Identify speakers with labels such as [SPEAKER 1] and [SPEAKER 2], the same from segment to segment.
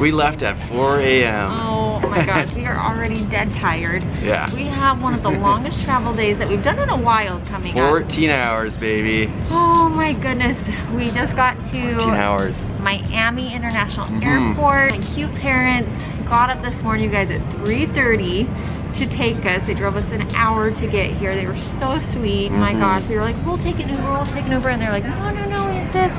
[SPEAKER 1] we left at 4 a.m.
[SPEAKER 2] Oh my gosh, we are already dead tired.
[SPEAKER 1] Yeah.
[SPEAKER 2] We have one of the longest travel days that we've done in a while coming up.
[SPEAKER 1] 14 hours, baby.
[SPEAKER 2] Oh my goodness. We just got to
[SPEAKER 1] 14
[SPEAKER 2] to
[SPEAKER 1] hours.
[SPEAKER 2] Miami International
[SPEAKER 1] Mhm.
[SPEAKER 2] Airport. My cute parents got up this morning, you guys, at 3.30 to take us. They drove us an hour to get here. They were so sweet. My
[SPEAKER 1] Mhm.
[SPEAKER 2] gosh, we were like, we'll take an Uber, we'll take an Uber. And they're like, no, no, no, we insist.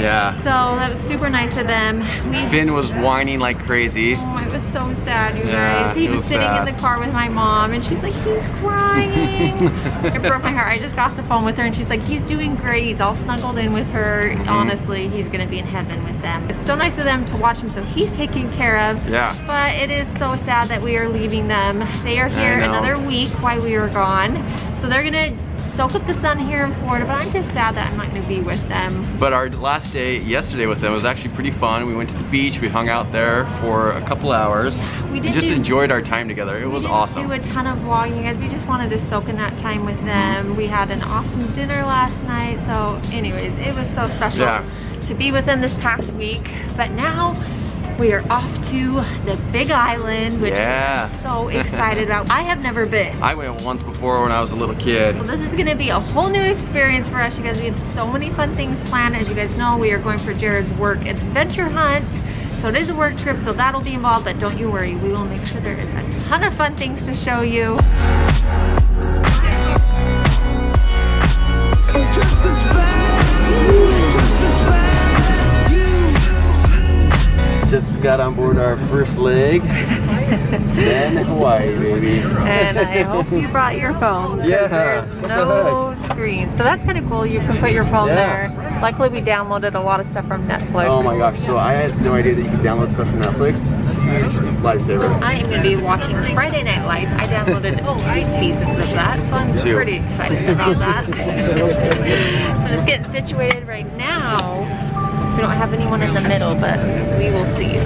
[SPEAKER 1] Yeah.
[SPEAKER 2] So that was super nice of them. We
[SPEAKER 1] Finn was whining like crazy.
[SPEAKER 2] Oh, it was so sad, you
[SPEAKER 1] Yeah,
[SPEAKER 2] guys. He was
[SPEAKER 1] was
[SPEAKER 2] sitting
[SPEAKER 1] sad.
[SPEAKER 2] in the car with my mom, and she's like, he's crying. it broke my heart. I just got the phone with her, and she's like, he's doing great. He's all snuggled in with her.
[SPEAKER 1] Mhm.
[SPEAKER 2] Honestly, he's gonna be in heaven with them. It's so nice of them to watch him, so he's taken care of.
[SPEAKER 1] Yeah.
[SPEAKER 2] But it is so sad that we are leaving them. They are here another week while we are gone. So they're gonna soak up the sun here in Florida, but I'm just sad that I'm not gonna be with them.
[SPEAKER 1] But our last day yesterday with them was actually pretty fun. We went to the beach. We hung out there for a couple hours.
[SPEAKER 2] We did
[SPEAKER 1] just
[SPEAKER 2] do-
[SPEAKER 1] enjoyed our time together. It was awesome.
[SPEAKER 2] do a ton of vlogging, guys. We just wanted to soak in that time with mm-hmm. them. We had an awesome dinner last night. So anyways, it was so special
[SPEAKER 1] Yeah.
[SPEAKER 2] to be with them this past week. But now we are off to the Big Island, which
[SPEAKER 1] Yeah.
[SPEAKER 2] we're so excited about. I have never been.
[SPEAKER 1] I went once before when I was a little kid.
[SPEAKER 2] Well, this is gonna be a whole new experience for us, you guys. We have so many fun things planned. As you guys know, we are going for Jared's work adventure hunt. So it is a work trip, so that'll be involved, but don't you worry. We will make sure there is a ton of fun things to show you.
[SPEAKER 3] Just as bad, Just
[SPEAKER 1] got on board our first leg. then Hawaii, baby.
[SPEAKER 2] And I hope you brought your phone.
[SPEAKER 1] Yeah,
[SPEAKER 2] There's
[SPEAKER 1] what the
[SPEAKER 2] no screen. So that's kind of cool. You can put your phone
[SPEAKER 1] Yeah.
[SPEAKER 2] there. Luckily, we downloaded a lot of stuff from Netflix.
[SPEAKER 1] Oh my gosh, so I had no idea that you could download stuff from Netflix. Lifesaver.
[SPEAKER 2] I am going to be watching Friday Night Lights. I downloaded two seasons of that, so I'm
[SPEAKER 1] Two.
[SPEAKER 2] pretty excited about that. so just getting situated right now. We don't have anyone in the middle, but we will see.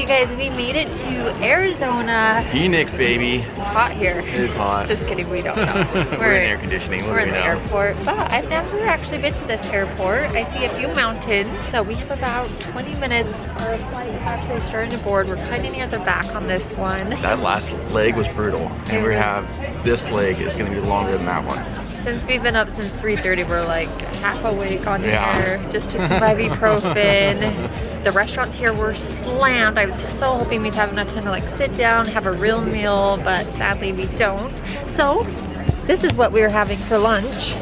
[SPEAKER 2] You guys, we made it to Arizona.
[SPEAKER 1] Phoenix, baby.
[SPEAKER 2] It's hot here.
[SPEAKER 1] It's hot.
[SPEAKER 2] Just kidding, we don't know.
[SPEAKER 1] We're in air conditioning, what
[SPEAKER 2] We're in
[SPEAKER 1] we
[SPEAKER 2] the
[SPEAKER 1] know?
[SPEAKER 2] airport. But I've never actually been to this airport. I see a few mountains. So we have about 20 minutes. Our flight is actually starting to board. We're kind of near the back on this one.
[SPEAKER 1] That last leg was brutal. And we have this leg is gonna be longer than that one.
[SPEAKER 2] Since we've been up since 3.30, we're like half awake on
[SPEAKER 1] Yeah.
[SPEAKER 2] here. Just took some ibuprofen. the restaurants here were slammed. I was so hoping we'd have enough time to like sit down, have a real meal, but sadly we don't. So this is what we were having for lunch.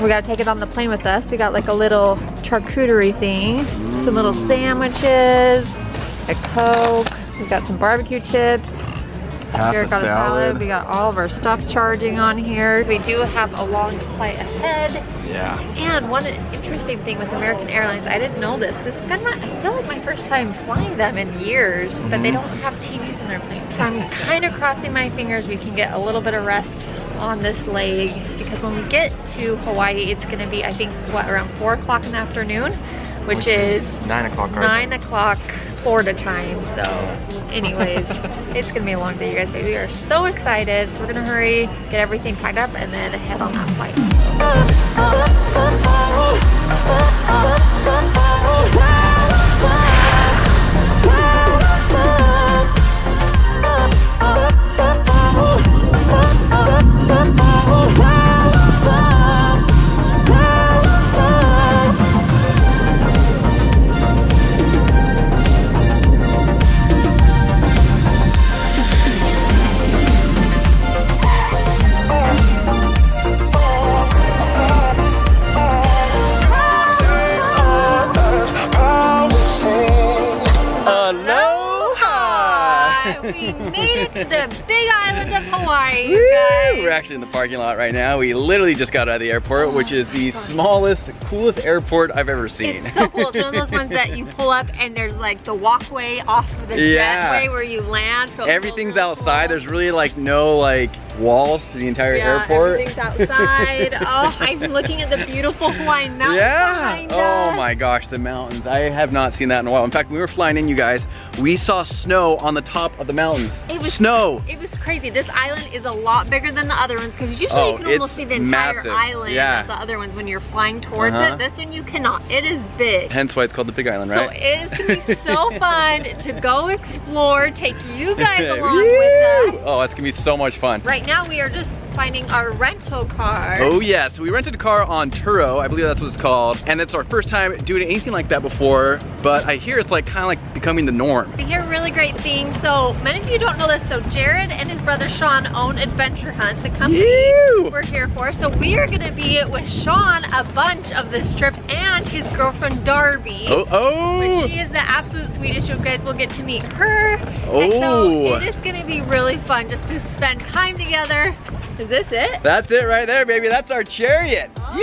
[SPEAKER 2] We gotta take it on the plane with us. We got like a little charcuterie thing, some little sandwiches, a Coke, we got some barbecue chips,
[SPEAKER 1] Half
[SPEAKER 2] Jared
[SPEAKER 1] a
[SPEAKER 2] got a salad. We got all of our stuff charging on here. We do have a long flight ahead.
[SPEAKER 1] Yeah.
[SPEAKER 2] And one interesting thing with American Airlines, I didn't know this. This is kind of, my, I feel like my first time flying them in years, but they
[SPEAKER 1] Mhm.
[SPEAKER 2] don't have TVs in their planes. So I'm kind of crossing my fingers we can get a little bit of rest on this leg because when we get to Hawaii, it's going to be, I think, what, around 4 o'clock in the afternoon, which, is
[SPEAKER 1] nine o'clock.
[SPEAKER 2] nine o'clock Florida time. So anyways, it's gonna be a long day, you guys, but we are so excited. So we're gonna hurry, get everything packed up, and then head on that flight. island of Hawaii, you guys.
[SPEAKER 1] We're actually in the parking lot right now. We literally just got out of the airport, which is the oh, smallest, coolest airport I've ever seen.
[SPEAKER 2] It's so cool. It's one of those ones that you pull up and there's like the walkway off of the
[SPEAKER 1] Yeah.
[SPEAKER 2] jetway where you land. So
[SPEAKER 1] Everything's
[SPEAKER 2] really
[SPEAKER 1] outside.
[SPEAKER 2] cool.
[SPEAKER 1] There's really like no like walls to the entire
[SPEAKER 2] yeah,
[SPEAKER 1] airport.
[SPEAKER 2] everything's outside. oh, I'm looking at the beautiful Hawaiian mountains
[SPEAKER 1] Yeah. Oh
[SPEAKER 2] us.
[SPEAKER 1] my gosh, the mountains. I have not seen that in a while. In fact, we were flying in, you guys, we saw snow on the top of the mountains.
[SPEAKER 2] It was-
[SPEAKER 1] snow.
[SPEAKER 2] It was crazy. This island is a lot bigger than the other ones because usually
[SPEAKER 1] Oh,
[SPEAKER 2] you can almost see the entire
[SPEAKER 1] massive.
[SPEAKER 2] island
[SPEAKER 1] Yeah.
[SPEAKER 2] of the other ones when you're flying towards
[SPEAKER 1] Uh-huh.
[SPEAKER 2] it. This one you cannot. It is big.
[SPEAKER 1] Hence why it's called the Big Island, right?
[SPEAKER 2] So it is gonna be so fun to go explore, take you guys along with us.
[SPEAKER 1] Oh, it's gonna be so much fun.
[SPEAKER 2] Right now we are just finding our rental car.
[SPEAKER 1] Oh yeah, so we rented a car on Turo, I believe that's what it's called, and it's our first time doing anything like that before, but I hear it's like kind of like becoming the norm.
[SPEAKER 2] We hear really great things. So many of you don't know this. So Jared and his brother Sean own Adventure Hunt, the company
[SPEAKER 1] Ew.
[SPEAKER 2] we're here for. So we are gonna be with Sean a bunch of this trip and his girlfriend Darby.
[SPEAKER 1] Oh, oh!
[SPEAKER 2] But she is the absolute sweetest. You guys will get to meet her. And
[SPEAKER 1] Oh.
[SPEAKER 2] so it is gonna be really fun just to spend time together. Is this it?
[SPEAKER 1] That's it right there, baby. That's our chariot.
[SPEAKER 2] Oh.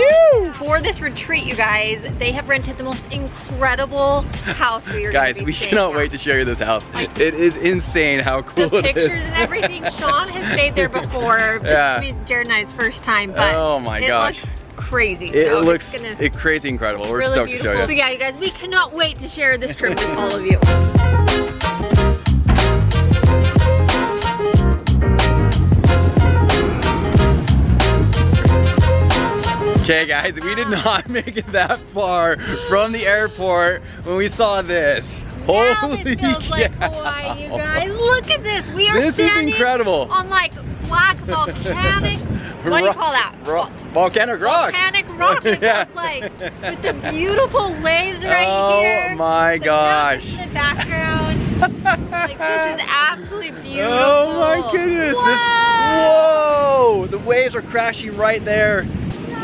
[SPEAKER 1] You!
[SPEAKER 2] For this retreat, you guys, they have rented the most incredible house we are
[SPEAKER 1] Guys, we cannot wait to show you this house.
[SPEAKER 2] Like-
[SPEAKER 1] It is insane how cool
[SPEAKER 2] the
[SPEAKER 1] it is.
[SPEAKER 2] pictures and everything. Sean has stayed there before. This
[SPEAKER 1] Yeah.
[SPEAKER 2] is Jared and I's first time, but
[SPEAKER 1] Oh my
[SPEAKER 2] it
[SPEAKER 1] gosh.
[SPEAKER 2] looks crazy.
[SPEAKER 1] It
[SPEAKER 2] so
[SPEAKER 1] looks
[SPEAKER 2] it's gonna
[SPEAKER 1] it crazy incredible. We're
[SPEAKER 2] really
[SPEAKER 1] stoked
[SPEAKER 2] beautiful.
[SPEAKER 1] to show
[SPEAKER 2] So
[SPEAKER 1] you.
[SPEAKER 2] yeah, you guys, we cannot wait to share this trip with all of you.
[SPEAKER 1] Okay guys, we did not make it that far from the airport when we saw this.
[SPEAKER 2] now
[SPEAKER 1] Holy
[SPEAKER 2] it feels like
[SPEAKER 1] cow.
[SPEAKER 2] Hawaii, you guys. Look at this. We are
[SPEAKER 1] This is
[SPEAKER 2] standing
[SPEAKER 1] incredible.
[SPEAKER 2] on like black volcanic. what do you call that?
[SPEAKER 1] ro- volcanic rock.
[SPEAKER 2] Volcanic rock.
[SPEAKER 1] Yeah.
[SPEAKER 2] like with the beautiful waves right
[SPEAKER 1] oh
[SPEAKER 2] here.
[SPEAKER 1] my
[SPEAKER 2] the
[SPEAKER 1] gosh.
[SPEAKER 2] In the background. like this is absolutely beautiful.
[SPEAKER 1] Oh my goodness. This,
[SPEAKER 2] Whoa.
[SPEAKER 1] whoa! The waves are crashing right there.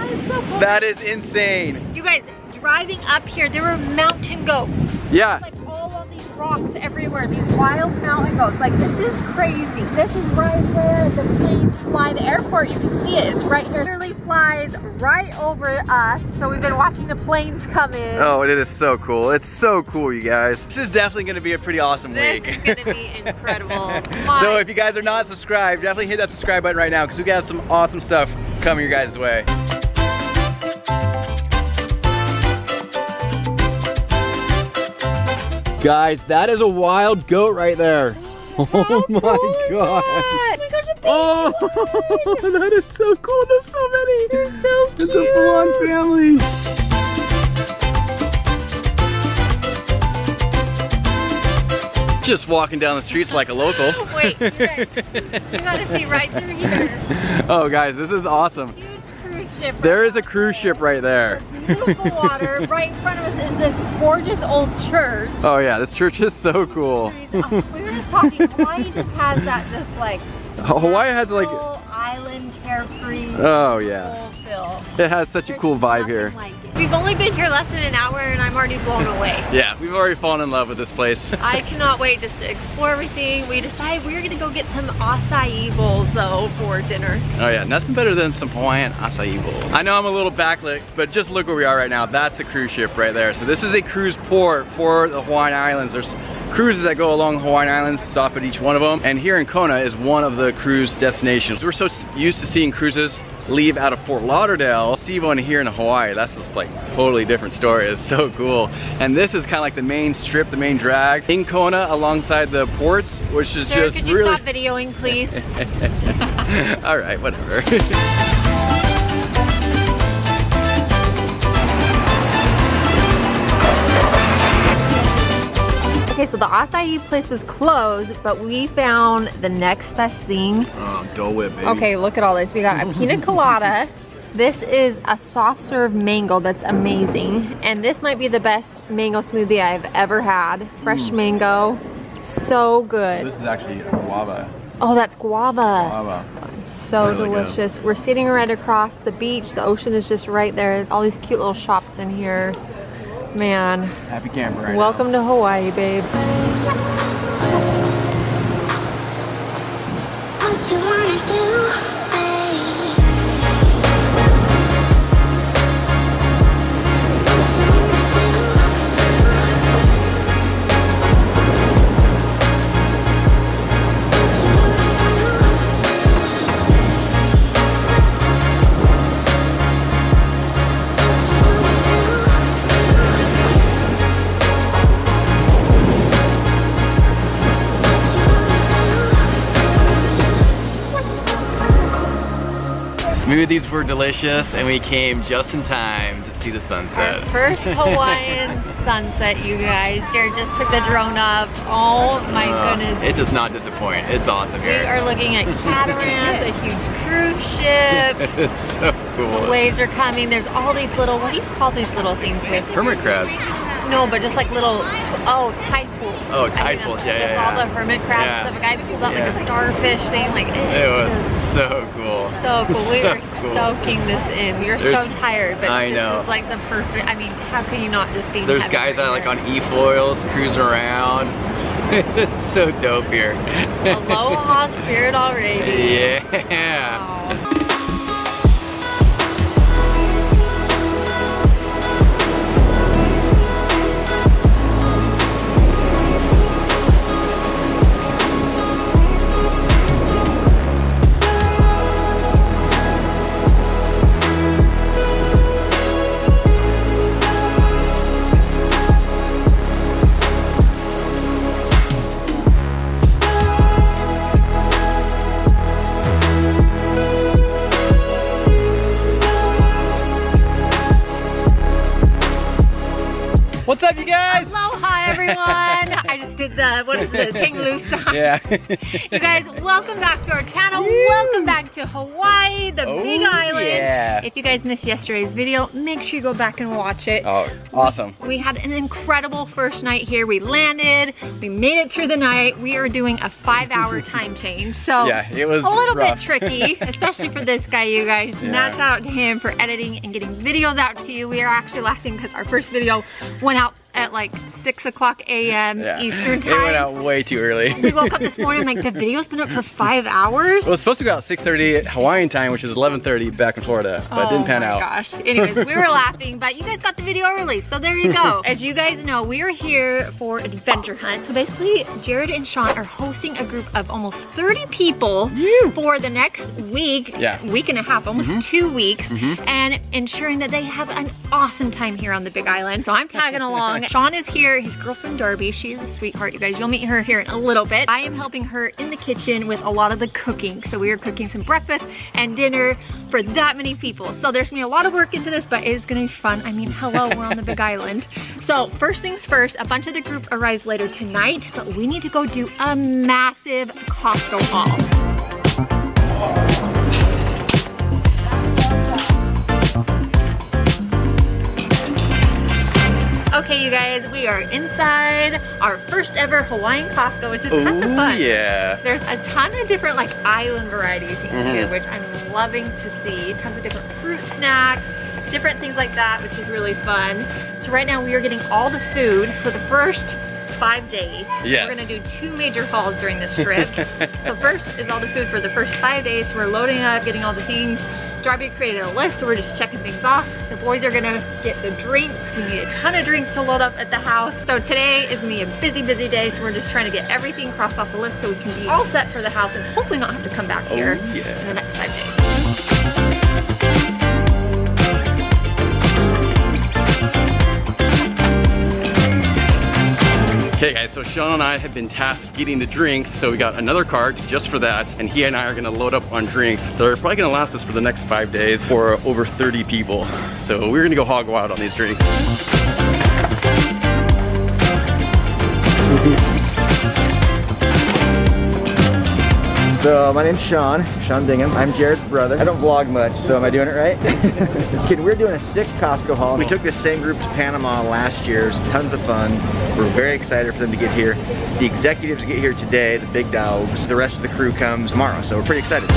[SPEAKER 2] So cool.
[SPEAKER 1] That is insane.
[SPEAKER 2] You guys, driving up here, there were mountain goats.
[SPEAKER 1] Yeah.
[SPEAKER 2] Like all on these rocks everywhere, these wild mountain goats. Like this is crazy. This is right where the planes fly. The airport, you can see it, it's right here. It literally flies right over us. So we've been watching the planes come in.
[SPEAKER 1] Oh, it is so cool. It's so cool, you guys. This is definitely gonna be a pretty awesome
[SPEAKER 2] This
[SPEAKER 1] week.
[SPEAKER 2] is gonna be incredible.
[SPEAKER 1] so if you guys are not subscribed, definitely hit that subscribe button right now because we got some awesome stuff coming your guys' way. Guys, that is a wild goat right there. Oh
[SPEAKER 2] How
[SPEAKER 1] my
[SPEAKER 2] cool is that? Oh my gosh, it's
[SPEAKER 1] Oh, that is so cool. There's so many.
[SPEAKER 2] They're so cute.
[SPEAKER 1] It's a full-on family. Just walking down the streets like a local.
[SPEAKER 2] Wait, you you gotta see right through here.
[SPEAKER 1] oh, guys, this is awesome.
[SPEAKER 2] Huge cruise ship. right
[SPEAKER 1] There is a cruise ship right there.
[SPEAKER 2] Beautiful water. Right in front of us is this gorgeous old church.
[SPEAKER 1] Oh yeah, this church is so cool.
[SPEAKER 2] Oh, we were just talking. Hawaii just has that just like
[SPEAKER 1] Hawaii has like,
[SPEAKER 2] island carefree.
[SPEAKER 1] oh yeah, it has such a cool vibe here.
[SPEAKER 2] like. We've only been here less than an hour and I'm already blown away.
[SPEAKER 1] Yeah, we've already fallen in love with this place.
[SPEAKER 2] I cannot wait just to explore everything. We decided we are gonna go get some acai bowls though for dinner.
[SPEAKER 1] Oh yeah, nothing better than some Hawaiian acai bowl. I know I'm a little backlit, but just look where we are right now. That's a cruise ship right there. So this is a cruise port for the Hawaiian Islands. There's cruises that go along the Hawaiian Islands, stop at each one of them. And here in Kona is one of the cruise destinations. We're so used to seeing cruises leave out of Fort Lauderdale, see one here in Hawaii. That's just like totally different story. It's so cool. And this is kind of like the main strip, the main drag in Kona alongside the ports, which is
[SPEAKER 2] Sarah,
[SPEAKER 1] just
[SPEAKER 2] could you
[SPEAKER 1] really...
[SPEAKER 2] stop videoing please?
[SPEAKER 1] All right, whatever.
[SPEAKER 2] Okay, so the acai place was closed, but we found the next best thing.
[SPEAKER 1] oh, Dole Whip, baby.
[SPEAKER 2] Okay, look at all this. We got a pina colada. This is a soft serve mango that's amazing. And this might be the best mango smoothie I've ever had. Fresh mm. mango, so good.
[SPEAKER 1] This is actually guava.
[SPEAKER 2] Oh, that's guava.
[SPEAKER 1] Guava.
[SPEAKER 2] It's so
[SPEAKER 1] Really good.
[SPEAKER 2] delicious. We're sitting right across the beach. The ocean is just right there. All these cute little shops in here. Man.
[SPEAKER 1] Happy camper. Right
[SPEAKER 2] Welcome now. to Hawaii, babe. What you wanna do?
[SPEAKER 3] I
[SPEAKER 1] Smoothies were delicious and we came just in time to see the sunset.
[SPEAKER 2] Our first Hawaiian sunset, you guys. Jared just took the drone up. Oh my
[SPEAKER 1] Uh,
[SPEAKER 2] goodness.
[SPEAKER 1] It does not disappoint. It's awesome
[SPEAKER 2] we are looking at catamarans, a huge cruise ship.
[SPEAKER 1] it's so
[SPEAKER 2] The
[SPEAKER 1] cool.
[SPEAKER 2] waves are coming. There's all these little, what do you call these little things with?
[SPEAKER 1] Hermit crabs.
[SPEAKER 2] No, but just like little, oh, tide pools.
[SPEAKER 1] Oh, tide pools,
[SPEAKER 2] that's
[SPEAKER 1] yeah, yeah,
[SPEAKER 2] all the hermit crabs
[SPEAKER 1] Yeah.
[SPEAKER 2] stuff. A guy pulled out like
[SPEAKER 1] Yeah.
[SPEAKER 2] a starfish thing. Like, it,
[SPEAKER 1] It was so cool.
[SPEAKER 2] so cool. We
[SPEAKER 1] So
[SPEAKER 2] were
[SPEAKER 1] cool.
[SPEAKER 2] soaking this in. We were so tired, but
[SPEAKER 1] I
[SPEAKER 2] this
[SPEAKER 1] know.
[SPEAKER 2] is like the perfect, I mean, how can you not just be
[SPEAKER 1] There's guys that are like on e-foils cruising around. it's so dope here.
[SPEAKER 2] Aloha spirit already.
[SPEAKER 1] yeah.
[SPEAKER 2] Wow. the, song?
[SPEAKER 1] Yeah.
[SPEAKER 2] You guys, welcome back to our channel. Welcome back to Hawaii, the
[SPEAKER 1] Oh,
[SPEAKER 2] Big Island.
[SPEAKER 1] yeah.
[SPEAKER 2] If you guys missed yesterday's video, make sure you go back and watch it.
[SPEAKER 1] oh, awesome.
[SPEAKER 2] We had an incredible first night here. We landed, we made it through the night. We are doing a five hour time change. So
[SPEAKER 1] Yeah, it was
[SPEAKER 2] a little
[SPEAKER 1] rough.
[SPEAKER 2] bit tricky, especially for this guy, you guys.
[SPEAKER 1] Yeah.
[SPEAKER 2] Shout out to him for editing and getting videos out to you. We are actually laughing because our first video went out at like 6 o'clock a.m.
[SPEAKER 1] Yeah.
[SPEAKER 2] Eastern
[SPEAKER 1] It went
[SPEAKER 2] time.
[SPEAKER 1] out way too early.
[SPEAKER 2] We woke up this morning, like the video's been up for five hours.
[SPEAKER 1] It was supposed to go out 6.30 Hawaiian time, which is 11.30 back in Florida, but it didn't pan
[SPEAKER 2] oh my
[SPEAKER 1] out.
[SPEAKER 2] gosh. Anyways, we were laughing, but you guys got the video early, so there you go. As you guys know, we are here for Adventure Hunt. So basically, Jared and Sean are hosting a group of almost 30 people for the next week,
[SPEAKER 1] Yeah.
[SPEAKER 2] week and a half, almost
[SPEAKER 1] Mhm.
[SPEAKER 2] two weeks,
[SPEAKER 1] Mhm.
[SPEAKER 2] and ensuring that they have an awesome time here on the Big Island. So I'm tagging along. Sean is here, his girlfriend Darby, she's a sweetheart, you guys. You'll meet her here in a little bit. I am helping her in the kitchen with a lot of the cooking. So we are cooking some breakfast and dinner for that many people. So there's gonna be a lot of work into this, but it's gonna be fun. I mean, hello, we're on the Big Island. So first things first, a bunch of the group arrives later tonight, but we need to go do a massive Costco haul. Okay, you guys, we are inside our first ever Hawaiian Costco, which is kind of fun.
[SPEAKER 1] yeah.
[SPEAKER 2] There's a ton of different like island varieties here,
[SPEAKER 1] Mhm.
[SPEAKER 2] which I'm loving to see. Tons of different fruit snacks, different things like that, which is really fun. So right now we are getting all the food for the first five days.
[SPEAKER 1] Yes.
[SPEAKER 2] We're gonna do two major hauls during this trip. so first is all the food for the first five days. We're loading up, getting all the things. Darby created a list, so we're just checking things off. The boys are gonna get the drinks. We need a ton of drinks to load up at the house. So today is gonna be a busy, busy day, so we're just trying to get everything crossed off the list so we can be all set for the house and hopefully not have to come back
[SPEAKER 1] Oh
[SPEAKER 2] here in the next five days.
[SPEAKER 1] Okay guys, so Sean and I have been tasked getting the drinks, so we got another cart just for that, and he and I are gonna load up on drinks. They're probably gonna last us for the next five days for over 30 people. So we're gonna go hog wild on these drinks.
[SPEAKER 4] So my name's Sean, Sean Bingham. I'm Jared's brother. I don't vlog much, so am I doing it right? Just kidding. We're doing a sick Costco haul. We took this same group to Panama last year. It was tons of fun. We're very excited for them to get here. The executives get here today, the big dogs. The rest of the crew comes tomorrow, so we're pretty excited.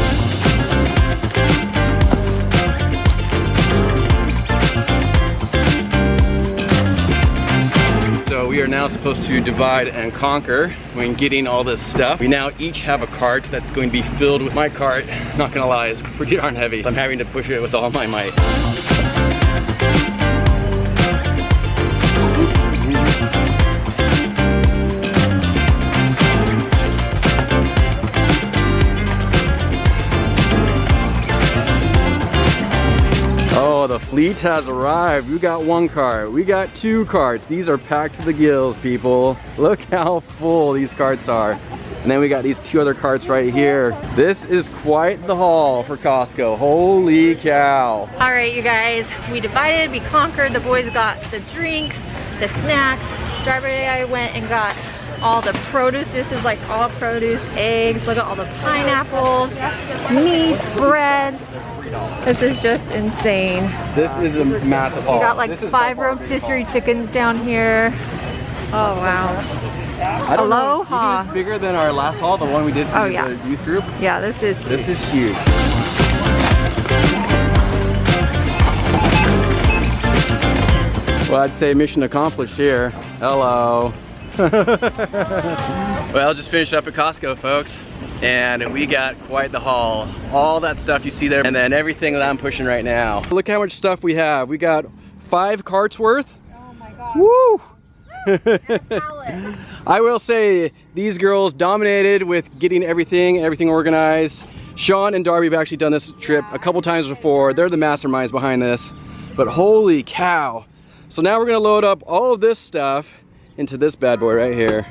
[SPEAKER 1] We are now supposed to divide and conquer when getting all this stuff. We now each have a cart that's going to be filled with my cart. Not gonna lie, it's pretty darn heavy. I'm having to push it with all my might. Fleet has arrived. We got one cart. We got two carts. These are packed to the gills, people. Look how full these carts are. And then we got these two other carts right here. This is quite the haul for Costco. Holy cow.
[SPEAKER 2] All right, you guys, we divided, we conquered. The boys got the drinks, the snacks. Driver and I went and got all the produce. This is like all produce, eggs. Look at all the pineapples, meats, breads. This is just insane.
[SPEAKER 1] This is a massive haul.
[SPEAKER 2] We got like
[SPEAKER 1] This is by
[SPEAKER 2] five
[SPEAKER 1] far the biggest
[SPEAKER 2] rotisserie chickens down here. Oh wow.
[SPEAKER 1] I don't know,
[SPEAKER 2] Aloha.
[SPEAKER 1] you think it's bigger than our last haul, the one we did for
[SPEAKER 2] Oh,
[SPEAKER 1] the youth group.
[SPEAKER 2] Yeah, this is
[SPEAKER 1] This is huge. Well, I'd say mission accomplished here. Hello. well, just finished up at Costco, folks. And we got quite the haul. All that stuff you see there, and then everything that I'm pushing right now. Look how much stuff we have. We got five carts worth.
[SPEAKER 2] Oh my god.
[SPEAKER 1] Woo! I will say these girls dominated with getting everything, everything organized. Sean and Darby have actually done this trip a couple times before. They're the masterminds behind this. But holy cow. So now we're gonna load up all of this stuff into this bad boy right here.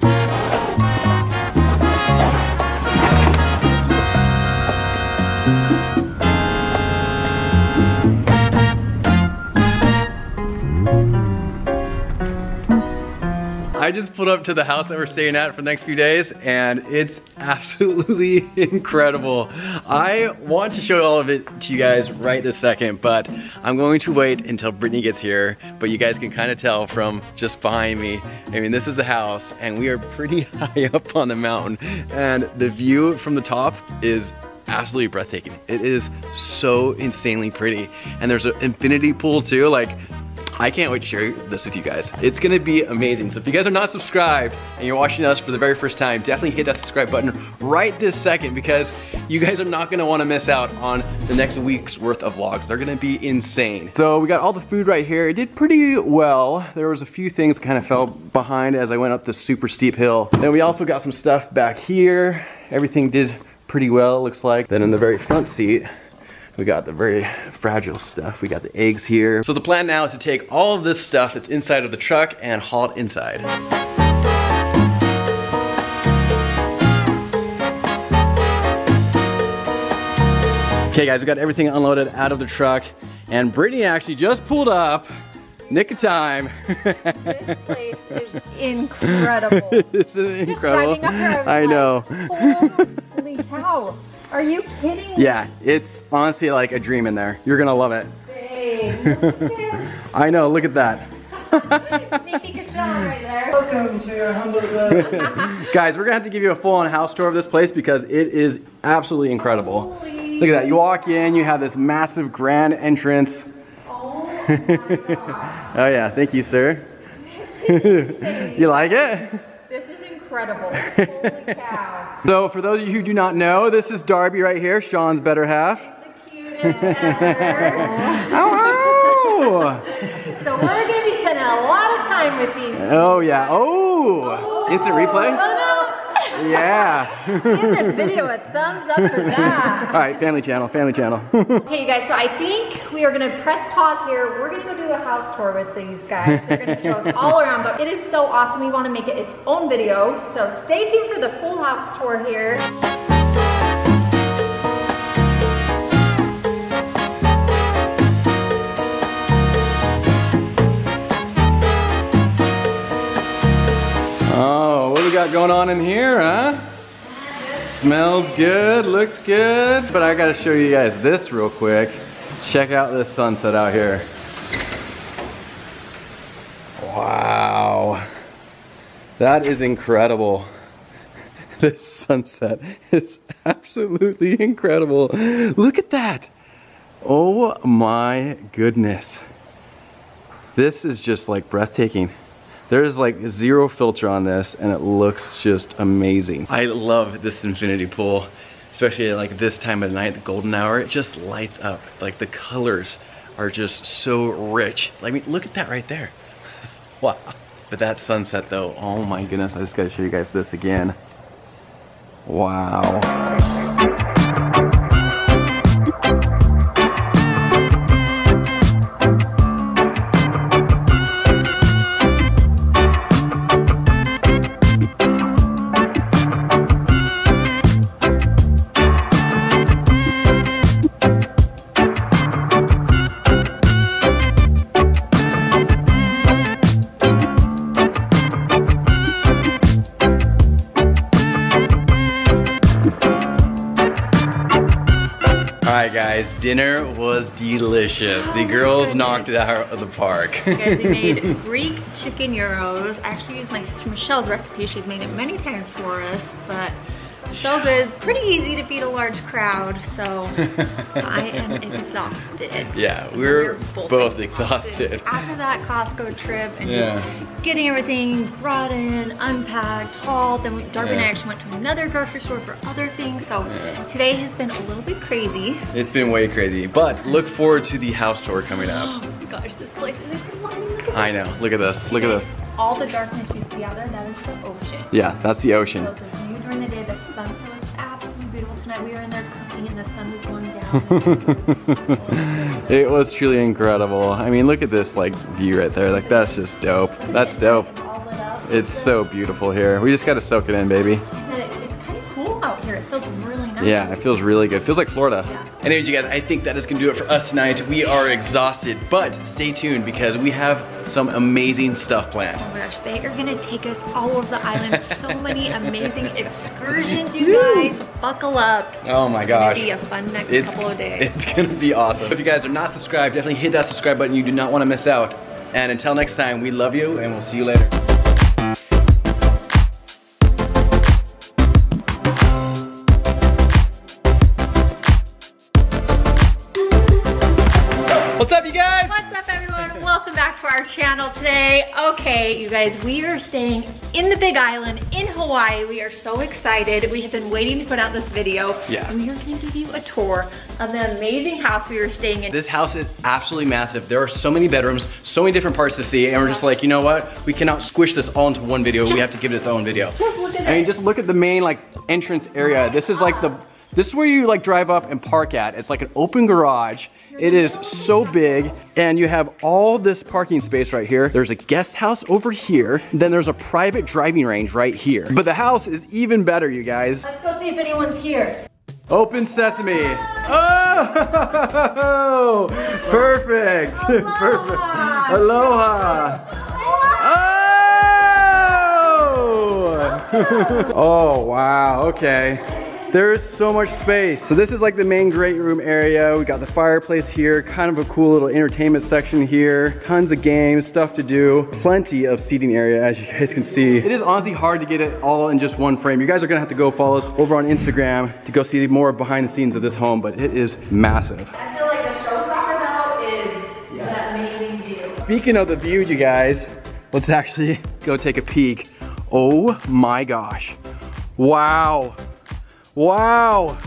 [SPEAKER 1] I just pulled up to the house that we're staying at for the next few days and it's absolutely incredible. I want to show all of it to you guys right this second, but I'm going to wait until Brittany gets here. But you guys can kind of tell from just behind me. I mean, this is the house and we are pretty high up on the mountain and the view from the top is absolutely breathtaking. It is so insanely pretty. And there's an infinity pool too. Like I can't wait to share this with you guys. It's gonna be amazing. So if you guys are not subscribed and you're watching us for the very first time, definitely hit that subscribe button right this second because you guys are not gonna wanna miss out on the next week's worth of vlogs. They're gonna be insane. So we got all the food right here. It did pretty well. There was a few things kind of fell behind as I went up this super steep hill. Then we also got some stuff back here. Everything did pretty well, it looks like. Then in the very front seat, we got the very fragile stuff. We got the eggs here. So the plan now is to take all of this stuff that's inside of the truck and haul it inside. Okay guys, we got everything unloaded out of the truck and Brittany actually just pulled up, nick of time.
[SPEAKER 2] This place is incredible.
[SPEAKER 1] This is
[SPEAKER 2] Just
[SPEAKER 1] incredible.
[SPEAKER 2] driving up here, I was
[SPEAKER 1] I
[SPEAKER 2] like,
[SPEAKER 1] know.
[SPEAKER 2] Holy cow. Are you kidding me?
[SPEAKER 1] Yeah, it's honestly like a dream in there. You're gonna love it.
[SPEAKER 2] Babe.
[SPEAKER 1] I know, look at that.
[SPEAKER 2] Sneak peek of Sean right there.
[SPEAKER 3] Welcome to your humble abode.
[SPEAKER 1] Guys, we're gonna have to give you a full-on house tour of this place because it is absolutely incredible.
[SPEAKER 2] Holy-
[SPEAKER 1] Look at that, you walk in, you have this massive grand entrance.
[SPEAKER 2] Oh my god.
[SPEAKER 1] Oh yeah, thank you, sir. you like it?
[SPEAKER 2] This is incredible. Holy cow.
[SPEAKER 1] So for those of you who do not know, this is Darby right here, Sean's better half.
[SPEAKER 2] The cutest ever.
[SPEAKER 1] Oh,
[SPEAKER 2] So we're gonna be spending a lot of time with these. two.
[SPEAKER 1] oh yeah, oh, instant replay?
[SPEAKER 2] Oh,
[SPEAKER 1] Yeah.
[SPEAKER 2] Give this video a thumbs up for that.
[SPEAKER 1] All right, family channel, family channel.
[SPEAKER 2] Okay, you guys, so I think we are gonna press pause here. We're gonna go do a house tour with these guys. They're gonna show us all around, but it is so awesome. We wanna make it its own video. So stay tuned for the full house tour here.
[SPEAKER 1] We got going on in here, huh? Smells good, looks good. But I gotta show you guys this real quick. Check out this sunset out here. Wow. That is incredible. This sunset is absolutely incredible. Look at that. Oh my goodness. This is just like breathtaking. There's like zero filter on this and it looks just amazing. I love this infinity pool, especially like this time of night, the golden hour. It just lights up. Like the colors are just so rich. I mean, look at that right there. wow. But that sunset though, oh my goodness, I just gotta show you guys this again. Wow. Dinner was delicious. The oh girls knocked it out of the park.
[SPEAKER 2] Guys, we made Greek chicken gyros. I actually used my sister Michelle's recipe. She's made it many times for us, but so good. Pretty easy to feed a large crowd, so I am exhausted.
[SPEAKER 1] Yeah,
[SPEAKER 2] And
[SPEAKER 1] we're both exhausted.
[SPEAKER 2] After that Costco trip and
[SPEAKER 1] Yeah.
[SPEAKER 2] just getting everything brought in, unpacked, hauled, then we, Darby and I actually went to another grocery store for other things, so
[SPEAKER 1] Yeah.
[SPEAKER 2] today has been a little bit crazy.
[SPEAKER 1] It's been way crazy, but look forward to the house tour coming up.
[SPEAKER 2] Oh my gosh, this place is incredible.
[SPEAKER 1] I know, look at this, look at this.
[SPEAKER 2] All the darkness you see out there, that is the ocean.
[SPEAKER 1] Yeah, that's the ocean.
[SPEAKER 2] So view during the day, the sunset was absolutely beautiful tonight. We were in there cooking and the sun was going down.
[SPEAKER 1] It was truly incredible. I mean, look at this like view right there. Like that's just dope. That's dope.
[SPEAKER 2] All lit up.
[SPEAKER 1] It's so beautiful here. We just gotta soak it in, baby.
[SPEAKER 2] It's kind of cool out here. It feels really nice.
[SPEAKER 1] Yeah, it feels really good. Feels like Florida.
[SPEAKER 2] Yeah.
[SPEAKER 1] Anyways, you guys, I think that is gonna do it for us tonight. We are exhausted, but stay tuned because we have some amazing stuff planned.
[SPEAKER 2] Oh my gosh, they are gonna take us all over the island. So many amazing excursions, you guys. Buckle up.
[SPEAKER 1] Oh my gosh.
[SPEAKER 2] It's gonna
[SPEAKER 1] gosh.
[SPEAKER 2] be a fun next
[SPEAKER 1] It's,
[SPEAKER 2] couple of days.
[SPEAKER 1] it's gonna be awesome. If you guys are not subscribed, definitely hit that subscribe button. You do not wanna miss out. And until next time, we love you and we'll see you later. What's up, you guys?
[SPEAKER 2] What's up everyone? Welcome back to our channel today. Okay, you guys, we are staying in the Big Island in Hawaii. We are so excited. We have been waiting to put out this video.
[SPEAKER 1] Yeah.
[SPEAKER 2] And we are gonna give you a tour of the amazing house we are staying in.
[SPEAKER 1] This house is absolutely massive. There are so many bedrooms, so many different parts to see, and we're just like, you know what? We cannot squish this all into one video. we have to give it its own video.
[SPEAKER 2] Just look at
[SPEAKER 1] I mean, just look at the main like entrance area. This is like the, this is where you like drive up and park at. It's like an open garage. It is so big, and you have all this parking space right here. There's a guest house over here. Then there's a private driving range right here. But the house is even better, you guys.
[SPEAKER 2] Let's go see if anyone's here.
[SPEAKER 1] Open sesame. Oh, perfect, perfect. Aloha. Oh! oh, wow, okay. There's so much space. So this is like the main great room area. We got the fireplace here, kind of a cool little entertainment section here. Tons of games, stuff to do. Plenty of seating area as you guys can see. It is honestly hard to get it all in just one frame. You guys are gonna have to go follow us over on Instagram to go see more behind the scenes of this home, but it is massive.
[SPEAKER 2] I feel like the showstopper though is the amazing view.
[SPEAKER 1] Speaking of the view, you guys, let's actually go take a peek. Oh my gosh. Wow. Wow.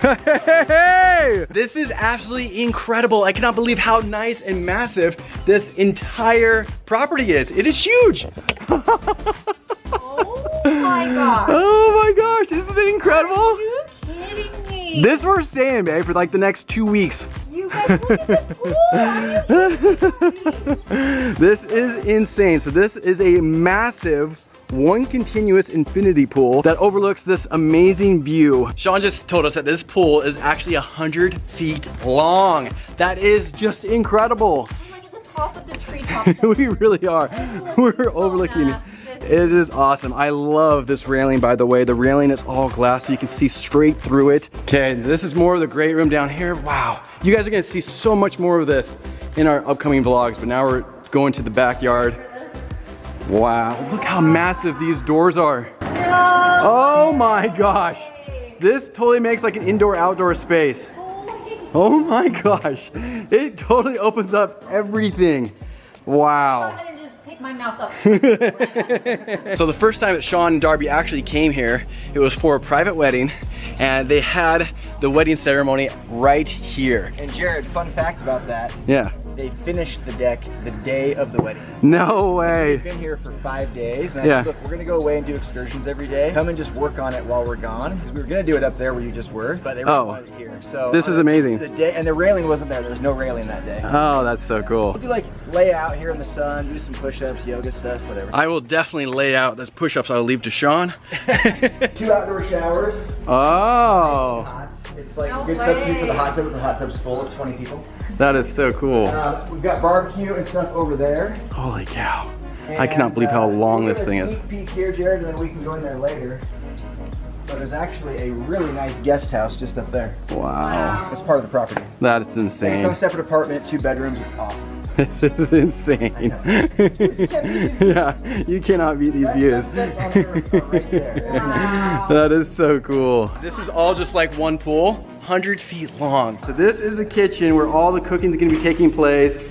[SPEAKER 1] Hey! This is absolutely incredible. I cannot believe how nice and massive this entire property is. It is huge.
[SPEAKER 2] Oh my gosh.
[SPEAKER 1] Oh my gosh, isn't it incredible?
[SPEAKER 2] Are you kidding me?
[SPEAKER 1] This we're staying, babe, for like the next two weeks.
[SPEAKER 2] You guys look at the pool. Are you me?
[SPEAKER 1] This is insane. So this is a massive one continuous infinity pool that overlooks this amazing view. Sean just told us that this pool is actually 100 feet long. That is just incredible.
[SPEAKER 2] I'm like the top of the treetop.
[SPEAKER 1] we really are. We're overlooking. It is awesome. I love this railing, by the way. The railing is all glass, so you can see straight through it. Okay, this is more of the great room down here. Wow. You guys are gonna see so much more of this in our upcoming vlogs, but now we're going to the backyard. Wow, look how massive these doors are. Oh my gosh. This totally makes like an indoor-outdoor space. Oh my gosh. It totally opens up everything. Wow.
[SPEAKER 2] I'm gonna just pick my mouth up.
[SPEAKER 1] So the first time that Sean and Darby actually came here, it was for a private wedding and they had the wedding ceremony right here.
[SPEAKER 4] And Jared, fun fact about that,
[SPEAKER 1] Yeah.
[SPEAKER 4] They finished the deck the day of the wedding.
[SPEAKER 1] No way.
[SPEAKER 4] We've been here for five days, and I
[SPEAKER 1] Yeah.
[SPEAKER 4] said, look, we're gonna go away and do excursions every day. Come and just work on it while we're gone. Because we were gonna do it up there where you just were, but they were
[SPEAKER 1] Oh.
[SPEAKER 4] it here. So
[SPEAKER 1] This is
[SPEAKER 4] uh,
[SPEAKER 1] amazing.
[SPEAKER 4] The day, and the railing wasn't there. There was no railing that day.
[SPEAKER 1] Oh, that's so cool.
[SPEAKER 4] We'll do like lay out here in the sun, do some push-ups, yoga stuff, whatever.
[SPEAKER 1] I will definitely lay out those push-ups I'll leave to Sean.
[SPEAKER 4] Two outdoor showers.
[SPEAKER 1] Oh.
[SPEAKER 4] It's like
[SPEAKER 2] No
[SPEAKER 4] a good substitute for the hot tub. The hot tub's full of 20 people.
[SPEAKER 1] that is so cool.
[SPEAKER 4] Uh, we've got barbecue and stuff over there.
[SPEAKER 1] Holy cow. I cannot
[SPEAKER 4] And,
[SPEAKER 1] believe how
[SPEAKER 4] uh,
[SPEAKER 1] long
[SPEAKER 4] we'll
[SPEAKER 1] this thing is.
[SPEAKER 4] Peek here, Jared, and then we can go in there later. But there's actually a really nice guest house just up there.
[SPEAKER 1] Wow.
[SPEAKER 4] It's part of the property.
[SPEAKER 1] That is
[SPEAKER 4] It's its own
[SPEAKER 1] insane.
[SPEAKER 4] separate apartment, two bedrooms. It's awesome.
[SPEAKER 1] This is insane. yeah, you cannot beat these views.
[SPEAKER 4] That's on the riverfront right there.
[SPEAKER 1] That is so cool. This is all just like one pool, 100 feet long. So this is the kitchen where all the cooking is gonna be taking place.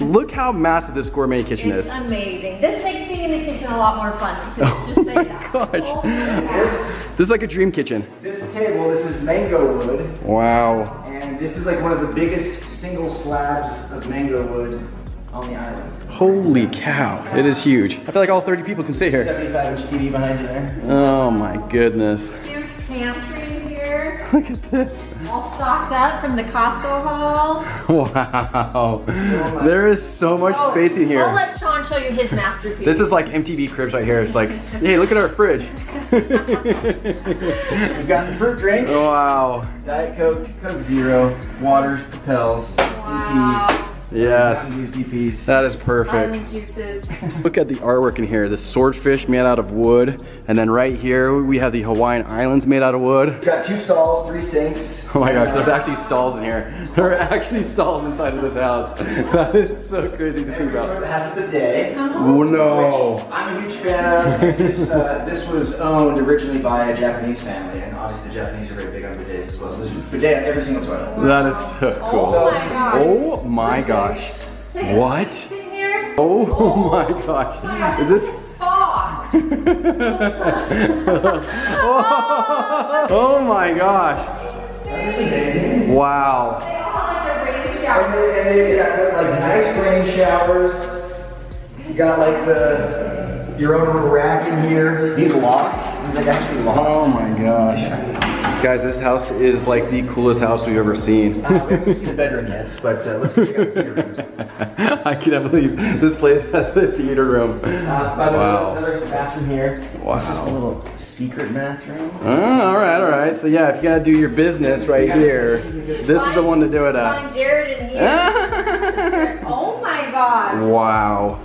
[SPEAKER 1] Look how massive this gourmet kitchen
[SPEAKER 2] It's
[SPEAKER 1] is.
[SPEAKER 2] amazing. This makes being in the kitchen a lot more fun. Oh just say that.
[SPEAKER 1] Gosh,
[SPEAKER 2] Oh my God.
[SPEAKER 4] This,
[SPEAKER 1] this is like a dream kitchen.
[SPEAKER 4] this table, this is mango wood.
[SPEAKER 1] Wow.
[SPEAKER 4] And this is like one of the biggest single slabs of mango wood on the island.
[SPEAKER 1] Holy cow, it is huge. I feel like all 30 people can sit here.
[SPEAKER 4] 75 inch TV behind you there.
[SPEAKER 1] Oh my goodness.
[SPEAKER 2] Huge pantry here,
[SPEAKER 1] Look at this.
[SPEAKER 2] all stocked up from the Costco haul.
[SPEAKER 1] Wow. Oh there is so much oh, space in here.
[SPEAKER 2] I'll let Sean show you his masterpiece.
[SPEAKER 1] This is like MTV Cribs right here. It's like, hey, look at our fridge.
[SPEAKER 4] We've got the fruit drinks.
[SPEAKER 1] wow.
[SPEAKER 4] Diet Coke, Coke Zero, waters, propels,
[SPEAKER 2] Wow.
[SPEAKER 1] Yes.
[SPEAKER 4] DPs. Mountain Dew DPs.
[SPEAKER 1] That is perfect.
[SPEAKER 2] Juices.
[SPEAKER 1] Look at the artwork in here. The swordfish made out of wood. And then right here, we have the Hawaiian Islands made out of wood.
[SPEAKER 4] We've got two stalls, three sinks.
[SPEAKER 1] Oh my gosh, there's actually stalls in here. There are actually stalls inside of this house. That is so crazy to think
[SPEAKER 4] Toilet
[SPEAKER 1] about.
[SPEAKER 4] that has a bidet.
[SPEAKER 1] Oh no.
[SPEAKER 4] Which I'm a huge fan of. This, uh, this was owned originally by a Japanese family, and obviously the Japanese are very big on bidets as well. So there's a bidet on every single toilet.
[SPEAKER 1] That is so cool.
[SPEAKER 2] Oh
[SPEAKER 1] cool.
[SPEAKER 2] my gosh.
[SPEAKER 1] Oh my gosh. What?
[SPEAKER 2] In here.
[SPEAKER 1] Oh my gosh. Is this?
[SPEAKER 2] Spa.
[SPEAKER 1] Oh my gosh.
[SPEAKER 4] That is amazing.
[SPEAKER 1] Wow.
[SPEAKER 2] They all have like their rain
[SPEAKER 4] And they, and they got like nice rain showers. You got like the your own little rack in here. These lock. These like actually lock.
[SPEAKER 1] Oh my gosh. Guys, this house is like the coolest house we've ever seen.
[SPEAKER 4] Uh, we haven't seen the bedroom yet, but uh, let's go check out the theater room.
[SPEAKER 1] I cannot believe this place has a theater room.
[SPEAKER 4] Uh, by the way,
[SPEAKER 1] Wow.
[SPEAKER 4] another bathroom here.
[SPEAKER 1] Wow.
[SPEAKER 4] This is a little secret bathroom.
[SPEAKER 1] Oh, all right, all right. So yeah, if you gotta do your business right here, this is the one to do it at.
[SPEAKER 2] Find Jared in here. oh my gosh.
[SPEAKER 1] Wow.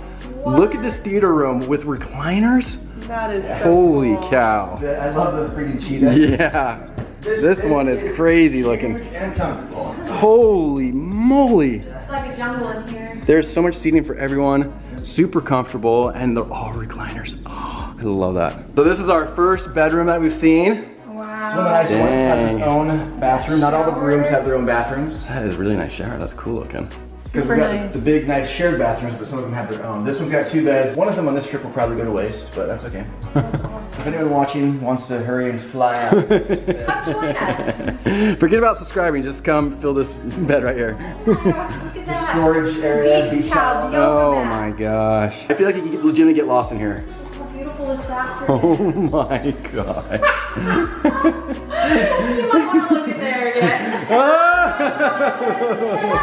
[SPEAKER 1] Look at this theater room with recliners.
[SPEAKER 2] That is so
[SPEAKER 1] Holy
[SPEAKER 2] cool.
[SPEAKER 1] cow.
[SPEAKER 4] The- I love the freaking cheetah.
[SPEAKER 1] Yeah. This one is crazy looking.
[SPEAKER 4] And comfortable.
[SPEAKER 1] Holy moly.
[SPEAKER 2] It's like a jungle in here.
[SPEAKER 1] There's so much seating for everyone, super comfortable, and they're all recliners. Oh, I love that. So this is our first bedroom that we've seen.
[SPEAKER 4] One of the
[SPEAKER 2] Wow.
[SPEAKER 4] nice ones has its own bathroom. Not all the rooms have their own bathrooms.
[SPEAKER 1] That is really nice shower. That's cool looking.
[SPEAKER 4] Because we've got
[SPEAKER 2] nice.
[SPEAKER 4] the big, nice shared bathrooms, but some of them have their own. This one's got two beds. One of them on this trip will probably go to waste, but that's okay. if anyone watching wants to hurry and fly out,
[SPEAKER 2] Come join us.
[SPEAKER 1] Forget about subscribing. Just come fill this bed right here.
[SPEAKER 2] Oh look at that.
[SPEAKER 4] storage area,
[SPEAKER 2] Beach
[SPEAKER 4] beach
[SPEAKER 2] towels,
[SPEAKER 4] towel.
[SPEAKER 1] Oh
[SPEAKER 2] yoga
[SPEAKER 1] my gosh. I feel like you could legitimately get lost in here.
[SPEAKER 2] How beautiful this bathroom
[SPEAKER 1] Oh my gosh.
[SPEAKER 2] Is. You might want to look in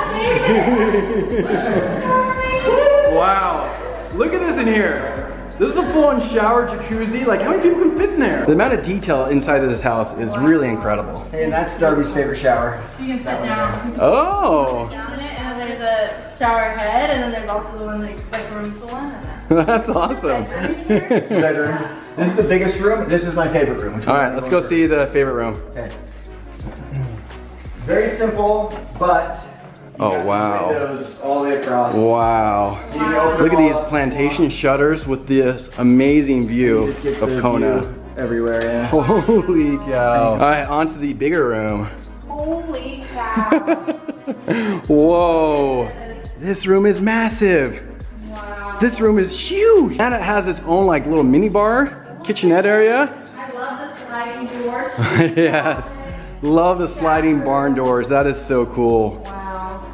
[SPEAKER 2] there again.
[SPEAKER 1] wow. Look at this in here. This is a full-on shower jacuzzi. Like, how many people can fit in there? The amount of detail inside of this house is really incredible.
[SPEAKER 4] Hey, and that's Darby's favorite shower.
[SPEAKER 5] You can sit down.
[SPEAKER 1] Oh,
[SPEAKER 5] Down it, and then there's a shower head, and then there's also the one like like room full one.
[SPEAKER 1] that's awesome.
[SPEAKER 4] This is the bedroom. This is the biggest room. This is my favorite room. Which
[SPEAKER 1] All
[SPEAKER 4] one
[SPEAKER 1] right,
[SPEAKER 4] are we
[SPEAKER 1] let's
[SPEAKER 4] going
[SPEAKER 1] go see the favorite room.
[SPEAKER 4] Okay. Very simple, but you
[SPEAKER 1] Oh,
[SPEAKER 4] got these
[SPEAKER 1] wow.
[SPEAKER 4] Windows all the way across.
[SPEAKER 1] Wow.
[SPEAKER 4] So you can open
[SPEAKER 1] Look at these
[SPEAKER 4] all up.
[SPEAKER 1] plantation shutters with this amazing view
[SPEAKER 4] just get
[SPEAKER 1] of
[SPEAKER 4] the
[SPEAKER 1] Kona.
[SPEAKER 4] view Everywhere, yeah.
[SPEAKER 1] Holy cow. All right, on to the bigger room.
[SPEAKER 2] Holy cow.
[SPEAKER 1] Whoa. This room is massive.
[SPEAKER 2] Wow.
[SPEAKER 1] This room is huge. And it has its own like little mini bar, kitchenette area.
[SPEAKER 2] I love the sliding doors.
[SPEAKER 1] yes. Love the sliding barn doors. That is so cool.
[SPEAKER 2] Wow.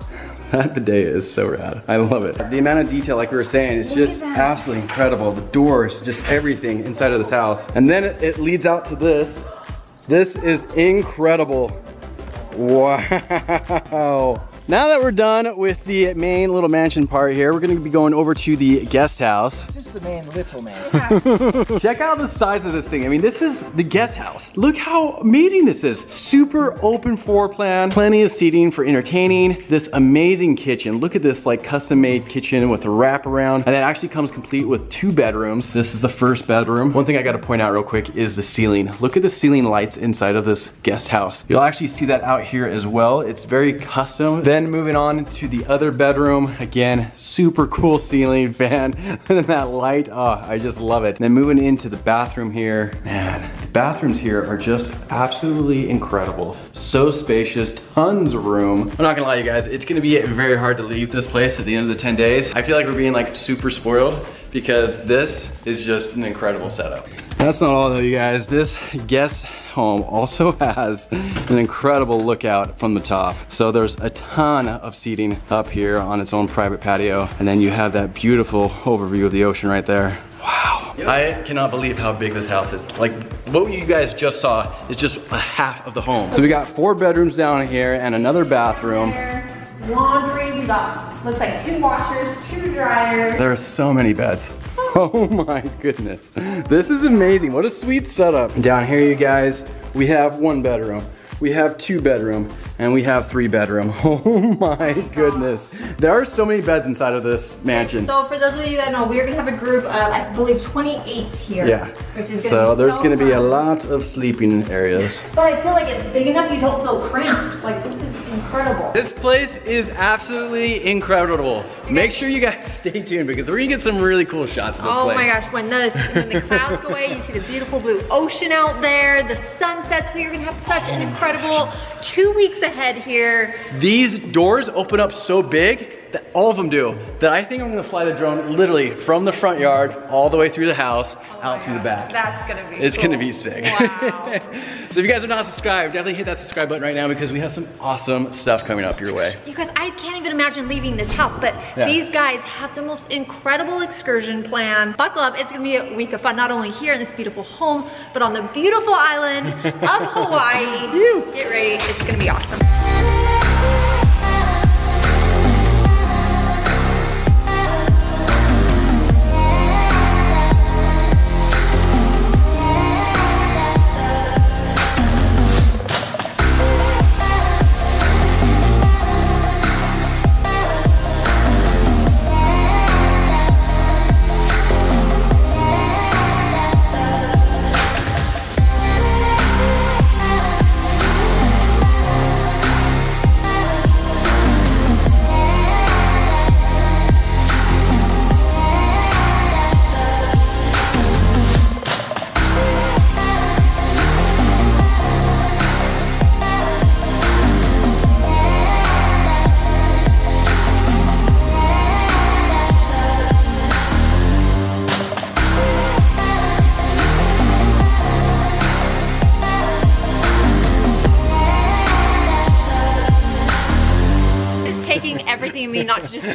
[SPEAKER 1] That bidet is so rad. I love it. The amount of detail, like we were saying, is just absolutely incredible. The doors, just everything inside of this house. And then it, it leads out to this. This is incredible. Wow. Now that we're done with the main little mansion part here, we're gonna be going over to the guest house.
[SPEAKER 4] It's just the main little man.
[SPEAKER 1] Check out the size of this thing. I mean, this is the guest house. Look how amazing this is. Super open floor plan, plenty of seating for entertaining. This amazing kitchen. Look at this like custom made kitchen with a wraparound. And it actually comes complete with two bedrooms. This is the first bedroom. One thing I gotta point out real quick is the ceiling. Look at the ceiling lights inside of this guest house. You'll actually see that out here as well. It's very custom. Then moving on to the other bedroom. Again, super cool ceiling fan. and that light, oh, I just love it. And then moving into the bathroom here, man, the bathrooms here are just absolutely incredible. So spacious, tons of room. I'm not gonna lie you guys, it's gonna be very hard to leave this place at the end of the 10 days. I feel like we're being like super spoiled because this is just an incredible setup. That's not all though, you guys. This guest home also has an incredible lookout from the top. So there's a ton of seating up here on its own private patio. And then you have that beautiful overview of the ocean right there. Wow. I cannot believe how big this house is. Like what you guys just saw is just a half of the home. So we got four bedrooms down here and another bathroom.
[SPEAKER 2] Laundry, we got, looks like two washers, two dryers.
[SPEAKER 1] There are so many beds. Oh my goodness. This is amazing. What a sweet setup. Down here, you guys, we have one bedroom. We have two bedroom and we have three bedroom. Oh my goodness. There are so many beds inside of this mansion.
[SPEAKER 2] So for those of you that know, we're gonna have a group of, I believe, 28 here.
[SPEAKER 1] Yeah.
[SPEAKER 2] Which is gonna
[SPEAKER 1] So
[SPEAKER 2] be
[SPEAKER 1] there's
[SPEAKER 2] so
[SPEAKER 1] gonna be a lot of sleeping areas.
[SPEAKER 2] But I feel like it's big enough you don't feel cramped. Like this is incredible.
[SPEAKER 1] This place is absolutely incredible. Make sure you guys stay tuned because we're gonna get some really cool shots of this
[SPEAKER 2] Oh
[SPEAKER 1] place.
[SPEAKER 2] my gosh, when the, when the clouds go away, you see the beautiful blue ocean out there, the sunsets, we are gonna have such an incredible two weeks ahead here.
[SPEAKER 1] These doors open up so big all of them do that I think I'm gonna fly the drone literally from the front yard all the way through the house oh out through the back.
[SPEAKER 2] That's gonna be
[SPEAKER 1] It's
[SPEAKER 2] cool.
[SPEAKER 1] gonna be sick.
[SPEAKER 2] Wow.
[SPEAKER 1] so if you guys are not subscribed, definitely hit that subscribe button right now because we have some awesome stuff coming up your way.
[SPEAKER 2] You guys, I can't even imagine leaving this house, but
[SPEAKER 1] Yeah.
[SPEAKER 2] these guys have the most incredible excursion plan. Buckle up, it's gonna be a week of fun, not only here in this beautiful home, but on the beautiful island of Hawaii. Get ready, it's gonna be awesome.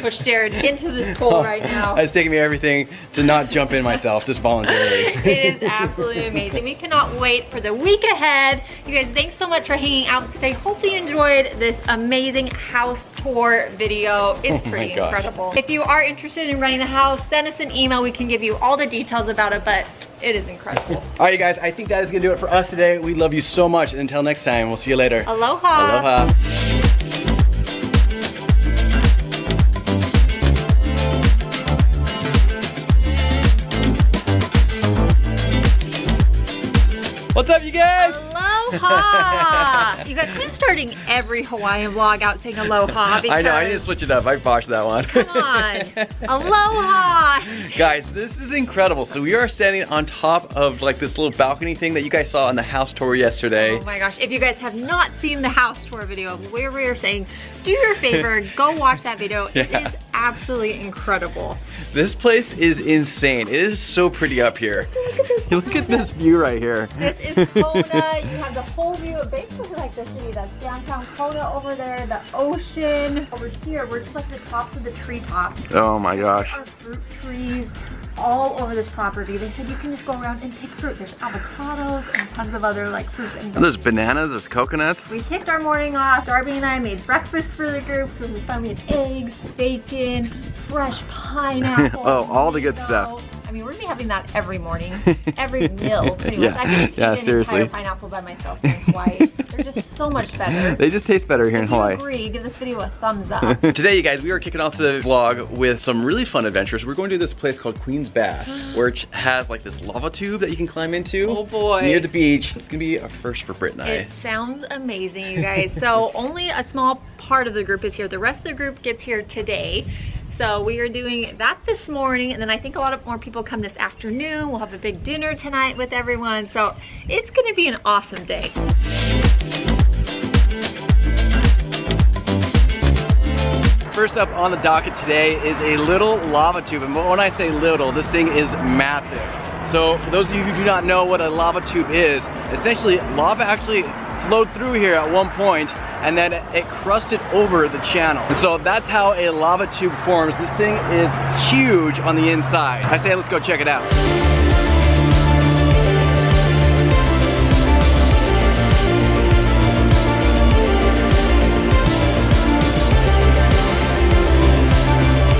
[SPEAKER 2] Not to just push Jared into this pool oh, right now.
[SPEAKER 1] It's taking me everything to not jump in myself just voluntarily.
[SPEAKER 2] it is absolutely amazing. We cannot wait for the week ahead. You guys, thanks so much for hanging out today. Hopefully you enjoyed this amazing house tour video. It's
[SPEAKER 1] Oh
[SPEAKER 2] pretty
[SPEAKER 1] gosh.
[SPEAKER 2] incredible. If you are interested in renting the house, send us an email. We can give you all the details about it, but it is incredible.
[SPEAKER 1] All right, you guys, I think that is gonna do it for us today. We love you so much. And until next time, we'll see you later.
[SPEAKER 2] Aloha.
[SPEAKER 1] Aloha. What's up, you guys?
[SPEAKER 2] Aloha. You guys, I'm starting every Hawaiian vlog out saying aloha because
[SPEAKER 1] I know, I need to switch it up. I botched that one.
[SPEAKER 2] Come on. Aloha.
[SPEAKER 1] Guys, this is incredible. So we are standing on top of like this little balcony thing that you guys saw on the house tour yesterday.
[SPEAKER 2] Oh my gosh, if you guys have not seen the house tour video where we are saying, do your favor, go watch that video. It
[SPEAKER 1] Yeah.
[SPEAKER 2] is absolutely incredible.
[SPEAKER 1] This place is insane. It is so pretty up here.
[SPEAKER 2] Look at this.
[SPEAKER 1] Look at this view right here.
[SPEAKER 2] This is Kona. You have the whole view of basically like the city. That's downtown Kona over there, the ocean. Over here, we're just like the tops of the treetops.
[SPEAKER 1] Oh my gosh.
[SPEAKER 2] Fruit trees all over this property. They said you can just go around and pick fruit. There's avocados and tons of other like fruits and
[SPEAKER 1] There's bananas, there's coconuts.
[SPEAKER 2] We kicked our morning off. Darby and I made breakfast for the group. Was fun. We had eggs, bacon, fresh pineapple.
[SPEAKER 1] Oh, all the good stuff.
[SPEAKER 2] I mean, we're gonna be having that every morning, every meal, pretty much.
[SPEAKER 1] Yeah.
[SPEAKER 2] I can just
[SPEAKER 1] Yeah,
[SPEAKER 2] eat an
[SPEAKER 1] seriously.
[SPEAKER 2] entire pineapple by myself in Hawaii. They're just so much better.
[SPEAKER 1] They just taste better here in
[SPEAKER 2] if you
[SPEAKER 1] Hawaii.
[SPEAKER 2] agree, give this video a thumbs up.
[SPEAKER 1] Today, you guys, we are kicking off the vlog with some really fun adventures. We're going to this place called Queen's Bath, which has like this lava tube that you can climb into.
[SPEAKER 2] Oh, boy.
[SPEAKER 1] Near the beach. It's gonna be a first for Britt and I.
[SPEAKER 2] It sounds amazing, you guys. So only a small part of the group is here. The rest of the group gets here today. So we are doing that this morning, and then I think a lot of more people come this afternoon. We'll have a big dinner tonight with everyone. So it's gonna be an awesome day.
[SPEAKER 1] First up on the docket today is a little lava tube. And when I say little, this thing is massive. So for those of you who do not know what a lava tube is, essentially lava actually flowed through here at one point and then it crusted over the channel. And so that's how a lava tube forms. This thing is huge on the inside. I say let's go check it out.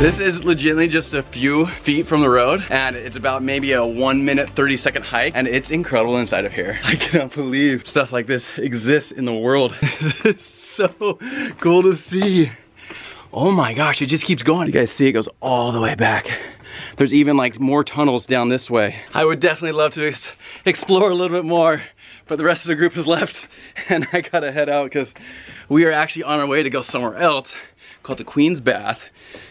[SPEAKER 1] This is legitimately just a few feet from the road and it's about maybe a one minute, 30 second hike and it's incredible inside of here. I cannot believe stuff like this exists in the world. This is so cool to see. Oh my gosh, it just keeps going. You guys see it goes all the way back. There's even like more tunnels down this way. I would definitely love to ex explore a little bit more, but the rest of the group has left and I gotta head out because we are actually on our way to go somewhere else called the Queen's Bath.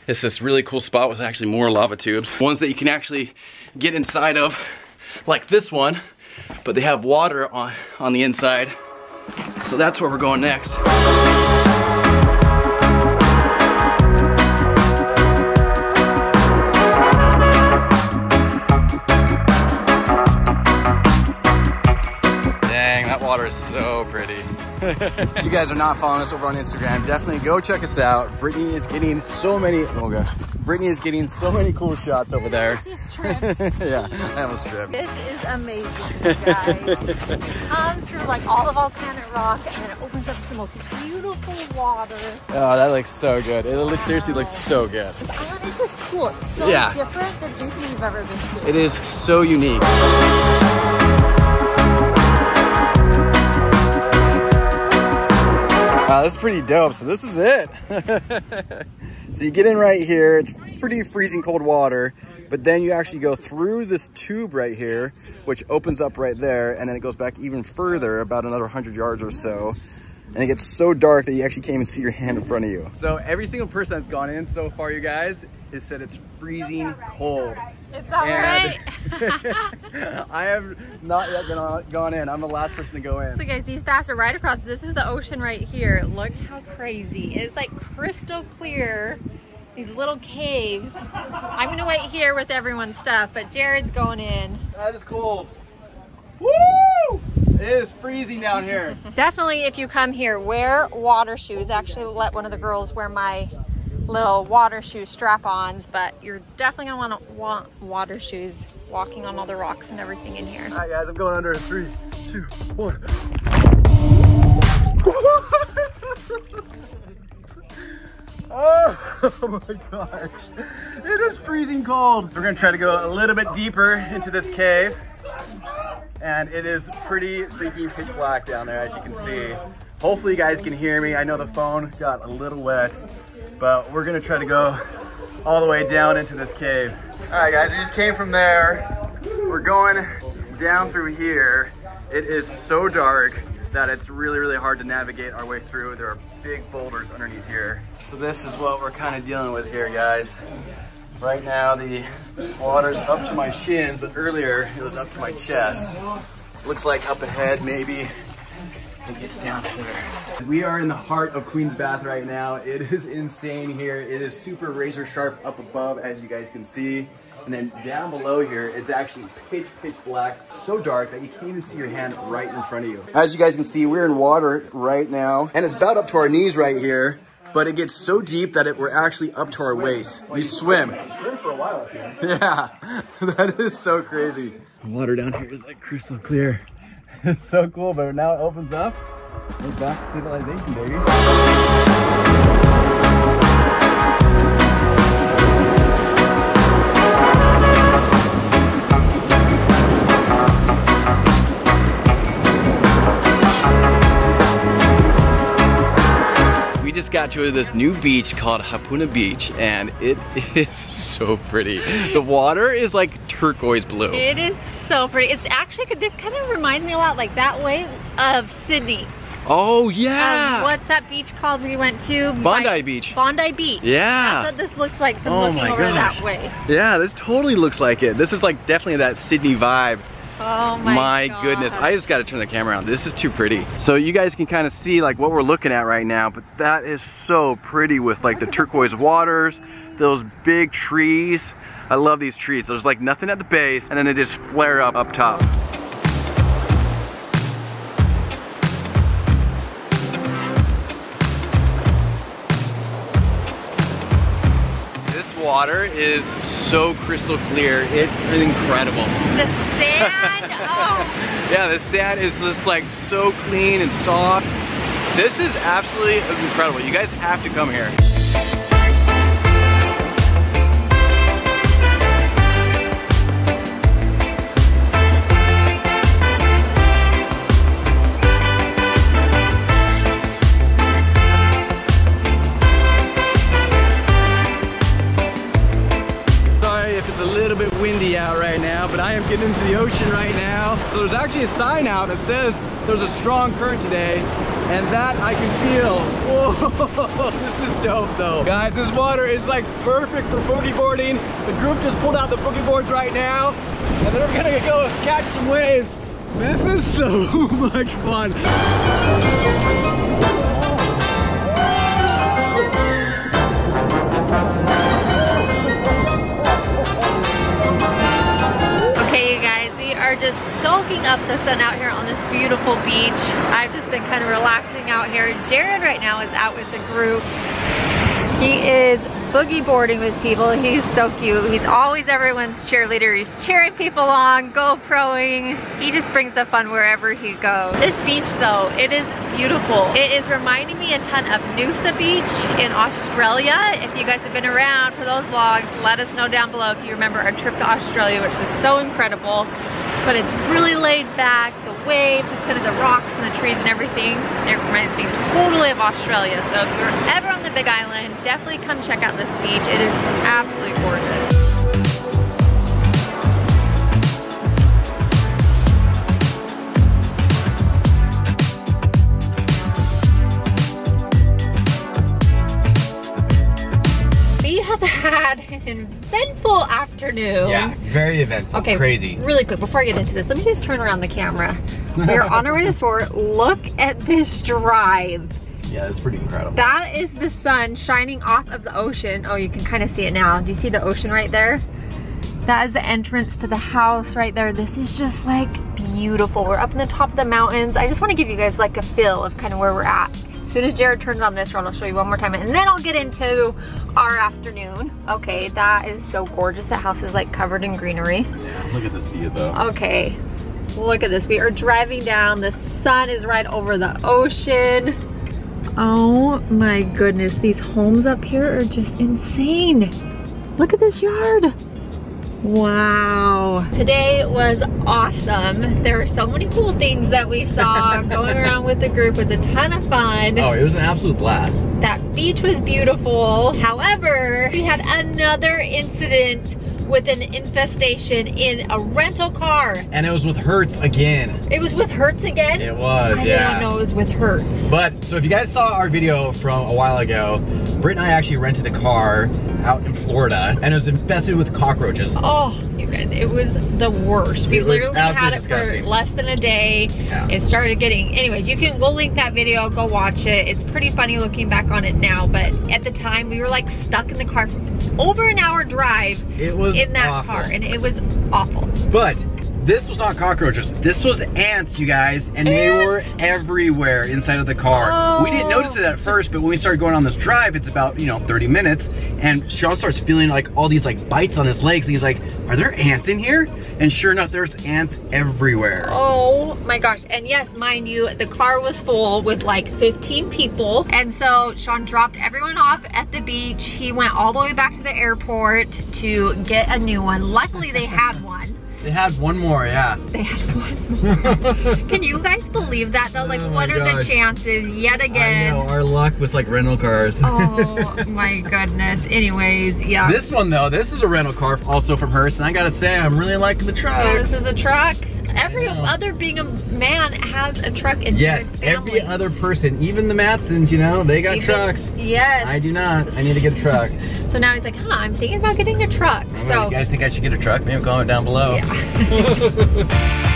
[SPEAKER 1] It's this really cool spot with actually more lava tubes. Ones that you can actually get inside of, like this one, but they have water on, on the inside. So that's where we're going next. Dang, that water is so pretty. If you guys are not following us over on Instagram, definitely go check us out. Brittany is getting so many, oh gosh. Brittany is getting so many cool shots over there. yeah, I almost tripped.
[SPEAKER 2] This is amazing, you guys. Come through like all the volcanic rock and then it opens up to the most beautiful water.
[SPEAKER 1] Oh, that looks so good. It looks, seriously looks so good.
[SPEAKER 2] This island uh, is just cool. It's so
[SPEAKER 1] Yeah.
[SPEAKER 2] different than anything you've ever been to.
[SPEAKER 1] It is so unique. Wow, this is pretty dope. So this is it. so you get in right here. It's pretty freezing cold water, but then you actually go through this tube right here, which opens up right there, and then it goes back even further, about another 100 yards or so. And it gets so dark that you actually can't even see your hand in front of you. So every single person that's gone in so far, you guys, has said it's freezing cold.
[SPEAKER 2] It's all right.
[SPEAKER 1] And I have not yet been on, gone in. I'm the last person to go in.
[SPEAKER 2] So guys, these baths are right across. This is the ocean right here. Look how crazy. It's like crystal clear. These little caves. I'm gonna wait here with everyone's stuff, but Jared's going in.
[SPEAKER 1] That is cool. Woo! It is freezing down here.
[SPEAKER 2] Definitely if you come here, wear water shoes. Actually let one of the girls wear my little water shoe strap-ons, but you're definitely gonna wanna want water shoes walking on all the rocks and everything in here.
[SPEAKER 1] All right, guys, I'm going under in three, two, one. Oh my gosh, it is freezing cold. We're gonna try to go a little bit deeper into this cave. And it is pretty freaking pitch black down there, as you can see. Hopefully you guys can hear me. I know the phone got a little wet, but we're gonna try to go all the way down into this cave. All right, guys, we just came from there. We're going down through here. It is so dark that it's really, really hard to navigate our way through. There are big boulders underneath here. So this is what we're kind of dealing with here, guys. Right now, the water's up to my shins, but earlier it was up to my chest. Looks like up ahead, maybe it gets down to there. We are in the heart of Queen's Bath right now. It is insane here. It is super razor sharp up above, as you guys can see. And then down below here, it's actually pitch, pitch black, so dark that you can't even see your hand right in front of you. As you guys can see, we're in water right now, and it's about up to our knees right here, but it gets so deep that it, we're actually up to our waist. We swim.
[SPEAKER 4] Swim for a while up here.
[SPEAKER 1] Yeah, that is so crazy. The water down here is like crystal clear. It's so cool, but now it opens up. We're back to civilization, baby. We just got to this new beach called Hapuna Beach and it is so pretty. The water is like turquoise blue.
[SPEAKER 2] It is so pretty. It's actually, this kind of reminds me a lot like that way of Sydney.
[SPEAKER 1] Oh yeah.
[SPEAKER 2] Um, what's that beach called we went to?
[SPEAKER 1] Bondi
[SPEAKER 2] Like-
[SPEAKER 1] Beach.
[SPEAKER 2] Bondi Beach.
[SPEAKER 1] Yeah.
[SPEAKER 2] That's what this looks like from
[SPEAKER 1] Oh
[SPEAKER 2] looking
[SPEAKER 1] my
[SPEAKER 2] over
[SPEAKER 1] gosh.
[SPEAKER 2] that way.
[SPEAKER 1] Yeah, this totally looks like it. This is like definitely that Sydney vibe.
[SPEAKER 2] Oh my,
[SPEAKER 1] My,
[SPEAKER 2] gosh.
[SPEAKER 1] goodness, I just gotta turn the camera on. This is too pretty. So you guys can kind of see like what we're looking at right now, but that is so pretty with like the turquoise waters, those big trees. I love these trees. There's like nothing at the base and then they just flare up up top. This water is so crystal clear. It's incredible.
[SPEAKER 2] The sand, oh.
[SPEAKER 1] Yeah, the sand is just like so clean and soft. This is absolutely incredible. You guys have to come here. Now, but I am getting into the ocean right now. So there's actually a sign out that says there's a strong current today, and that I can feel. Whoa, this is dope though. Guys, this water is like perfect for boogie boarding. The group just pulled out the boogie boards right now, and they're gonna go catch some waves. This is so much fun.
[SPEAKER 2] Soaking up the sun out here on this beautiful beach. I've just been kind of relaxing out here. Jared right now is out with the group. He is boogie boarding with people. He's so cute. He's always everyone's cheerleader. He's cheering people on, GoProing. He just brings the fun wherever he goes. This beach though, it is beautiful. It is reminding me a ton of Noosa Beach in Australia. If you guys have been around for those vlogs, let us know down below if you remember our trip to Australia, which was so incredible. But it's really laid back, the waves, just kind of the rocks and the trees and everything. It reminds me totally of Australia. So if you're ever on the Big Island, definitely come check out this beach. It is absolutely gorgeous. We have had an eventful afternoon.
[SPEAKER 1] Yeah, very eventful.
[SPEAKER 2] Okay, crazy. Really quick, before I get into this, let me just turn around the camera. We're on our way to store. Look at this drive.
[SPEAKER 1] Yeah, it's pretty incredible.
[SPEAKER 2] That is the sun shining off of the ocean. Oh, you can kind of see it now. Do you see the ocean right there? That is the entrance to the house right there. This is just like beautiful. We're up in the top of the mountains. I just want to give you guys like a feel of kind of where we're at. As soon as Jared turns on this I'll show you one more time and then I'll get into our afternoon. Okay, that is so gorgeous. The house is like covered in greenery.
[SPEAKER 1] Yeah, look at this view though.
[SPEAKER 2] Okay, look at this. We are driving down. The sun is right over the ocean. Oh my goodness, these homes up here are just insane. Look at this yard. Wow. Today was awesome. There were so many cool things that we saw. Going around with the group was a ton of fun.
[SPEAKER 1] Oh, it was an absolute blast.
[SPEAKER 2] That beach was beautiful. However, we had another incident with an infestation in a rental car.
[SPEAKER 1] And it was with Hertz again.
[SPEAKER 2] It was with Hertz again?
[SPEAKER 1] It was,
[SPEAKER 2] I
[SPEAKER 1] yeah.
[SPEAKER 2] didn't know it was with Hertz.
[SPEAKER 1] But, so if you guys saw our video from a while ago, Britt and I actually rented a car out in Florida and it was infested with cockroaches.
[SPEAKER 2] Oh, you guys, it was the worst. We
[SPEAKER 1] It
[SPEAKER 2] literally had it
[SPEAKER 1] disgusting.
[SPEAKER 2] for less than a day.
[SPEAKER 1] Yeah.
[SPEAKER 2] It started getting, anyways, you can, we'll link that video, go watch it. It's pretty funny looking back on it now, but at the time we were like stuck in the car for over an hour drive
[SPEAKER 1] It was
[SPEAKER 2] in that
[SPEAKER 1] awful.
[SPEAKER 2] car and it was awful.
[SPEAKER 1] But this was not cockroaches. This was ants, you guys, and they were everywhere inside of the car. We didn't
[SPEAKER 2] Oh.
[SPEAKER 1] notice it at first, but when we started going on this drive, it's about, you know, 30 minutes, and Sean starts feeling like all these like bites on his legs, and he's like, are there ants in here? And sure enough, there's ants everywhere.
[SPEAKER 2] Oh my gosh. And yes, mind you, the car was full with like 15 people. And so Sean dropped everyone off at the beach. He went all the way back to the airport to get a new one. Luckily they had one.
[SPEAKER 1] They had one more, yeah.
[SPEAKER 2] They had one more. Can you guys believe that though? Like,
[SPEAKER 1] Oh
[SPEAKER 2] what are
[SPEAKER 1] gosh.
[SPEAKER 2] the chances yet again?
[SPEAKER 1] our luck with like rental cars.
[SPEAKER 2] Oh my goodness. Anyways, yeah.
[SPEAKER 1] This one though, this is a rental car also from Hertz, and I gotta say, I'm really liking the
[SPEAKER 2] oh, truck.
[SPEAKER 1] trucks.
[SPEAKER 2] this is a truck. Every other being a man has a truck in
[SPEAKER 1] Yes, every other person, even the Matsons, you know, they got
[SPEAKER 2] Even-
[SPEAKER 1] trucks.
[SPEAKER 2] Yes.
[SPEAKER 1] I do not. I need to get a truck.
[SPEAKER 2] So now he's like, huh, I'm thinking about getting a truck.
[SPEAKER 1] Alright,
[SPEAKER 2] So
[SPEAKER 1] you guys think I should get a truck? Maybe comment down below.
[SPEAKER 2] Yeah.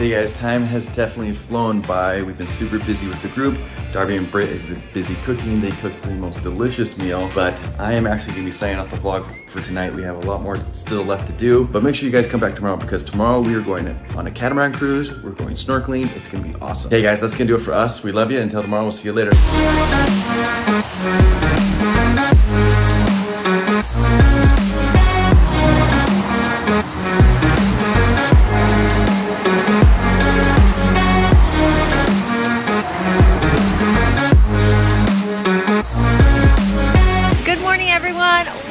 [SPEAKER 6] Hey guys, time has definitely flown by. We've been super busy with the group. Darby and Britt have been busy cooking. They cooked the most delicious meal, but I am actually gonna be signing off the vlog for tonight. We have a lot more still left to do, but make sure you guys come back tomorrow because tomorrow we are going on a catamaran cruise. We're going snorkeling. It's gonna be awesome. Hey guys, that's gonna do it for us. We love you. Until tomorrow, we'll see you later.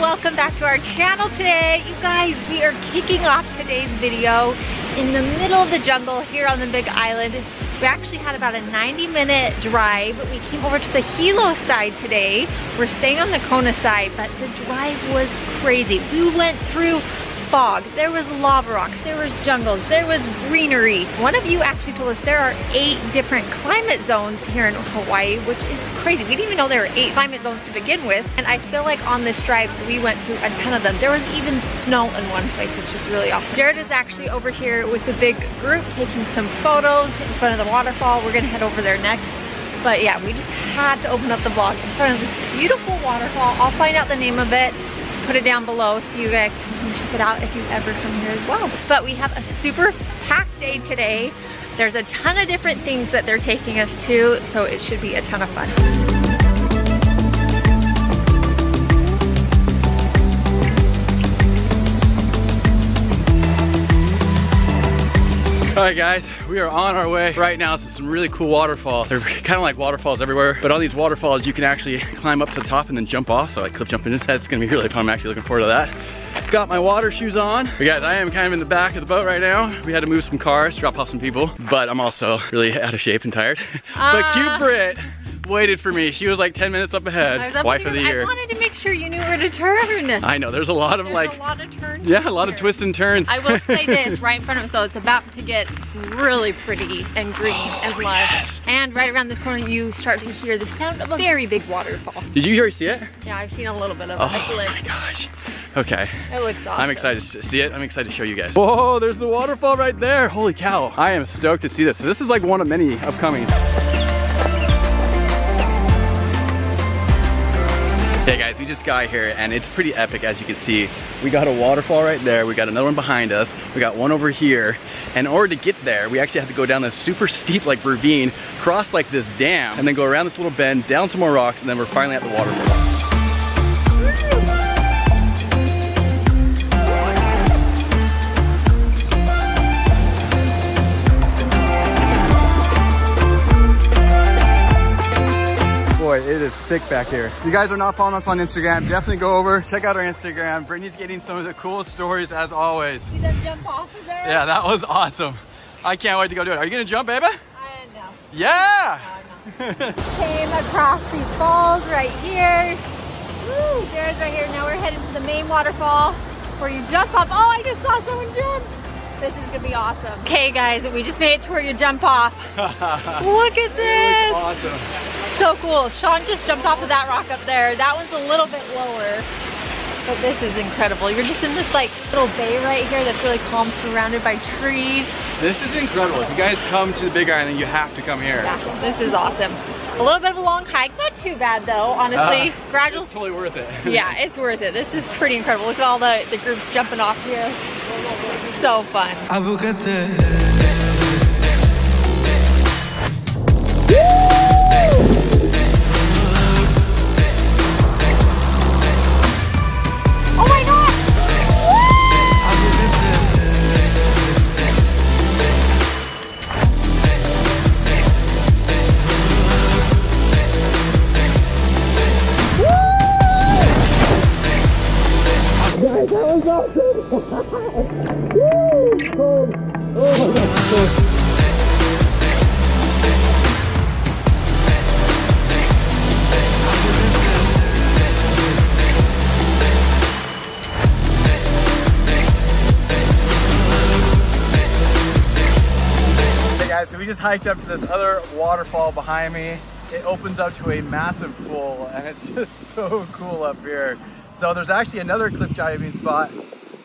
[SPEAKER 2] Welcome back to our channel today. You guys, we are kicking off today's video in the middle of the jungle here on the big island. We actually had about a 90 minute drive. We came over to the Hilo side today. We're staying on the Kona side, but the drive was crazy. We went through fog, there was lava rocks, there was jungles, there was greenery. One of you actually told us there are eight different climate zones here in Hawaii, which is crazy. We didn't even know there were eight climate zones to begin with. And I feel like on this drive, we went through a ton of them. There was even snow in one place, which is really awesome. Jared is actually over here with the big group taking some photos in front of the waterfall. We're gonna head over there next. But yeah, we just had to open up the vlog in front of this beautiful waterfall. I'll find out the name of it put it down below so you guys can check it out if you ever come here as well. But we have a super packed day today. There's a ton of different things that they're taking us to, so it should be a ton of fun.
[SPEAKER 1] All right guys, we are on our way right now to some really cool waterfalls. They're kind of like waterfalls everywhere, but on these waterfalls you can actually climb up to the top and then jump off, so like cliff jumping into That's gonna be really fun. I'm actually looking forward to that. Got my water shoes on. But guys, I am kind of in the back of the boat right now. We had to move some cars, drop off some people, but I'm also really out of shape and tired. but
[SPEAKER 2] Uh.
[SPEAKER 1] cute Britt waited for me. She was like 10 minutes up ahead.
[SPEAKER 2] I was up
[SPEAKER 1] Wife of the year.
[SPEAKER 2] I wanted to make sure you knew where to turn.
[SPEAKER 1] I know, there's a lot of
[SPEAKER 2] There's
[SPEAKER 1] like,
[SPEAKER 2] a lot of turns.
[SPEAKER 1] yeah, a lot of twists and turns.
[SPEAKER 2] I will say this right in front of us though, it's about to get really pretty and green oh, and lush.
[SPEAKER 1] yes.
[SPEAKER 2] And right around this corner you start to hear the sound of a very big waterfall.
[SPEAKER 1] Did you already see it?
[SPEAKER 2] Yeah, I've seen a little bit of
[SPEAKER 1] Oh
[SPEAKER 2] it. Oh
[SPEAKER 1] my gosh. Okay.
[SPEAKER 2] It looks awesome.
[SPEAKER 1] I'm excited to see it. I'm excited to show you guys. Whoa, there's the waterfall right there. Holy cow. I am stoked to see this. So this is like one of many upcoming. Hey guys, we just got here and it's pretty epic as you can see. We got a waterfall right there. We got another one behind us. We got one over here. And in order to get there, we actually have to go down this super steep like ravine, cross like this dam, and then go around this little bend, down some more rocks, and then we're finally at the waterfall. Is thick back here. If you guys are not following us on Instagram, definitely go over, check out our Instagram. Brittany's getting some of the coolest stories as always.
[SPEAKER 2] Jump off of there?
[SPEAKER 1] Yeah, that was awesome. I can't wait to go do it. Are you gonna jump, baby?
[SPEAKER 2] I know.
[SPEAKER 1] Yeah!
[SPEAKER 2] Came across these falls right here. Woo, there's right here. Now we're heading to the main waterfall where you jump off. Oh, I just saw someone jump. This is gonna be awesome. Okay guys, we just made it to where you jump off. Look at this.
[SPEAKER 1] awesome.
[SPEAKER 2] So cool. Sean just jumped off of that rock up there. That one's a little bit lower. But this is incredible. You're just in this like little bay right here that's really calm, surrounded by trees.
[SPEAKER 1] This is incredible. If you guys come to the Big Island, you have to come here.
[SPEAKER 2] Yeah, this is awesome. A little bit of a long hike, not too bad though, honestly.
[SPEAKER 1] Ah,
[SPEAKER 2] Gradual
[SPEAKER 1] it's totally worth it.
[SPEAKER 2] yeah, it's worth it. This is pretty incredible. Look at all the, the groups jumping off here. So fun.
[SPEAKER 1] Hiked up to this other waterfall behind me. It opens up to a massive pool and it's just so cool up here. So there's actually another cliff diving spot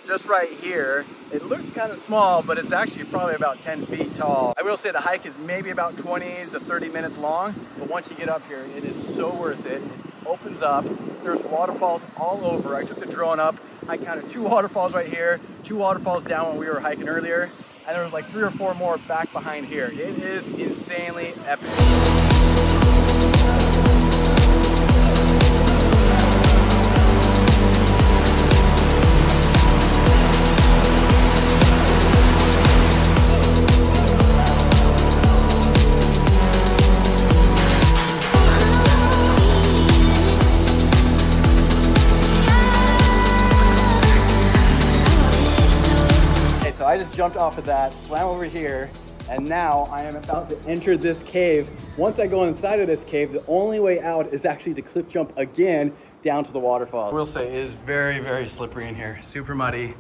[SPEAKER 1] just right here. It looks kind of small, but it's actually probably about 10 feet tall. I will say the hike is maybe about 20 to 30 minutes long, but once you get up here, it is so worth it. It opens up, there's waterfalls all over. I took the drone up, I counted two waterfalls right here, two waterfalls down when we were hiking earlier, and there was like three or four more back behind here. It is insanely epic. Jumped off of that, swam over here, and now I am about to enter this cave. Once I go inside of this cave, the only way out is actually to cliff jump again down to the waterfall. I will say it is very, very slippery in here, super muddy.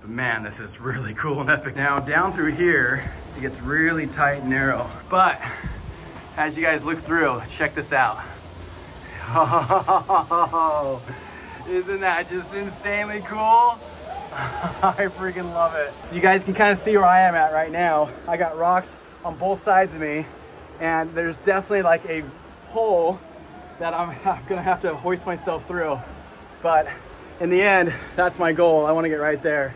[SPEAKER 1] But man, this is really cool and epic. Now down through here, it gets really tight and narrow. But as you guys look through, check this out. Oh, isn't that just insanely cool? I freaking love it. So you guys can kind of see where I am at right now. I got rocks on both sides of me and there's definitely like a hole that I'm, I'm gonna have to hoist myself through. But in the end, that's my goal. I wanna get right there.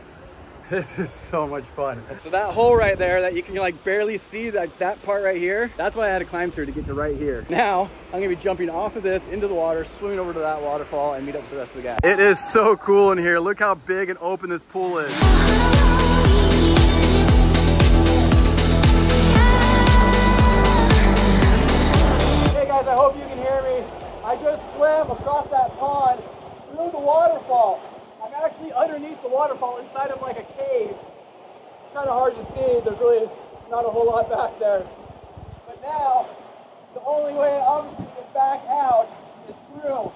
[SPEAKER 1] This is so much fun. So that hole right there that you can like barely see, that, that part right here, that's what I had to climb through to get to right here. Now, I'm gonna be jumping off of this into the water, swimming over to that waterfall and meet up with the rest of the guys. It is so cool in here. Look how big and open this pool is. Hey guys, I hope you can hear me. I just swam across that pond through the waterfall. Actually underneath the waterfall inside of like a cave. It's kind of hard to see. There's really not a whole lot back there. But now, the only way obviously to get back out is through.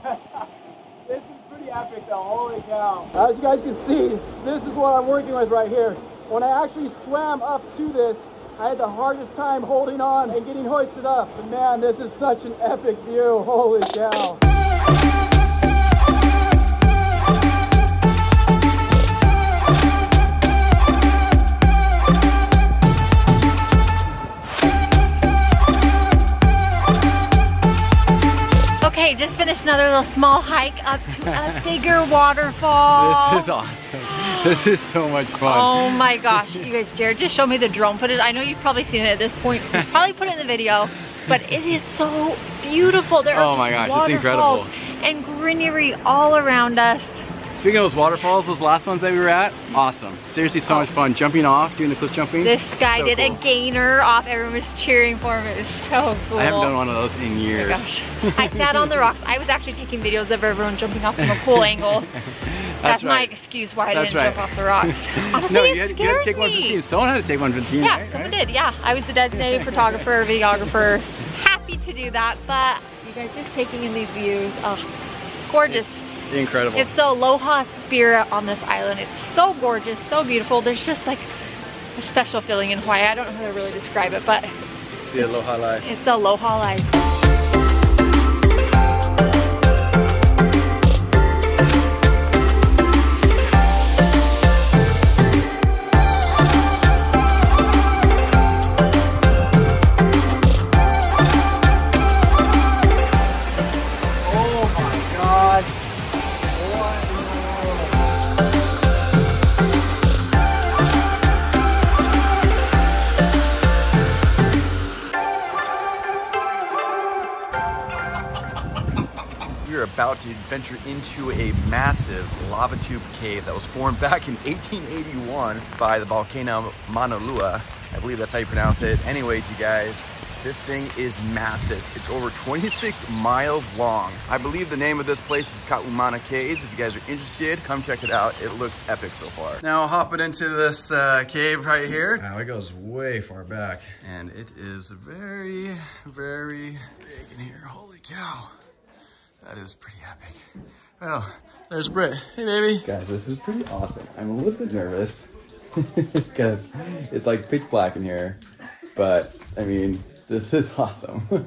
[SPEAKER 1] this is pretty epic though, holy cow. As you guys can see, this is what I'm working with right here. When I actually swam up to this, I had the hardest time holding on and getting hoisted up. But man, this is such an epic view, holy cow.
[SPEAKER 2] Okay, just finished another little small hike up to a bigger waterfall.
[SPEAKER 1] This is awesome. This is so much fun.
[SPEAKER 2] Oh my gosh, you guys, Jared just showed me the drone footage. I know you've probably seen it at this point. He's probably put it in the video, but it is so beautiful. There are
[SPEAKER 1] Oh my gosh, it's incredible.
[SPEAKER 2] And greenery all around us.
[SPEAKER 1] Speaking of those waterfalls, those last ones that we were at, awesome. Seriously, so much oh. fun. Jumping off, doing the cliff jumping.
[SPEAKER 2] This guy
[SPEAKER 1] so
[SPEAKER 2] did
[SPEAKER 1] cool.
[SPEAKER 2] a gainer off. Everyone was cheering for him. It was so cool.
[SPEAKER 1] I haven't done one of those in oh years.
[SPEAKER 2] Oh gosh. I sat on the rocks. I was actually taking videos of everyone jumping off from a cool angle. That's, my
[SPEAKER 1] right.
[SPEAKER 2] excuse why I
[SPEAKER 1] That's
[SPEAKER 2] didn't
[SPEAKER 1] right.
[SPEAKER 2] jump off the rocks. Honestly,
[SPEAKER 1] no, you had, you had to take one for the team. Someone had to take one for the team,
[SPEAKER 2] Yeah,
[SPEAKER 1] right?
[SPEAKER 2] someone did. Yeah, I was the designated photographer, videographer. Happy to do that, but you guys just taking in these views. Oh, gorgeous.
[SPEAKER 1] Incredible.
[SPEAKER 2] It's the aloha spirit on this island. It's so gorgeous, so beautiful. There's just like a special feeling in Hawaii. I don't know how to really describe it, but It's
[SPEAKER 1] the aloha life.
[SPEAKER 2] it's the aloha life.
[SPEAKER 6] About to venture into a massive lava tube cave that was formed back in 1881 by the volcano Mauna Loa. I believe that's how you pronounce it. Anyways, you guys, This thing is massive. It's over 26 miles long. I believe the name of this place is Ka'umana Caves. If you guys are interested, come check it out. It looks epic so far. Now hopping into this uh, cave right here.
[SPEAKER 1] Wow, it goes way far back.
[SPEAKER 6] And it is very, very big in here. Holy cow. That is pretty epic. Well, there's Britt. Hey, baby.
[SPEAKER 1] Guys, this is pretty awesome. I'm a little bit nervous because it's like pitch black in here. But, I mean, this is awesome.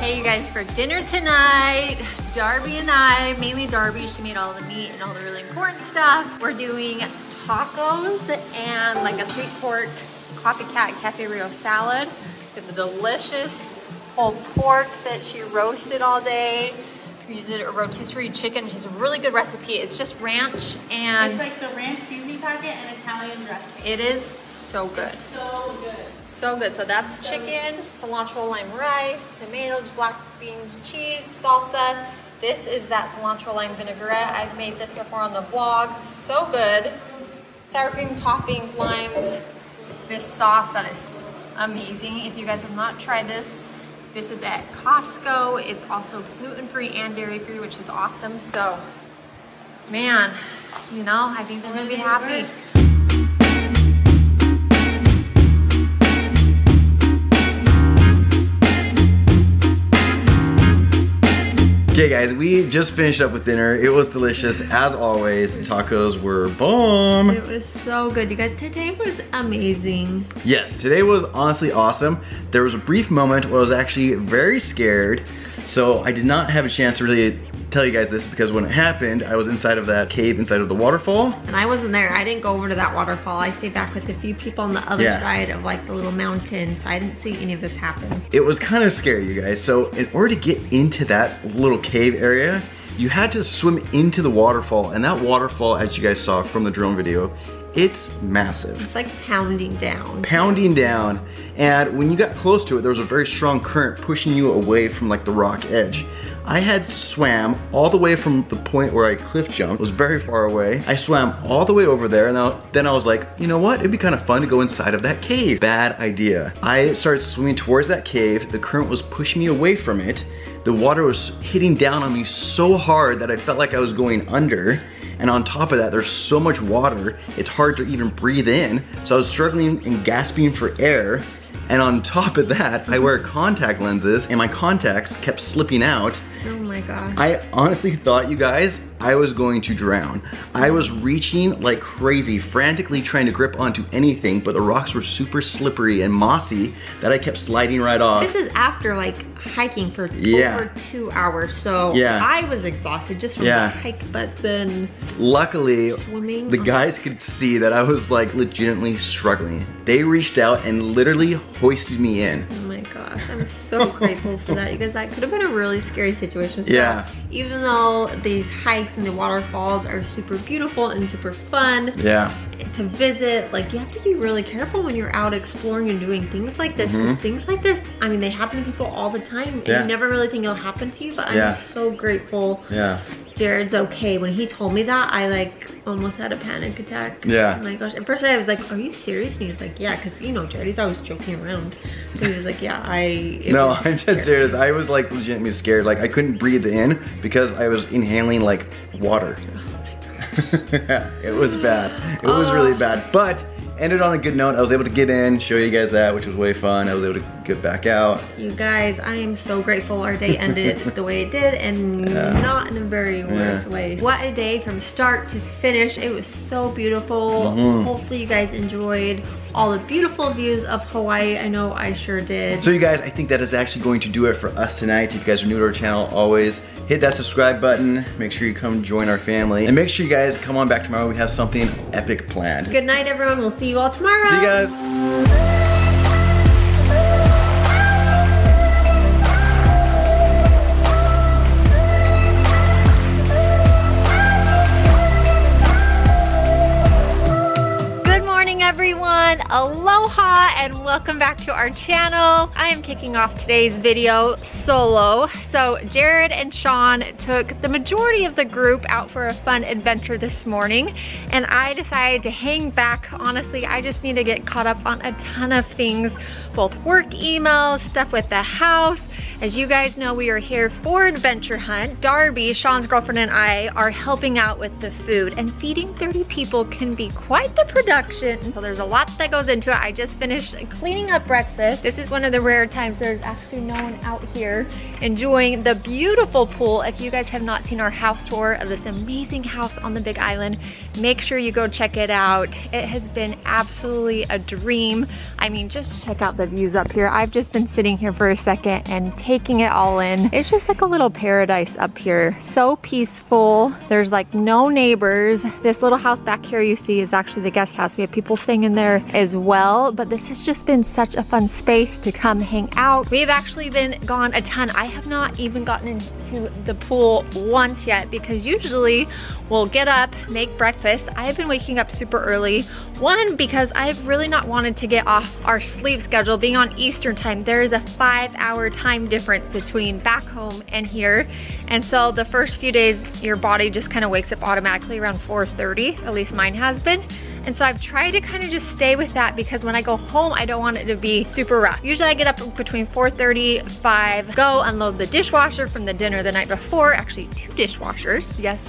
[SPEAKER 2] Hey, you guys, for dinner tonight, Darby and I, mainly Darby, she made all the meat and all the really important stuff. We're doing tacos and like a sweet pork copycat cafe rio salad. Have the delicious whole pork that she roasted all day. We used a rotisserie chicken, which is a really good recipe. It's just ranch and
[SPEAKER 5] It's like the ranch seasoning packet and Italian dressing.
[SPEAKER 2] it is so good.
[SPEAKER 5] So good.
[SPEAKER 2] So good. So that's chicken, cilantro lime rice, tomatoes, black beans, cheese, salsa. This is that cilantro lime vinaigrette. I've made this before on the vlog. So good. Sour cream toppings, limes. This sauce that is amazing. If you guys have not tried this, this is at Costco. It's also gluten-free and dairy-free, which is awesome. So, man, you know, I think they're gonna be happy.
[SPEAKER 1] Okay guys, we just finished up with dinner. It was delicious as always. Tacos were bomb.
[SPEAKER 2] It was so good. You guys, today was amazing.
[SPEAKER 1] Yes, today was honestly awesome. There was a brief moment where I was actually very scared. So I did not have a chance to really tell you guys this because when it happened, I was inside of that cave inside of the waterfall.
[SPEAKER 2] And I wasn't there. I didn't go over to that waterfall. I stayed back with a few people on the other
[SPEAKER 1] Yeah.
[SPEAKER 2] side of like the little mountain. So I didn't see any of this happen.
[SPEAKER 1] It was kind of scary, you guys. So in order to get into that little cave area, you had to swim into the waterfall. And that waterfall, as you guys saw from the drone video, it's massive.
[SPEAKER 2] It's like pounding down.
[SPEAKER 1] pounding down and when you got close to it there was a very strong current pushing you away from like the rock edge I had swam all the way from the point where I cliff jumped, it was very far away. I swam all the way over there and I- then I was like, you know what? It'd be kind of fun to go inside of that cave. Bad idea. I started swimming towards that cave. The current was pushing me away from it. The water was hitting down on me so hard that I felt like I was going under. And on top of that, there's so much water, it's hard to even breathe in. So I was struggling and gasping for air. And on top of that, I wear contact lenses and my contacts kept slipping out.
[SPEAKER 2] Oh my gosh.
[SPEAKER 1] I honestly thought, you guys, I was going to drown. I was reaching like crazy, frantically trying to grip onto anything, but the rocks were super slippery and mossy that I kept sliding right off.
[SPEAKER 2] This is after like hiking for
[SPEAKER 1] Yeah.
[SPEAKER 2] over two hours. So
[SPEAKER 1] Yeah.
[SPEAKER 2] I was exhausted just from
[SPEAKER 1] Yeah.
[SPEAKER 2] the hike, but then
[SPEAKER 1] Luckily,
[SPEAKER 2] swimming.
[SPEAKER 1] the oh. guys could see that I was like legitimately struggling. They reached out and literally hoisted me in.
[SPEAKER 2] Oh my gosh, I'm so grateful for that because that could have been a really scary situation. So
[SPEAKER 1] Yeah.
[SPEAKER 2] even though these hikes and the waterfalls are super beautiful and super fun
[SPEAKER 1] Yeah.
[SPEAKER 2] to visit, like you have to be really careful when you're out exploring and doing things like this. 'cause
[SPEAKER 1] Mhm.
[SPEAKER 2] Things like this, I mean, they happen to people all the time and
[SPEAKER 1] Yeah.
[SPEAKER 2] you never really think it'll happen to you, but I'm
[SPEAKER 1] Yeah.
[SPEAKER 2] so grateful
[SPEAKER 1] Yeah.
[SPEAKER 2] Jared's okay. When he told me that, I like almost had a panic attack.
[SPEAKER 1] Yeah.
[SPEAKER 2] Oh my gosh. At first I was like, are you serious? And he was like, yeah, because you know, Jared, he's always joking around. So he was like, yeah, I.
[SPEAKER 1] No, I'm
[SPEAKER 2] scary."
[SPEAKER 1] dead serious. I was like legitimately scared. Like I couldn't breathe in because I was inhaling like water. Oh it was bad. It was really
[SPEAKER 2] Oh.
[SPEAKER 1] bad. But ended on a good note. I was able to get in, show you guys that, which was way fun. I was able to get back out.
[SPEAKER 2] You guys, I am so grateful our day ended the way it did and
[SPEAKER 1] Yeah.
[SPEAKER 2] not in a very worse
[SPEAKER 1] Yeah.
[SPEAKER 2] way. What a day from start to finish. It was so beautiful.
[SPEAKER 1] Mhm.
[SPEAKER 2] Hopefully you guys enjoyed all the beautiful views of Hawaii. I know I sure did.
[SPEAKER 1] So you guys, I think that is actually going to do it for us tonight. If you guys are new to our channel, always hit that subscribe button. Make sure you come join our family. And make sure you guys come on back tomorrow. We have something epic planned.
[SPEAKER 2] Good night, everyone. We'll see you all tomorrow.
[SPEAKER 1] See you guys.
[SPEAKER 2] Aloha and welcome back to our channel. I am kicking off today's video solo. So Jared and Sean took the majority of the group out for a fun adventure this morning and I decided to hang back. Honestly, I just need to get caught up on a ton of things, both work emails, stuff with the house. As you guys know, we are here for Adventure Hunt. Darby, Sean's girlfriend and I are helping out with the food and feeding 30 people can be quite the production. So there's a lot that goes into it. I just finished cleaning up breakfast. This is one of the rare times there's actually no one out here enjoying the beautiful pool. If you guys have not seen our house tour of this amazing house on the Big Island, make sure you go check it out. It has been absolutely a dream. I mean, just check out the views up here. I've just been sitting here for a second and taking it all in. It's just like a little paradise up here. So peaceful. There's like no neighbors. This little house back here you see is actually the guest house. We have people staying in there as well, but this has just been such a fun space to come hang out. We've actually been gone a ton. I have not even gotten into the pool once yet because usually we'll get up, make breakfast. I have been waking up super early. One, because I've really not wanted to get off our sleep schedule. Being on Eastern time, there is a five hour time difference between back home and here. And so the first few days, your body just kind of wakes up automatically around 4.30, at least mine has been. And so I've tried to kind of just stay with that because when I go home, I don't want it to be super rough. Usually I get up between 4.30, 5, go unload the dishwasher from the dinner the night before. Actually, two dishwashers. Yes,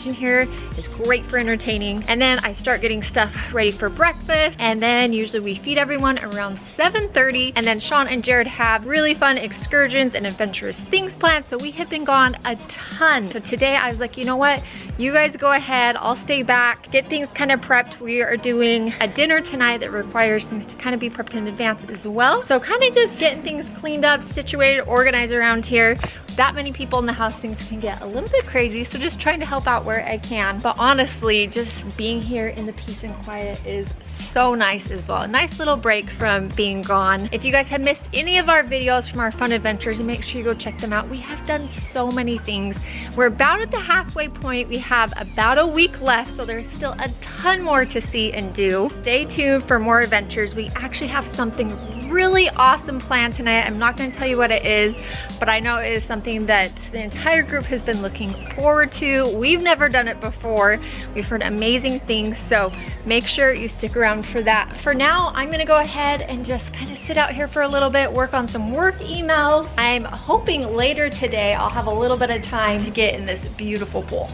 [SPEAKER 2] here is great for entertaining. And then I start getting stuff ready for breakfast. And then usually we feed everyone around 7.30. And then Sean and Jared have really fun excursions and adventurous things planned. So we have been gone a ton. So today I was like, you know what? You guys go ahead, I'll stay back, get things kind of prepped. We are doing a dinner tonight that requires things to kind of be prepped in advance as well. So kind of just getting things cleaned up, situated, organized around here. That many people in the house, things can get a little bit crazy. So just trying to help out where I can. But honestly, just being here in the peace and quiet is so nice as well. A nice little break from being gone. If you guys have missed any of our videos from our fun adventures, make sure you go check them out. We have done so many things. We're about at the halfway point. We have about a week left, so there's still a ton more to see and do. Stay tuned for more adventures. We actually have something really awesome plan tonight. I'm not gonna tell you what it is, but I know it is something that the entire group has been looking forward to. We've never done it before. We've heard amazing things, so make sure you stick around for that. For now, I'm gonna go ahead and just kind of sit out here for a little bit, work on some work emails. I'm hoping later today I'll have a little bit of time to get in this beautiful pool.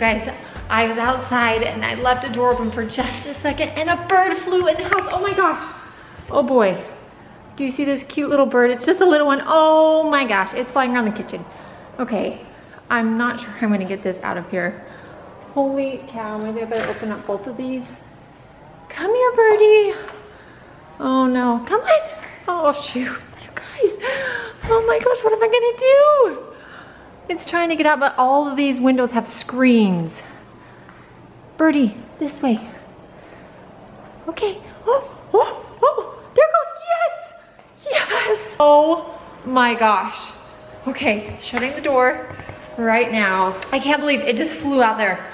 [SPEAKER 2] Guys, I was outside and I left the door open for just a second and a bird flew in the house. Oh my gosh. Oh boy. Do you see this cute little bird? It's just a little one. Oh my gosh, it's flying around the kitchen. Okay, I'm not sure I'm gonna get this out of here. Holy cow, maybe I better open up both of these. Come here, birdie. Oh no, come on. Oh shoot, you guys. Oh my gosh, what am I gonna do? It's trying to get out, but all of these windows have screens. Birdie, this way. Okay. Oh, oh, oh, there goes, yes, yes. Oh my gosh. Okay, shutting the door right now. I can't believe it just flew out there.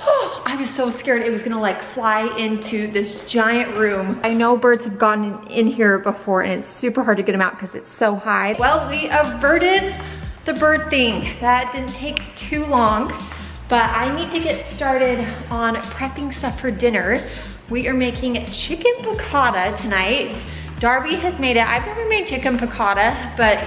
[SPEAKER 2] Oh, I was so scared it was gonna like fly into this giant room. I know birds have gone in here before and it's super hard to get them out because it's so high. Well, we averted the bird thing. That didn't take too long, but I need to get started on prepping stuff for dinner. We are making chicken piccata tonight. Darby has made it. I've never made chicken piccata, but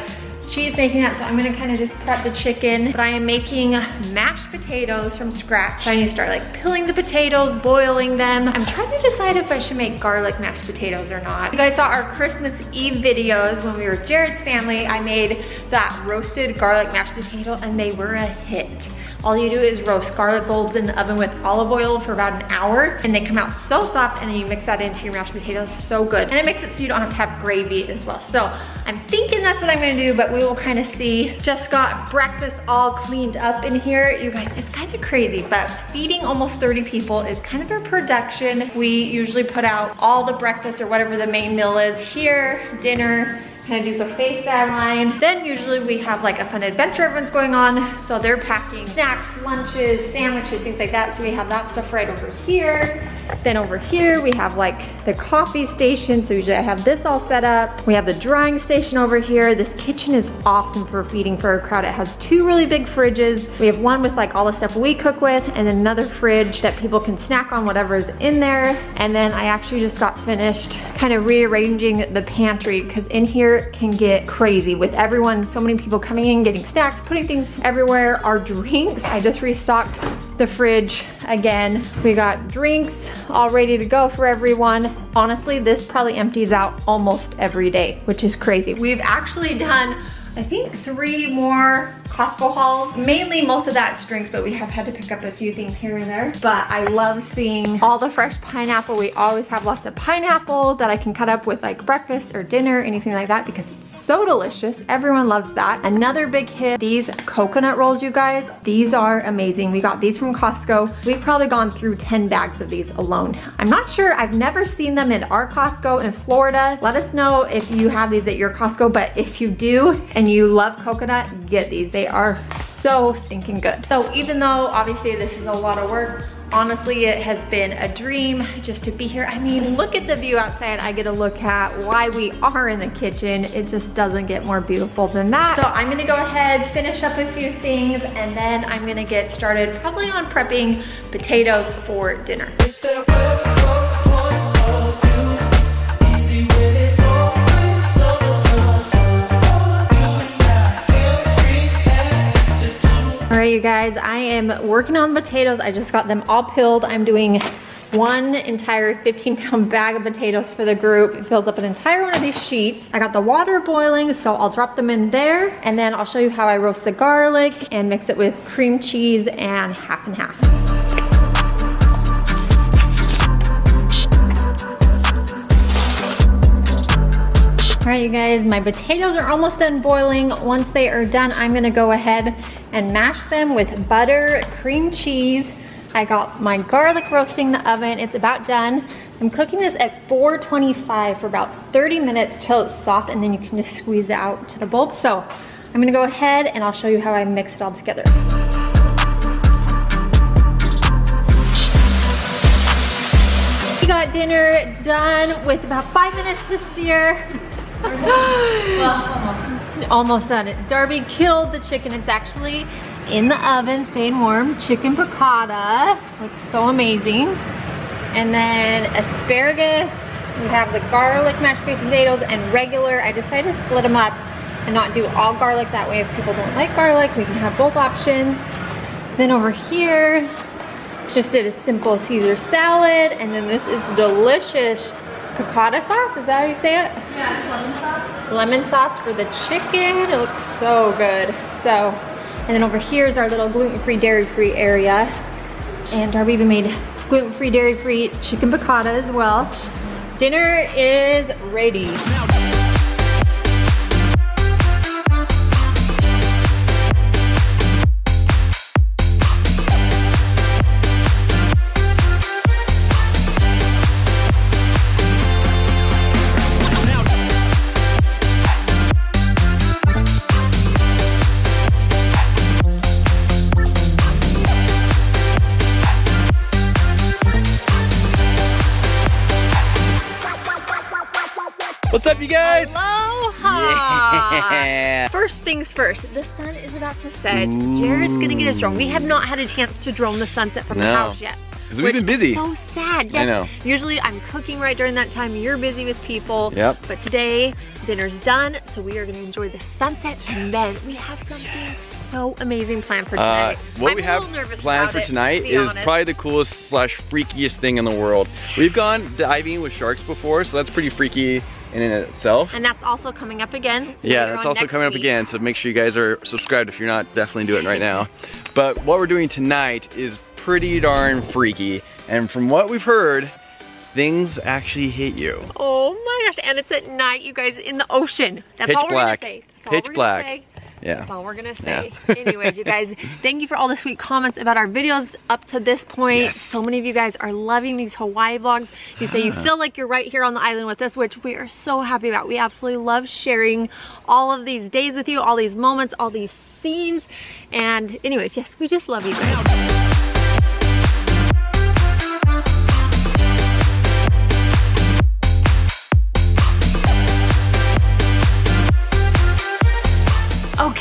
[SPEAKER 2] she's making that, so I'm gonna kind of just prep the chicken. But I am making mashed potatoes from scratch. So I need to start like peeling the potatoes, boiling them. I'm trying to decide if I should make garlic mashed potatoes or not. You guys saw our Christmas Eve videos when we were Jared's family. I made that roasted garlic mashed potato and they were a hit. All you do is roast garlic bulbs in the oven with olive oil for about an hour and they come out so soft and then you mix that into your mashed potatoes, so good. And it makes it so you don't have to have gravy as well. So I'm thinking that's what I'm gonna do, but we will kind of see. Just got breakfast all cleaned up in here. You guys, it's kind of crazy, but feeding almost 30 people is kind of a production. We usually put out all the breakfast or whatever the main meal is here, dinner, kind of do buffet style line. Then usually we have like a fun adventure everyone's going on. So they're packing snacks, lunches, sandwiches, things like that. So we have that stuff right over here. Then over here we have like the coffee station. So usually I have this all set up. We have the drying station over here. This kitchen is awesome for feeding for a crowd. It has two really big fridges. We have one with like all the stuff we cook with and another fridge that people can snack on whatever's in there. And then I actually just got finished kind of rearranging the pantry because in here can get crazy with everyone, so many people coming in, getting snacks, putting things everywhere. Our drinks, I just restocked the fridge again. We got drinks all ready to go for everyone. Honestly, this probably empties out almost every day, which is crazy. We've actually done I think three more Costco hauls. Mainly most of that's drinks, but we have had to pick up a few things here and there. But I love seeing all the fresh pineapple. We always have lots of pineapple that I can cut up with like breakfast or dinner, anything like that because it's so delicious. Everyone loves that. Another big hit, these coconut rolls, you guys. These are amazing. We got these from Costco. We've probably gone through 10 bags of these alone. I'm not sure, I've never seen them in our Costco in Florida. Let us know if you have these at your Costco, but if you do and you love coconut, get these. They are so stinking good. So even though obviously this is a lot of work, honestly it has been a dream just to be here. I mean, look at the view outside I get to look at why we are in the kitchen. It just doesn't get more beautiful than that. So I'm gonna go ahead, finish up a few things, and then I'm gonna get started probably on prepping potatoes for dinner. You guys, I am working on potatoes. I just got them all peeled. I'm doing one entire 15 pound bag of potatoes for the group. It fills up an entire one of these sheets. I got the water boiling, so I'll drop them in there. And then I'll show you how I roast the garlic and mix it with cream cheese and half and half. All right, you guys, my potatoes are almost done boiling. Once they are done, I'm gonna go ahead and mash them with butter, cream cheese. I got my garlic roasting in the oven. It's about done. I'm cooking this at 425 for about 30 minutes till it's soft and then you can just squeeze it out to the bulb. So I'm gonna go ahead and I'll show you how I mix it all together. We got dinner done with about five minutes to spare. almost. done it. Darby killed the chicken. It's actually in the oven, staying warm. Chicken piccata. Looks so amazing. And then asparagus. We have the garlic mashed potatoes and regular. I decided to split them up and not do all garlic. That way if people don't like garlic, we can have both options. Then over here, just did a simple Caesar salad. And then this is delicious piccata sauce, is that how you say it?
[SPEAKER 5] Yeah, lemon sauce.
[SPEAKER 2] Lemon sauce for the chicken. It looks so good. So, and then over here is our little gluten-free, dairy-free area. And Darby even made gluten-free, dairy-free chicken piccata as well. Dinner is ready.
[SPEAKER 1] Up, you guys?
[SPEAKER 2] Aloha!
[SPEAKER 1] Yeah.
[SPEAKER 2] First things first, the sun is about to set. Jared's gonna get us drone. We have not had a chance to drone the sunset from the house yet.
[SPEAKER 1] Because we've been busy.
[SPEAKER 2] So sad. Yes.
[SPEAKER 1] I know.
[SPEAKER 2] Usually I'm cooking right during that time. You're busy with people.
[SPEAKER 1] Yep.
[SPEAKER 2] But today, dinner's done. So we are gonna enjoy the sunset and then we have something so amazing planned for tonight.
[SPEAKER 1] Uh, what
[SPEAKER 2] I'm
[SPEAKER 1] we have planned for
[SPEAKER 2] it,
[SPEAKER 1] tonight
[SPEAKER 2] to
[SPEAKER 1] is
[SPEAKER 2] honest.
[SPEAKER 1] probably the coolest slash freakiest thing in the world. We've gone diving with sharks before, so that's pretty freaky in and itself.
[SPEAKER 2] And that's also coming up again.
[SPEAKER 1] Yeah, that's also coming up again, so make sure you guys are subscribed if you're not, definitely do it right now. But what we're doing tonight is pretty darn freaky, and from what we've heard, things actually hit you.
[SPEAKER 2] Oh my gosh, and it's at night, you guys, in the ocean. That's
[SPEAKER 1] Pitch
[SPEAKER 2] all we're
[SPEAKER 1] black.
[SPEAKER 2] gonna say. That's all
[SPEAKER 1] Pitch
[SPEAKER 2] we're gonna
[SPEAKER 1] black. Yeah.
[SPEAKER 2] That's all we're gonna say. Anyways, you guys, thank you for all the sweet comments about our videos up to this point.
[SPEAKER 1] Yes.
[SPEAKER 2] So many of you guys are loving these Hawaii vlogs. You say you mm. feel like you're right here on the island with us, which we are so happy about. We absolutely love sharing all of these days with you, all these moments, all these scenes. And anyways, yes, we just love you guys.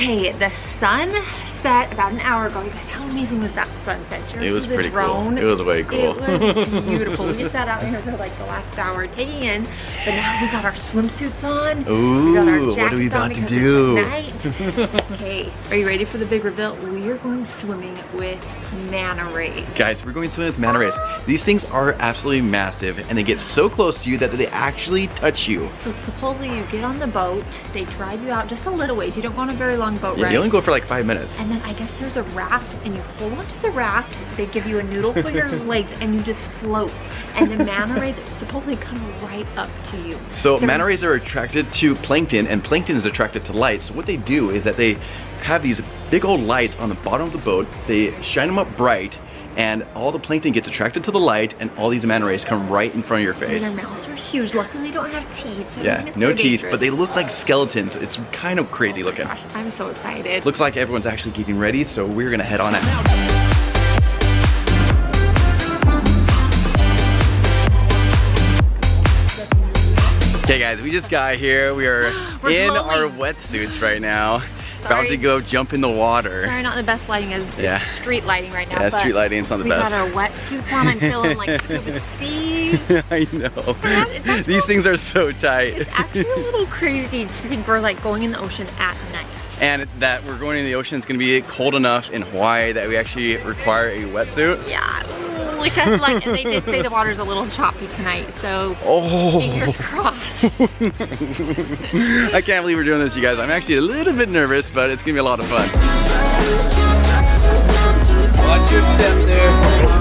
[SPEAKER 2] Okay, the sun set about an hour ago. You guys, how amazing was that sunset?
[SPEAKER 1] It was pretty cool. It was way cool.
[SPEAKER 2] It was beautiful. we sat out here for like the last hour taking in, but now we got our swimsuits on. we got our
[SPEAKER 1] Ooh, what are we about to do?
[SPEAKER 2] okay, are you ready for the big reveal? We are going swimming with manta rays.
[SPEAKER 1] Guys, we're going swimming with manta rays. These things are absolutely massive and they get so close to you that they actually touch you.
[SPEAKER 2] So supposedly you get on the boat, they drive you out just a little ways. You don't go on a very long boat
[SPEAKER 1] Yeah,
[SPEAKER 2] ride.
[SPEAKER 1] you only go for like five minutes.
[SPEAKER 2] And then I guess there's a raft and you hold onto the raft, they give you a noodle for your legs and you just float. And the manta rays supposedly come right up to you.
[SPEAKER 1] So
[SPEAKER 2] They're-
[SPEAKER 1] manta rays are attracted to plankton and plankton is attracted to light. So what they do is that they have these big old lights on the bottom of the boat. They shine them up bright and all the plankton gets attracted to the light and all these manta rays come right in front of your
[SPEAKER 2] And
[SPEAKER 1] face.
[SPEAKER 2] their mouths are huge. Luckily they don't have teeth. so
[SPEAKER 1] Yeah, no teeth,
[SPEAKER 2] dangerous-
[SPEAKER 1] but they look like skeletons. It's kind of crazy
[SPEAKER 2] Oh
[SPEAKER 1] looking.
[SPEAKER 2] Gosh, I'm so excited.
[SPEAKER 1] Looks like everyone's actually getting ready, so we're gonna head on out. Okay guys, we just got here. We are in our wetsuits right now. About to go jump in the water.
[SPEAKER 2] Sorry, not the best lighting as
[SPEAKER 1] Yeah.
[SPEAKER 2] street lighting right now.
[SPEAKER 1] Yeah, street lighting, it's not the
[SPEAKER 2] we
[SPEAKER 1] best.
[SPEAKER 2] got our wetsuits on. I'm feeling like Scuba Steve.
[SPEAKER 1] I know.
[SPEAKER 2] it's actually-
[SPEAKER 1] These things are so tight.
[SPEAKER 2] It's actually a little crazy to think we're like going in the ocean at night.
[SPEAKER 1] And that we're going in the ocean. It's gonna be cold enough in Hawaii that we actually require a wetsuit.
[SPEAKER 2] Yeah, ooh, which I like, and they did say the water's a little choppy tonight, so
[SPEAKER 1] Oh.
[SPEAKER 2] fingers crossed.
[SPEAKER 1] I can't believe we're doing this, you guys. I'm actually a little bit nervous, but it's gonna be a lot of fun. Watch your step there.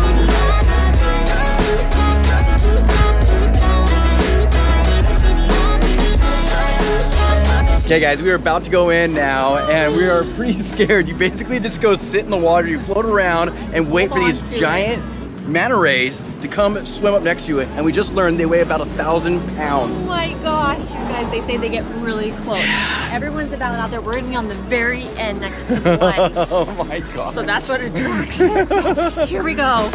[SPEAKER 1] Okay guys, we are about to go in now and we are pretty scared. You basically just go sit in the water, you float around and wait for these giant manta rays to come swim up next to you. And we just learned they weigh about a thousand pounds.
[SPEAKER 2] Oh my gosh, you guys, they say they get really close. Everyone's about out there. We're gonna be on the very end next to the light.
[SPEAKER 1] oh my god.
[SPEAKER 2] So that's what attracts them. So here we go.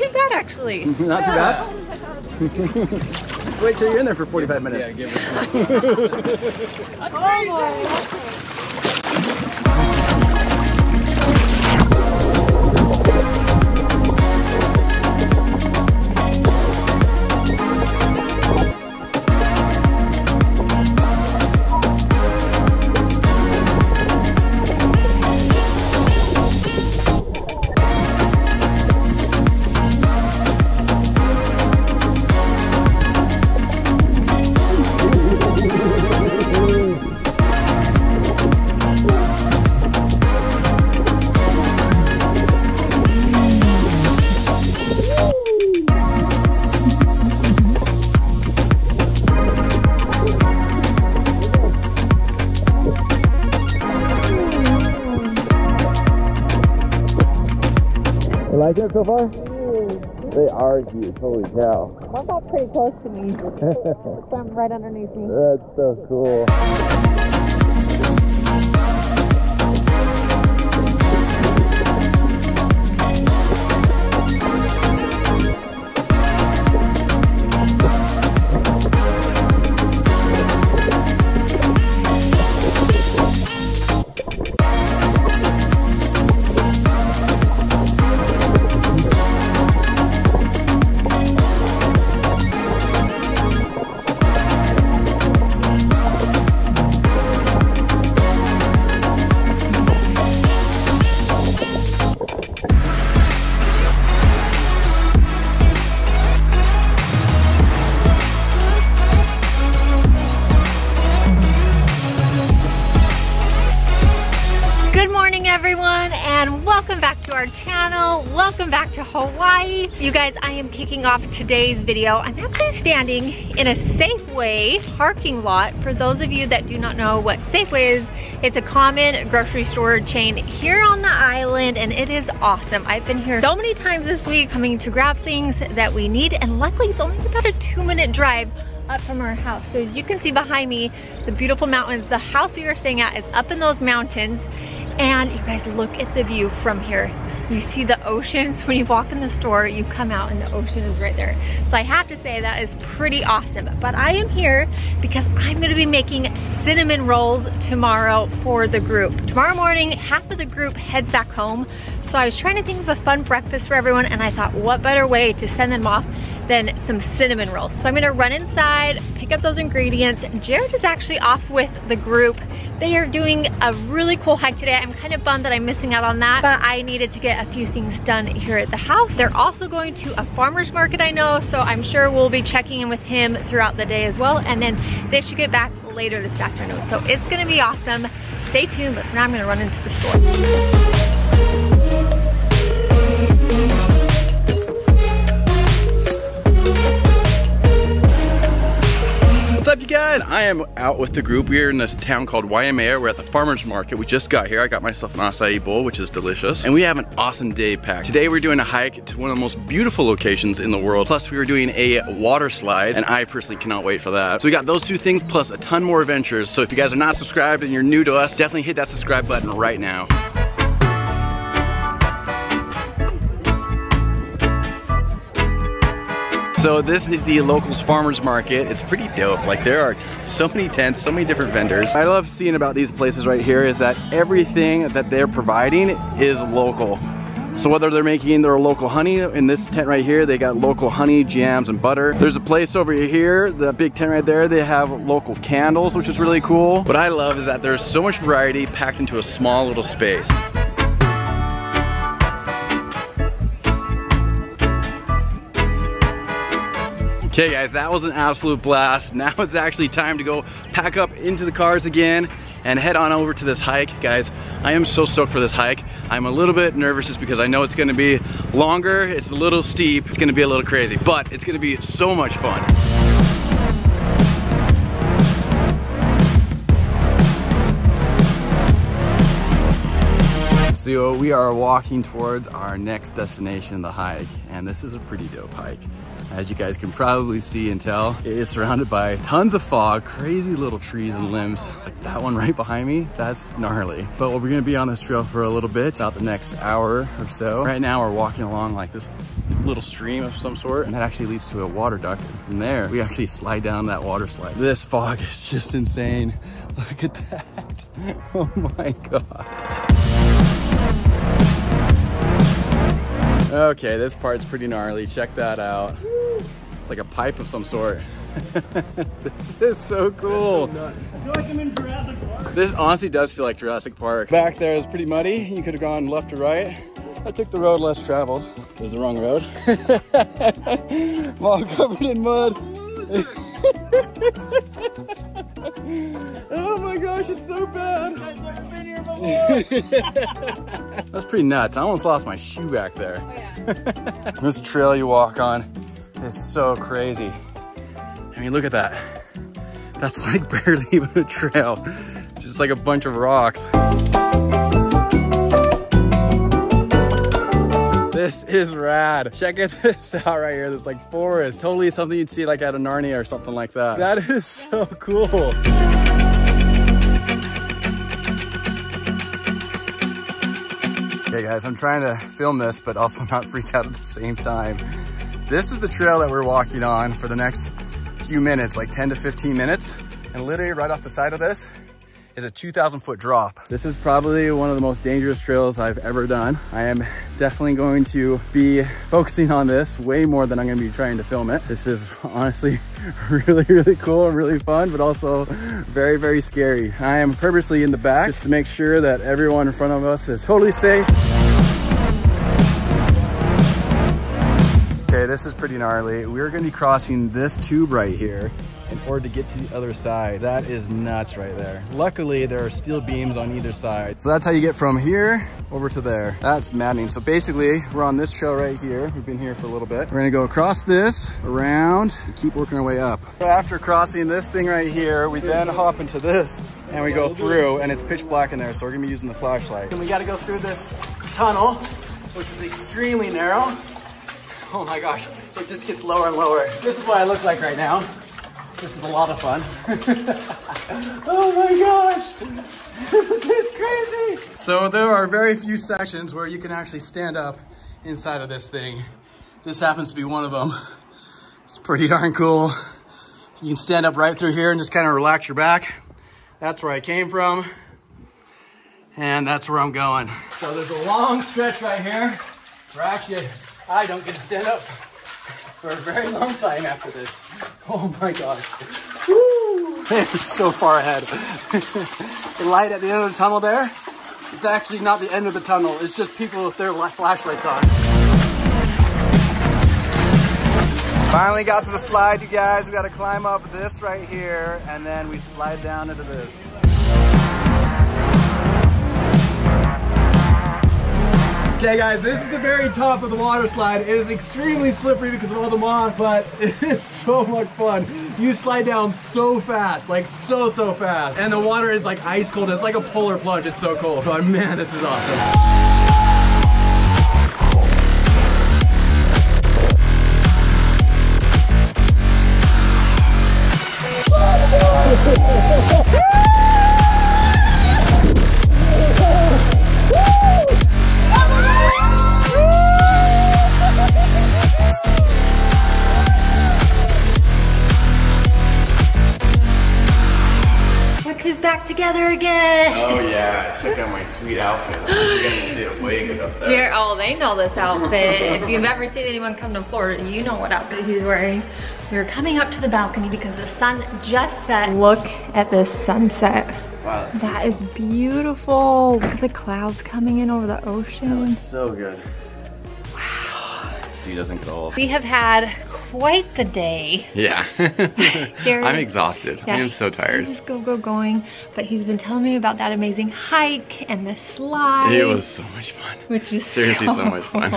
[SPEAKER 2] Too bad actually.
[SPEAKER 1] Not too bad. Just wait till you're in there for 45 minutes. Yeah, give oh,
[SPEAKER 4] You like it so far? They are huge, holy cow.
[SPEAKER 2] One got pretty close to me. Swam right underneath me.
[SPEAKER 4] That's so cool.
[SPEAKER 2] Kicking off today's video. I'm actually standing in a Safeway parking lot. For those of you that do not know what Safeway is, it's a common grocery store chain here on the island and it is awesome. I've been here so many times this week coming to grab things that we need and luckily it's only about a two minute drive up from our house. So as you can see behind me, the beautiful mountains. The house we are staying at is up in those mountains and you guys look at the view from here. You see the oceans. When you walk in the store, you come out and the ocean is right there. So I have to say that is pretty awesome. But I am here because I'm gonna be making cinnamon rolls tomorrow for the group. Tomorrow morning, half of the group heads back home. So I was trying to think of a fun breakfast for everyone and I thought what better way to send them off than some cinnamon rolls. So I'm gonna run inside, pick up those ingredients. Jared is actually off with the group. They are doing a really cool hike today. I'm kind of bummed that I'm missing out on that, but I needed to get a few things done here at the house. They're also going to a farmer's market I know, so I'm sure we'll be checking in with him throughout the day as well. And then they should get back later this afternoon. So it's gonna be awesome. Stay tuned, but for now I'm gonna run into the store.
[SPEAKER 1] Up you guys? I am out with the group. We are in this town called Waimea. We're at the farmer's market. We just got here. I got myself an acai bowl, which is delicious. And we have an awesome day packed. Today we're doing a hike to one of the most beautiful locations in the world. Plus we were doing a water slide and I personally cannot wait for that. So we got those two things plus a ton more adventures. So if you guys are not subscribed and you're new to us, definitely hit that subscribe button right now. So this is the locals farmers market. It's pretty dope. Like there are so many tents, so many different vendors. I love seeing about these places right here is that everything that they're providing is local. So whether they're making their local honey, in this tent right here, they got local honey, jams, and butter. There's a place over here, the big tent right there, they have local candles, which is really cool. What I love is that there's so much variety packed into a small little space. Okay guys, that was an absolute blast. Now it's actually time to go pack up into the cars again and head on over to this hike. Guys, I am so stoked for this hike. I'm a little bit nervous just because I know it's gonna be longer, it's a little steep, it's gonna be a little crazy, but it's gonna be so much fun. So we are walking towards our next destination, the hike, and this is a pretty dope hike. As you guys can probably see and tell, it is surrounded by tons of fog, crazy little trees and limbs. Like that one right behind me, that's gnarly. But we're gonna be on this trail for a little bit, about the next hour or so. Right now we're walking along like this little stream of some sort, and that actually leads to a water duck. And from there, we actually slide down that water slide. This fog is just insane. Look at that. Oh my gosh. Okay, this part's pretty gnarly. Check that out. It's like a pipe of some sort. this is so cool.
[SPEAKER 3] I like I'm in Jurassic Park.
[SPEAKER 1] This honestly does feel like Jurassic Park. Back there is pretty muddy. You could have gone left or right. I took the road less traveled. It was the wrong road. I'm all covered in mud. Oh my gosh, it's so bad. That's pretty nuts. I almost lost my shoe back there. this trail you walk on is so crazy. I mean, look at that. That's like barely even a trail. Just like a bunch of rocks. This is rad. Check it this out right here. This like forest. Totally something you'd see like out of Narnia or something like that. That is so cool. Okay guys, I'm trying to film this, but also not freak out at the same time. This is the trail that we're walking on for the next few minutes, like 10 to 15 minutes. And literally right off the side of this is a 2,000 foot drop. This is probably one of the most dangerous trails I've ever done. I am definitely going to be focusing on this way more than I'm gonna be trying to film it. This is honestly really, really cool and really fun, but also very, very scary. I am purposely in the back just to make sure that everyone in front of us is totally safe. Okay, this is pretty gnarly. We're gonna be crossing this tube right here order to get to the other side. That is nuts right there. Luckily, there are steel beams on either side. So that's how you get from here over to there. That's maddening. So basically, we're on this trail right here. We've been here for a little bit. We're gonna go across this, around, keep working our way up. So after crossing this thing right here, we then hop into this and we go through and it's pitch black in there. So we're gonna be using the flashlight. And we gotta go through this tunnel, which is extremely narrow. Oh my gosh, it just gets lower and lower. This is what I look like right now. This is a lot of fun. oh my gosh, this is crazy. So there are very few sections where you can actually stand up inside of this thing. This happens to be one of them. It's pretty darn cool. You can stand up right through here and just kind of relax your back. That's where I came from. And that's where I'm going. So there's a long stretch right here where actually I don't get to stand up for a very long time after this. Oh my gosh. Woo! So far ahead. the light at the end of the tunnel there, it's actually not the end of the tunnel. It's just people with their flashlights on. Finally got to the slide, you guys. We got to climb up this right here, and then we slide down into this. Okay guys, this is the very top of the water slide. It is extremely slippery because of all the moss, but it is so much fun. You slide down so fast, like so, so fast. And the water is like ice cold. It's like a polar plunge. It's so cold. But man, this is awesome.
[SPEAKER 2] This outfit. if you've ever seen anyone come to Florida, you know what outfit he's wearing. We're coming up to the balcony because the sun just set. Look at this sunset.
[SPEAKER 1] Wow,
[SPEAKER 2] That is beautiful. Look at the clouds coming in over the ocean.
[SPEAKER 1] so good. Wow. This dude doesn't go.
[SPEAKER 2] We have had quite the day.
[SPEAKER 1] Yeah.
[SPEAKER 2] Jared-
[SPEAKER 1] I'm exhausted. I am so tired.
[SPEAKER 2] Just go, go, going. But he's been telling me about that amazing hike and the slide.
[SPEAKER 1] It was so much fun.
[SPEAKER 2] Which is
[SPEAKER 1] Seriously, so much fun.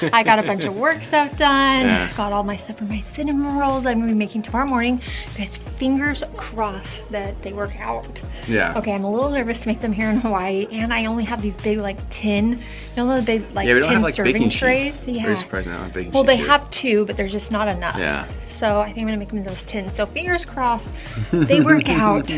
[SPEAKER 2] cool. I got a bunch of work stuff done.
[SPEAKER 1] Yeah.
[SPEAKER 2] Got all my stuff for my cinnamon rolls I'm gonna be making tomorrow morning. Guys, fingers crossed that they work out.
[SPEAKER 1] Yeah.
[SPEAKER 2] Okay, I'm a little nervous to make them here in Hawaii, and I only have these big like tin, you know those big like
[SPEAKER 1] Yeah, we don't
[SPEAKER 2] tin
[SPEAKER 1] have like
[SPEAKER 2] serving
[SPEAKER 1] baking
[SPEAKER 2] trays.
[SPEAKER 1] sheets.
[SPEAKER 2] Yeah.
[SPEAKER 1] Very surprised we don't have baking
[SPEAKER 2] Well, they
[SPEAKER 1] here.
[SPEAKER 2] have two, but there's just not enough.
[SPEAKER 1] Yeah.
[SPEAKER 2] So I think I'm gonna make them those tins. So fingers crossed, they work out.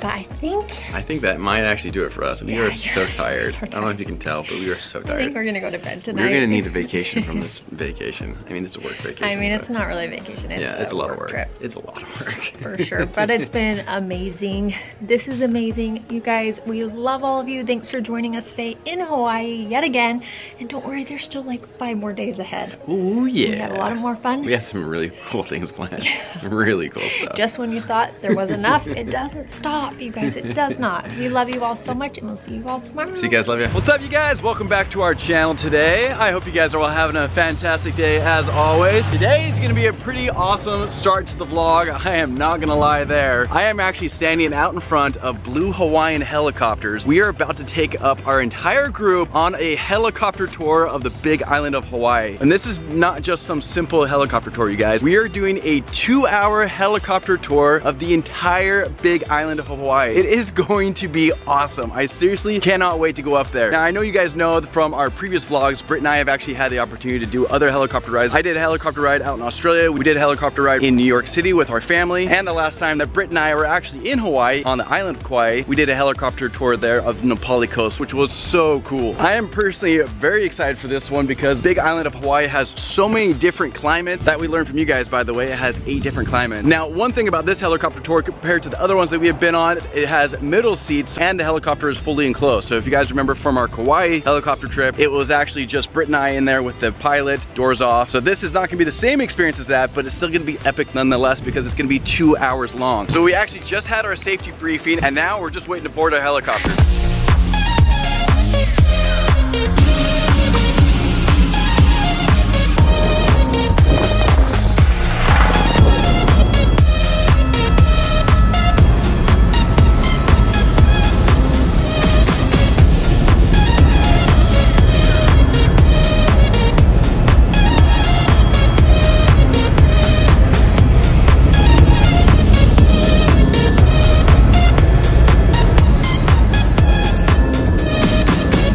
[SPEAKER 2] But I think
[SPEAKER 1] I think that might actually do it for us. We
[SPEAKER 2] Yeah,
[SPEAKER 1] are
[SPEAKER 2] you're-
[SPEAKER 1] so tired. I don't know if you can tell, but we are so tired.
[SPEAKER 2] I think we're gonna go to bed tonight.
[SPEAKER 1] We're gonna need a vacation from this vacation. I mean, it's a work vacation.
[SPEAKER 2] I mean, it's not really a vacation. It's
[SPEAKER 1] yeah, it's a lot of work.
[SPEAKER 2] Trip.
[SPEAKER 1] It's a lot of work.
[SPEAKER 2] for sure. But it's been amazing. This is amazing. You guys, we love all of you. Thanks for joining us today in Hawaii yet again. And don't worry, there's still like five more days ahead.
[SPEAKER 1] Ooh yeah.
[SPEAKER 2] We have a lot of more fun.
[SPEAKER 1] We have some really cool things planned. really cool stuff.
[SPEAKER 2] Just when you thought there was enough, it doesn't stop, you guys. It does not. We love you all so much, and we'll see you all tomorrow.
[SPEAKER 1] See you guys, love you. What's up, you guys? Welcome back to our channel today. I hope you guys are all having a fantastic day as always. Today is gonna be a pretty awesome start to the vlog. I am not gonna lie there. I am actually standing out in front of Blue Hawaiian helicopters. We are about to take up our entire group on a helicopter tour of the big island of Hawaii. And this is not just some simple helicopter tour, you guys. We are doing a two hour helicopter tour of the entire big island of Hawaii. It is going to be awesome. I seriously cannot wait to go up there. Now, I know you guys know from our previous vlogs, Britt and I have actually had the opportunity to do other helicopter rides. I did a helicopter ride out in Australia. We did a helicopter ride in New York City with our family. And the last time that Britt and I were actually in Hawaii, on the island of Kauai, we did a helicopter tour there of the Na Pali coast, which was so cool. I am personally very excited for this one because Big Island of Hawaii has so many different climates that we learned from you guys, by the way. It has eight different climates. Now, one thing about this helicopter tour compared to the other ones that we have been on, it has middle seats and the helicopter is fully enclosed. So if you guys remember from our Kauai helicopter trip, it was actually just Britt and I in there with the pilot, doors off. So this is not gonna be the same experience as that, but it's still gonna be epic nonetheless because it's gonna be two hours long. So we actually just had our safety briefing and now we're just waiting to board our helicopter.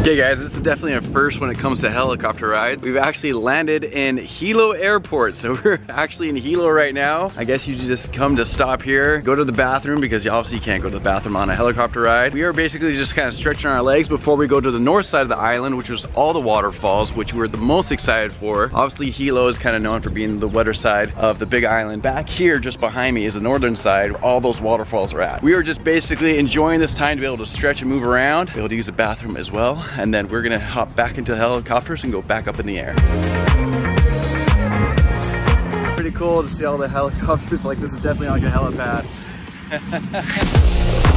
[SPEAKER 1] Okay guys, this is definitely a first when it comes to helicopter rides. We've actually landed in Hilo Airport. So we're actually in Hilo right now. I guess you just come to stop here, go to the bathroom because obviously you obviously can't go to the bathroom on a helicopter ride. We are basically just kind of stretching our legs before we go to the north side of the island, which was all the waterfalls, which we're the most excited for. Obviously Hilo is kind of known for being the wetter side of the big island. Back here, just behind me is the northern side where all those waterfalls are at. We are just basically enjoying this time to be able to stretch and move around, be able to use the bathroom as well and then we're gonna hop back into the helicopters and go back up in the air.
[SPEAKER 6] Pretty cool to see all the helicopters, like this is definitely like a helipad.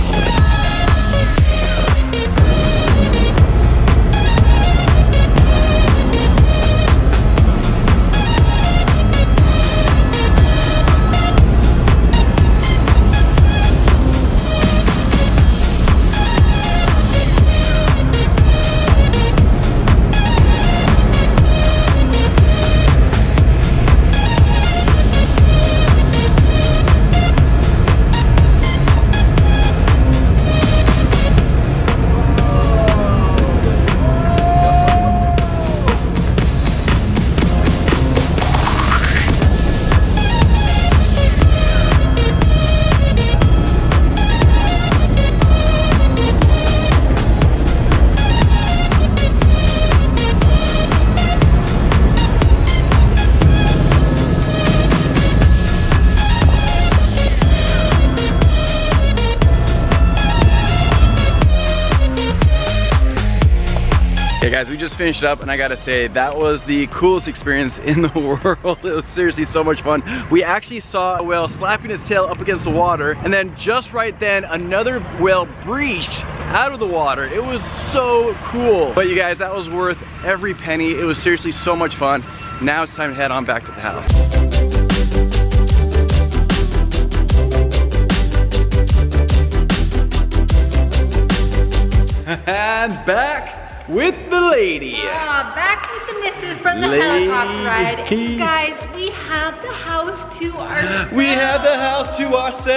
[SPEAKER 1] finished up and I gotta say, that was the coolest experience in the world. It was seriously so much fun. We actually saw a whale slapping his tail up against the water and then just right then, another whale breached out of the water. It was so cool. But you guys, that was worth every penny. It was seriously so much fun. Now it's time to head on back to the house. and back with the lady.
[SPEAKER 2] Ah, back with the missus from the
[SPEAKER 1] Lady.
[SPEAKER 2] helicopter ride. And you guys, we have the house to ourselves.
[SPEAKER 1] We have the house to ourselves.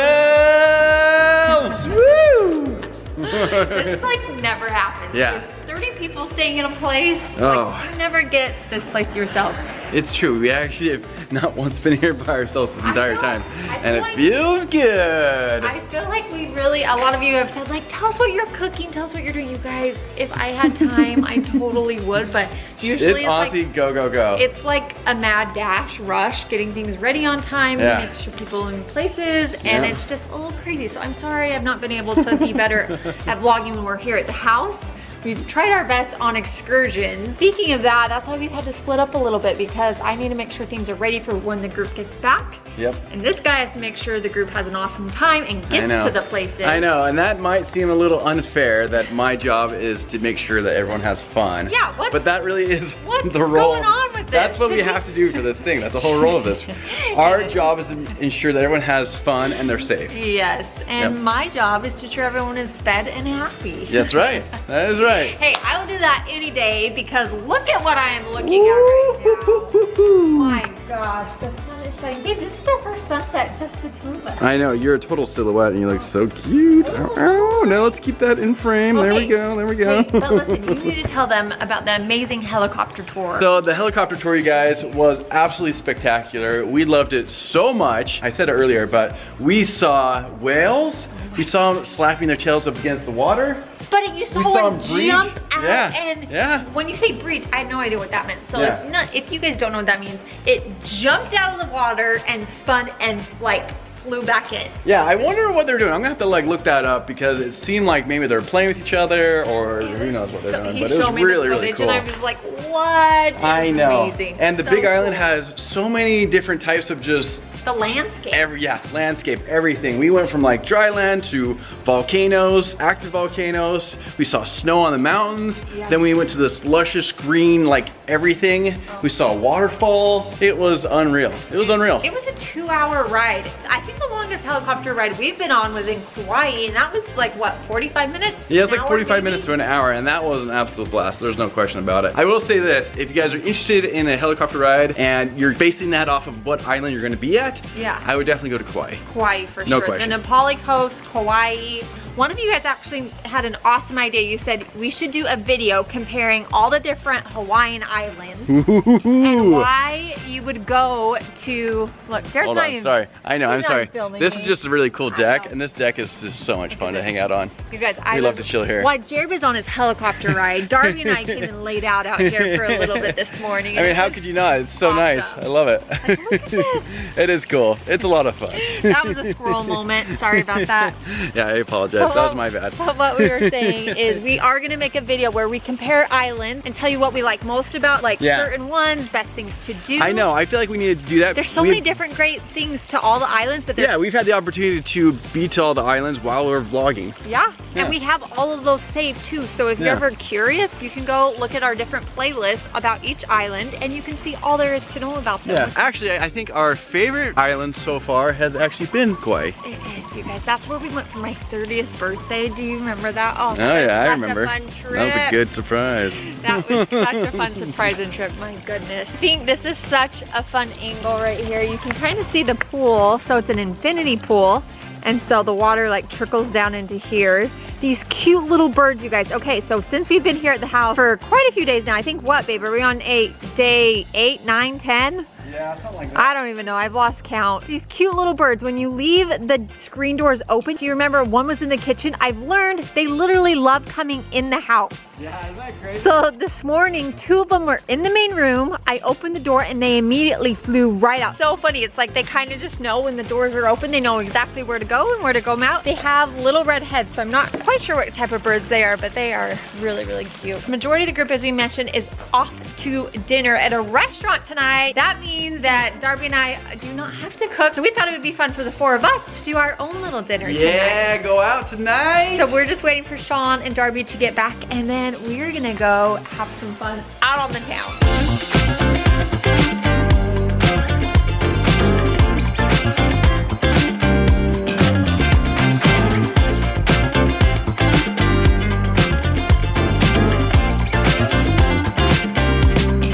[SPEAKER 1] Woo!
[SPEAKER 2] this like never happens.
[SPEAKER 1] Yeah.
[SPEAKER 2] With 30 people staying in a place.
[SPEAKER 1] Oh.
[SPEAKER 2] Like, you never get this place yourself.
[SPEAKER 1] It's true. We actually have not once been here by ourselves this entire time. And it
[SPEAKER 2] like-
[SPEAKER 1] feels good.
[SPEAKER 2] I feel like we really, a lot of you have said like, tell us what you're cooking, tell us what you're doing. You guys, if I had time, I totally would, but usually
[SPEAKER 1] it's
[SPEAKER 2] it's,
[SPEAKER 1] honestly
[SPEAKER 2] like,
[SPEAKER 1] go, go, go.
[SPEAKER 2] it's like a mad dash rush, getting things ready on time,
[SPEAKER 1] Yeah.
[SPEAKER 2] make sure people in places, and
[SPEAKER 1] Yeah.
[SPEAKER 2] it's just a little crazy. So I'm sorry I've not been able to be better at vlogging when we're here at the house. We've tried our best on excursions. Speaking of that, that's why we've had to split up a little bit because I need to make sure things are ready for when the group gets back.
[SPEAKER 1] Yep.
[SPEAKER 2] And this guy has to make sure the group has an awesome time and gets to the places.
[SPEAKER 1] I know, and that might seem a little unfair that my job is to make sure that everyone has fun.
[SPEAKER 2] Yeah, what's-
[SPEAKER 1] But that really is
[SPEAKER 2] what's
[SPEAKER 1] the role.
[SPEAKER 2] going on with this?
[SPEAKER 1] That's what we
[SPEAKER 2] Should we
[SPEAKER 1] have to do for this thing. That's the whole role of this. Our job is to ensure that everyone has fun and they're safe.
[SPEAKER 2] Yes, and
[SPEAKER 1] Yep.
[SPEAKER 2] my job is to ensure everyone is fed and happy.
[SPEAKER 1] That's right. That is right.
[SPEAKER 2] Hey, I will do that any day because look at what I am looking at right now. My gosh, the sun is setting. Babe, this is our first sunset, just the two of us.
[SPEAKER 1] I know, you're a total silhouette and you look so cute. Oh, oh, now let's keep that in frame. There we go, there we go.
[SPEAKER 2] Hey, but listen, you need to tell them about the amazing helicopter tour.
[SPEAKER 1] So the helicopter tour, you guys, was absolutely spectacular. We loved it so much. I said it earlier, but we saw whales. We saw them slapping their tails up against the water.
[SPEAKER 2] But you saw,
[SPEAKER 1] saw
[SPEAKER 2] one
[SPEAKER 1] breach.
[SPEAKER 2] jump out
[SPEAKER 1] Yeah,
[SPEAKER 2] and
[SPEAKER 1] yeah.
[SPEAKER 2] when you say breach, I had no idea what that meant. So
[SPEAKER 1] Yeah.
[SPEAKER 2] it's not, if you guys don't know what that means, it jumped out of the water and spun and like flew back in.
[SPEAKER 1] Yeah, I wonder what they're doing. I'm gonna have to like look that up because it seemed like maybe they're playing with each other or who knows what they're
[SPEAKER 2] So
[SPEAKER 1] doing. But it was really, really cool.
[SPEAKER 2] and I was like, what?
[SPEAKER 1] I know.
[SPEAKER 2] Amazing.
[SPEAKER 1] And the
[SPEAKER 2] So
[SPEAKER 1] Big Island
[SPEAKER 2] cool.
[SPEAKER 1] has so many different types of just
[SPEAKER 2] the landscape.
[SPEAKER 1] every yeah landscape everything we went from like dry land to volcanoes active volcanoes we saw snow on the mountains
[SPEAKER 2] Yeah.
[SPEAKER 1] then we went to this luscious green like everything oh. we saw waterfalls it was unreal it was unreal
[SPEAKER 2] It was a two hour ride. I think the longest helicopter ride we've been on was in Kauai and that was like what, 45 minutes?
[SPEAKER 1] yeah, it's like 45
[SPEAKER 2] maybe?
[SPEAKER 1] minutes to an hour, and that was an absolute blast. There's no question about it. I will say this, if you guys are interested in a helicopter ride and you're basing that off of what island you're gonna be at,
[SPEAKER 2] Yeah.
[SPEAKER 1] I would definitely go to Kauai.
[SPEAKER 2] Kauai for
[SPEAKER 1] No
[SPEAKER 2] sure.
[SPEAKER 1] question.
[SPEAKER 2] The Na Pali coast, Kauai, one of you guys actually had an awesome idea. You said we should do a video comparing all the different Hawaiian islands and why you would go to, look, Jared's
[SPEAKER 1] Hold
[SPEAKER 2] not
[SPEAKER 1] on,
[SPEAKER 2] even,
[SPEAKER 1] sorry. I know, I'm sorry. This
[SPEAKER 2] me.
[SPEAKER 1] is just a really cool deck, and this deck is just so much fun to hang out on.
[SPEAKER 2] You guys, I
[SPEAKER 1] We love to chill here.
[SPEAKER 2] While Jared was on his helicopter ride, Darby and I came and laid out out here for a little bit this morning.
[SPEAKER 1] I mean, how could you not? It's so nice. I love it.
[SPEAKER 2] look at this.
[SPEAKER 1] it is cool. It's a lot of fun.
[SPEAKER 2] That was a squirrel moment. Sorry about that.
[SPEAKER 1] yeah, I apologize.
[SPEAKER 2] But
[SPEAKER 1] That was my bad.
[SPEAKER 2] But what we were saying is we are gonna make a video where we compare islands and tell you what we like most about like
[SPEAKER 1] Yeah.
[SPEAKER 2] certain ones, best things to do.
[SPEAKER 1] I know. I feel like we need to do that.
[SPEAKER 2] There's so
[SPEAKER 1] We-
[SPEAKER 2] many different great things to all the islands, but
[SPEAKER 1] Yeah, we've had the opportunity to be to all the islands while we're vlogging.
[SPEAKER 2] Yeah,
[SPEAKER 1] Yeah.
[SPEAKER 2] and we have all of those saved too. So if
[SPEAKER 1] Yeah.
[SPEAKER 2] you're ever curious, you can go look at our different playlists about each island and you can see all there is to know about them.
[SPEAKER 1] Yeah. Actually, I I think our favorite island so far has actually been Kauai.
[SPEAKER 2] It is, you guys. That's where we went for my 30th birthday. Do you remember that? Oh,
[SPEAKER 1] Oh yeah, I remember.
[SPEAKER 2] A fun trip.
[SPEAKER 1] That was a good surprise.
[SPEAKER 2] That was such a fun surprise and trip, my goodness. I think this is such a fun angle right here. You can kind of see the pool, so it's an infinity pool. And so the water like trickles down into here. These cute little birds, you guys. Okay, so since we've been here at the house for quite a few days now, I think what, babe? Are we on eight, day eight, nine, ten?
[SPEAKER 1] Yeah, something like
[SPEAKER 2] I don't even know, I've lost count. These cute little birds, when you leave the screen doors open, do you remember one was in the kitchen? I've learned they literally love coming in the house.
[SPEAKER 1] Yeah, is that crazy?
[SPEAKER 2] So this morning, two of them were in the main room. I opened the door and they immediately flew right out. So funny, it's like they kind of just know when the doors are open, they know exactly where to go and where to go out. They have little red heads, so I'm not quite sure what type of birds they are, but they are really, really cute. Majority of the group, as we mentioned, is off to dinner at a restaurant tonight. That means that Darby and I do not have to cook. So we thought it would be fun for the four of us to do our own little dinner tonight.
[SPEAKER 1] Yeah, go out tonight.
[SPEAKER 2] So we're just waiting for Sean and Darby to get back and then we're gonna go have some fun out on the town.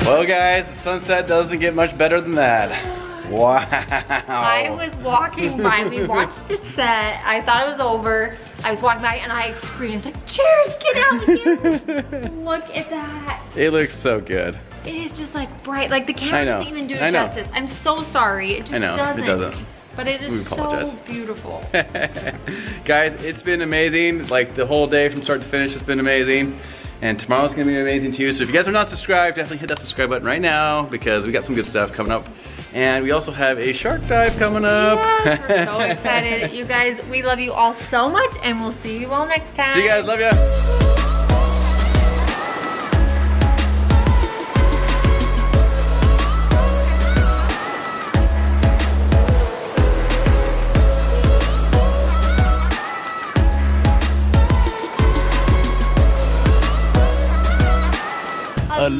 [SPEAKER 1] Well, guys, the sunset doesn't get much better than that. Wow.
[SPEAKER 2] I was walking by, we watched it set, I thought it was over. I was walking by and I screamed, I was like, Jared, get out of here. Look at that.
[SPEAKER 1] It looks so good.
[SPEAKER 2] It is just like bright, like the camera doesn't even do it justice. I'm so sorry, it just
[SPEAKER 1] I know, it
[SPEAKER 2] doesn't.
[SPEAKER 1] doesn't.
[SPEAKER 2] But it
[SPEAKER 1] apologize.
[SPEAKER 2] so beautiful.
[SPEAKER 1] Guys, it's been amazing. Like the whole day from start to finish has been amazing. And tomorrow's gonna be amazing too. So if you guys are not subscribed, definitely hit that subscribe button right now because we got some good stuff coming up. And we also have a shark dive coming up.
[SPEAKER 2] So excited. You guys, we love you all so much and we'll see you all next time.
[SPEAKER 1] See you guys, love ya.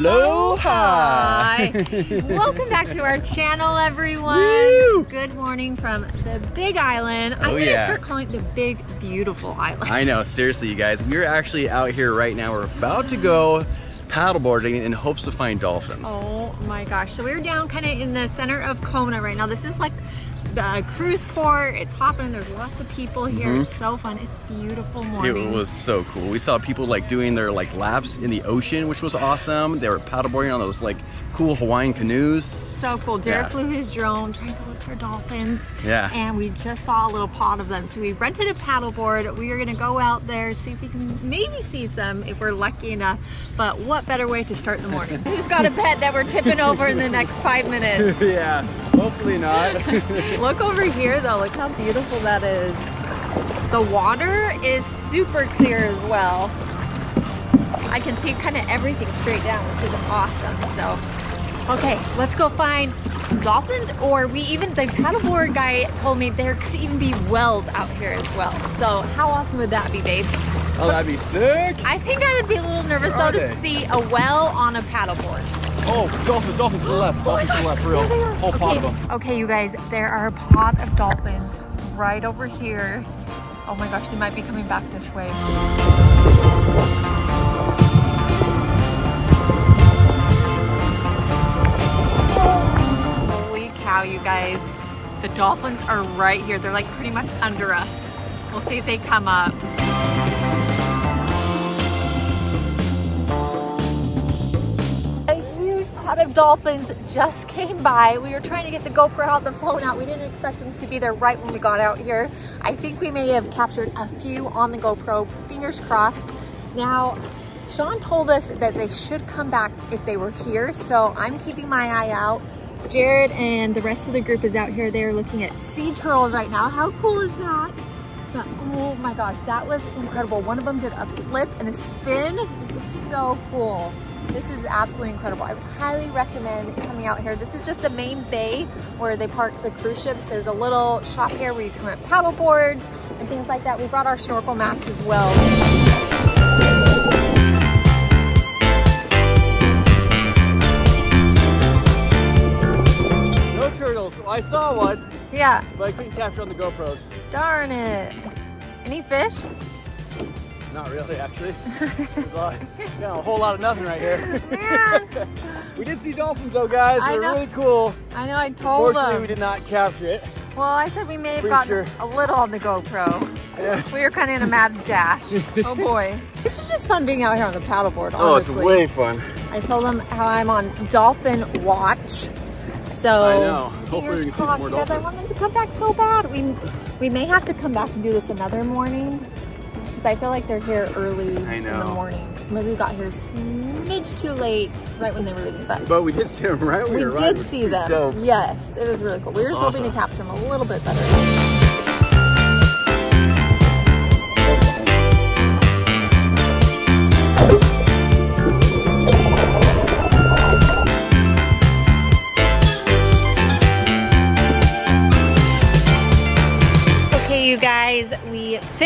[SPEAKER 1] Aloha!
[SPEAKER 2] Hi. Welcome back to our channel, everyone.
[SPEAKER 1] Woo!
[SPEAKER 2] Good morning from the Big Island. I'm
[SPEAKER 1] Oh,
[SPEAKER 2] gonna
[SPEAKER 1] yeah.
[SPEAKER 2] start calling it the Big Beautiful Island.
[SPEAKER 1] I know, seriously, you guys. We're actually out here right now. We're about to go paddleboarding in hopes to find dolphins.
[SPEAKER 2] Oh my gosh. So we're down kind of in the center of Kona right now. This is like the cruise port. It's hopping. There's lots of people here.
[SPEAKER 1] Mhm.
[SPEAKER 2] It's so fun. It's a beautiful
[SPEAKER 1] It was so cool. We saw people like doing their like laps in the ocean, which was awesome. They were paddleboarding on those like cool Hawaiian canoes.
[SPEAKER 2] So cool. Jared
[SPEAKER 1] Yeah.
[SPEAKER 2] flew his drone trying to look for dolphins.
[SPEAKER 1] Yeah.
[SPEAKER 2] And we just saw a little pod of them. So we rented a paddleboard. We are gonna go out there, see if we can maybe see some if we're lucky enough. But what better way to start the morning? Who's got a bet that we're tipping over in the next five minutes?
[SPEAKER 1] yeah, hopefully not.
[SPEAKER 2] Look over here though, look how beautiful that is. The water is super clear as well. I can see kind of everything straight down, which is awesome. So, okay, let's go find some dolphins or we even, the paddleboard guy told me there could even be wells out here as well. So how awesome would that be, babe?
[SPEAKER 1] oh, that'd be sick.
[SPEAKER 2] I think I would be a little nervous
[SPEAKER 1] Where
[SPEAKER 2] though to
[SPEAKER 1] they?
[SPEAKER 2] see a well on a paddleboard.
[SPEAKER 1] Oh, dolphins, dolphins to the left, oh dolphins to the left, real.
[SPEAKER 2] There they are.
[SPEAKER 1] Whole pod of
[SPEAKER 2] okay.
[SPEAKER 1] them.
[SPEAKER 2] Okay, you guys, there are a pod of dolphins right over here. Oh my gosh, they might be coming back this way. cow, you guys. The dolphins are right here. They're like pretty much under us. We'll see if they come up. A huge pod of dolphins just came by. We were trying to get the GoPro out, the phone out. We didn't expect them to be there right when we got out here. I think we may have captured a few on the GoPro, fingers crossed. Now, Sean told us that they should come back if they were here, so I'm keeping my eye out. Jared and the rest of the group is out here. They're looking at sea turtles right now. How cool is that? But, oh my gosh, that was incredible. One of them did a flip and a spin. It was so cool. This is absolutely incredible. I would highly recommend coming out here. This is just the main bay where they park the cruise ships. There's a little shop here where you can rent paddle boards and things like that. We brought our snorkel masks as well.
[SPEAKER 1] Turtles. Well, I saw one,
[SPEAKER 2] Yeah,
[SPEAKER 1] but I couldn't capture on the GoPros.
[SPEAKER 2] darn it. Any fish?
[SPEAKER 1] Not really, actually. There's a, lot, got a whole lot of nothing right here.
[SPEAKER 2] Man,
[SPEAKER 1] we did see dolphins though, guys. They're really cool.
[SPEAKER 2] I know I told
[SPEAKER 1] Fortunately,
[SPEAKER 2] them.
[SPEAKER 1] we did not capture it.
[SPEAKER 2] Well, I said we may have
[SPEAKER 1] Pretty
[SPEAKER 2] gotten
[SPEAKER 1] sure.
[SPEAKER 2] a little on the GoPro.
[SPEAKER 1] Yeah.
[SPEAKER 2] We were kind of in a mad dash. oh boy. This is just fun being out here on the paddleboard, honestly.
[SPEAKER 1] Oh, it's way fun.
[SPEAKER 2] I told them how I'm on dolphin watch. So
[SPEAKER 1] I know. Hopefully we
[SPEAKER 2] fingers
[SPEAKER 1] can see some
[SPEAKER 2] crossed, you guys. I want them to come back so bad. We we may have to come back and do this another morning because I feel like they're here early
[SPEAKER 1] I
[SPEAKER 2] in the morning. So maybe we got here smidge too late, right when they were leaving. But
[SPEAKER 1] But we did see them right when
[SPEAKER 2] we
[SPEAKER 1] were riding,
[SPEAKER 2] did see them.
[SPEAKER 1] dope.
[SPEAKER 2] Yes, it was really cool. We were just hoping to capture them a little bit better.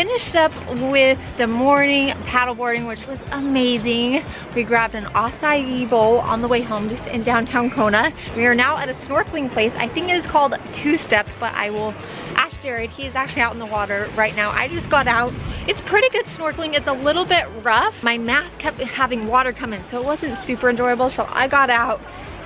[SPEAKER 2] Finished up with the morning paddleboarding, which was amazing. We grabbed an acai bowl on the way home, just in downtown Kona. We are now at a snorkeling place. I think it is called Two Steps, but I will ask Jared. He is actually out in the water right now. I just got out. It's pretty good snorkeling. It's a little bit rough. My mask kept having water come in, so it wasn't super enjoyable. So I got out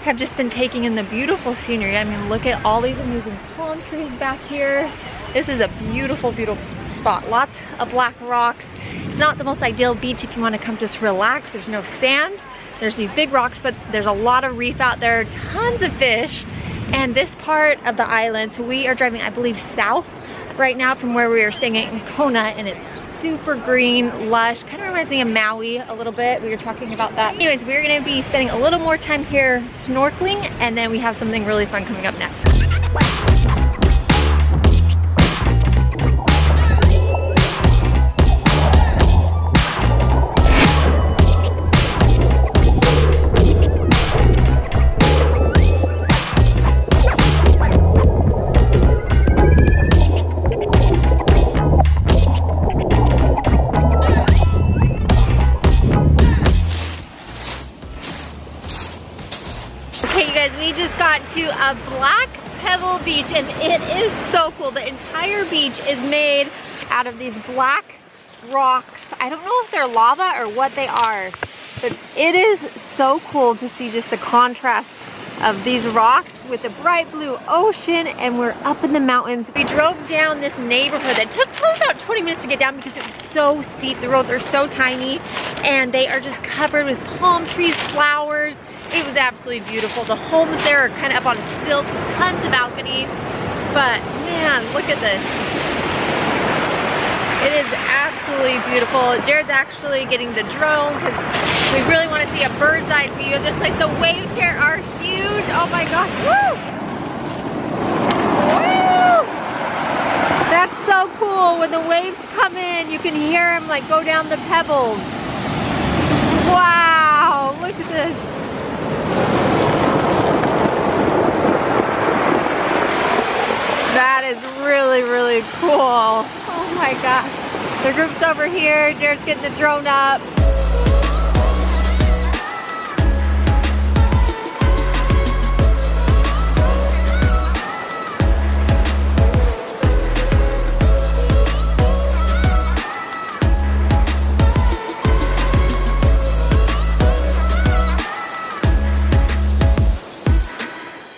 [SPEAKER 2] have just been taking in the beautiful scenery. I mean, look at all these amazing palm trees back here. This is a beautiful, beautiful spot. Lots of black rocks. It's not the most ideal beach if you want to come just relax. There's no sand. There's these big rocks, but there's a lot of reef out there, tons of fish. And this part of the island, so we are driving, I believe, south right now from where we are staying in Kona, and it's super green, lush, kind of reminds me of Maui a little bit. We were talking about that. Anyways, we're gonna be spending a little more time here snorkeling, and then we have something really fun coming up next. Black Pebble Beach and it is so cool. The entire beach is made out of these black rocks. I don't know if they're lava or what they are, but it is so cool to see just the contrast of these rocks with the bright blue ocean and we're up in the mountains. We drove down this neighborhood that took probably about 20 minutes to get down because it was so steep. The roads are so tiny and they are just covered with palm trees, flowers. It was absolutely beautiful. The homes there are kind of up on stilts tons of balconies. But man, look at this. It is absolutely beautiful. Jared's actually getting the drone because we really want to see a bird's eye view of this place. The waves here are huge. Oh my gosh. Woo! That's so cool. When the waves come in, you can hear them like go down the pebbles. Wow, look at this. That is really, really cool. Oh my gosh. The group's over here. Jared's getting the drone up.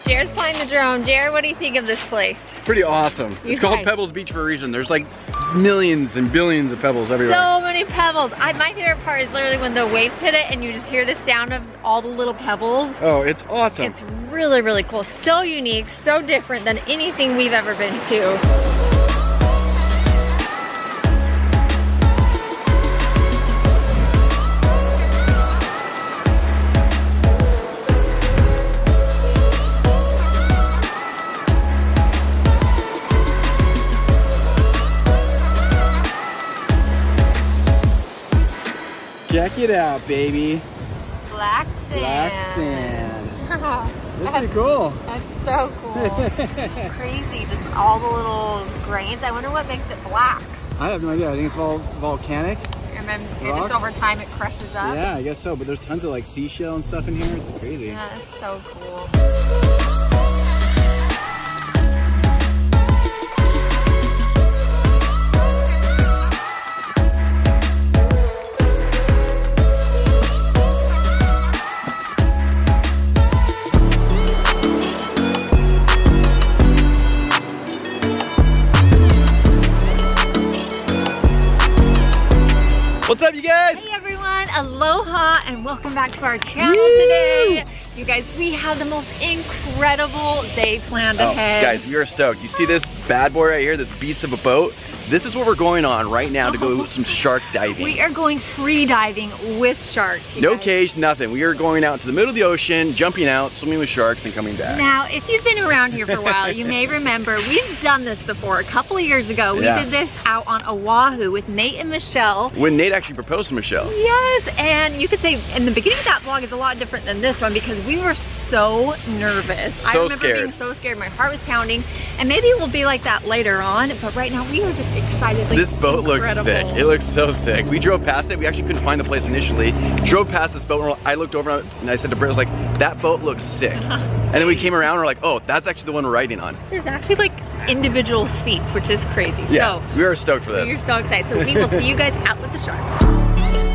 [SPEAKER 2] Flying the drone. Jared, what do you think of this place?
[SPEAKER 1] Pretty awesome.
[SPEAKER 2] You
[SPEAKER 1] it's called Pebbles Beach for a reason. There's like millions and billions of pebbles everywhere.
[SPEAKER 2] So many pebbles. I, my favorite part is literally when the waves hit it and you just hear the sound of all the little pebbles.
[SPEAKER 1] oh, it's awesome.
[SPEAKER 2] It's really, really cool. So unique, so different than anything we've ever been to.
[SPEAKER 1] Check it out, baby.
[SPEAKER 2] Black sand.
[SPEAKER 1] Black sand. That's pretty cool.
[SPEAKER 2] that's so cool. Crazy, just all the little grains. I wonder what makes it black.
[SPEAKER 1] I have no idea. I think it's all volcanic.
[SPEAKER 2] And then it just over time it crushes up.
[SPEAKER 1] Yeah, I guess so. But there's tons of like seashell and stuff in here. It's crazy.
[SPEAKER 2] That is so cool.
[SPEAKER 1] What's up, you guys?
[SPEAKER 2] Hey everyone, aloha and welcome back to our channel today. You guys, we have the most incredible day planned
[SPEAKER 1] Oh,
[SPEAKER 2] ahead.
[SPEAKER 1] guys, we are stoked. You see this bad boy right here, this beast of a boat? This is what we're going on right now to go some shark diving.
[SPEAKER 2] we are going free diving with sharks.
[SPEAKER 1] no
[SPEAKER 2] guys.
[SPEAKER 1] cage, nothing. We are going out to the middle of the ocean, jumping out, swimming with sharks, and coming back.
[SPEAKER 2] Now, if you've been around here for a while, you may remember we've done this before. A couple of years ago, we
[SPEAKER 1] Yeah.
[SPEAKER 2] did this out on Oahu with Nate and Michelle.
[SPEAKER 1] When Nate actually proposed to Michelle.
[SPEAKER 2] Yes, and you could say in the beginning of that vlog is a lot different than this one because we were so nervous. I
[SPEAKER 1] So
[SPEAKER 2] remember being
[SPEAKER 1] scared.
[SPEAKER 2] so scared. My heart was pounding, and maybe it will be like that later on. But right now, we are just excited.
[SPEAKER 1] This boat looks sick. It looks so sick. We drove past it. We actually couldn't find the place initially. Drove past this boat. And I looked over and I said to Britt, I was like, that boat looks sick. and then we came around and we're like, oh, that's actually the one we're riding on.
[SPEAKER 2] There's actually like individual seats, which is crazy.
[SPEAKER 1] Yeah,
[SPEAKER 2] So
[SPEAKER 1] we are stoked for this.
[SPEAKER 2] we're so excited. So we will see you guys out with the shark.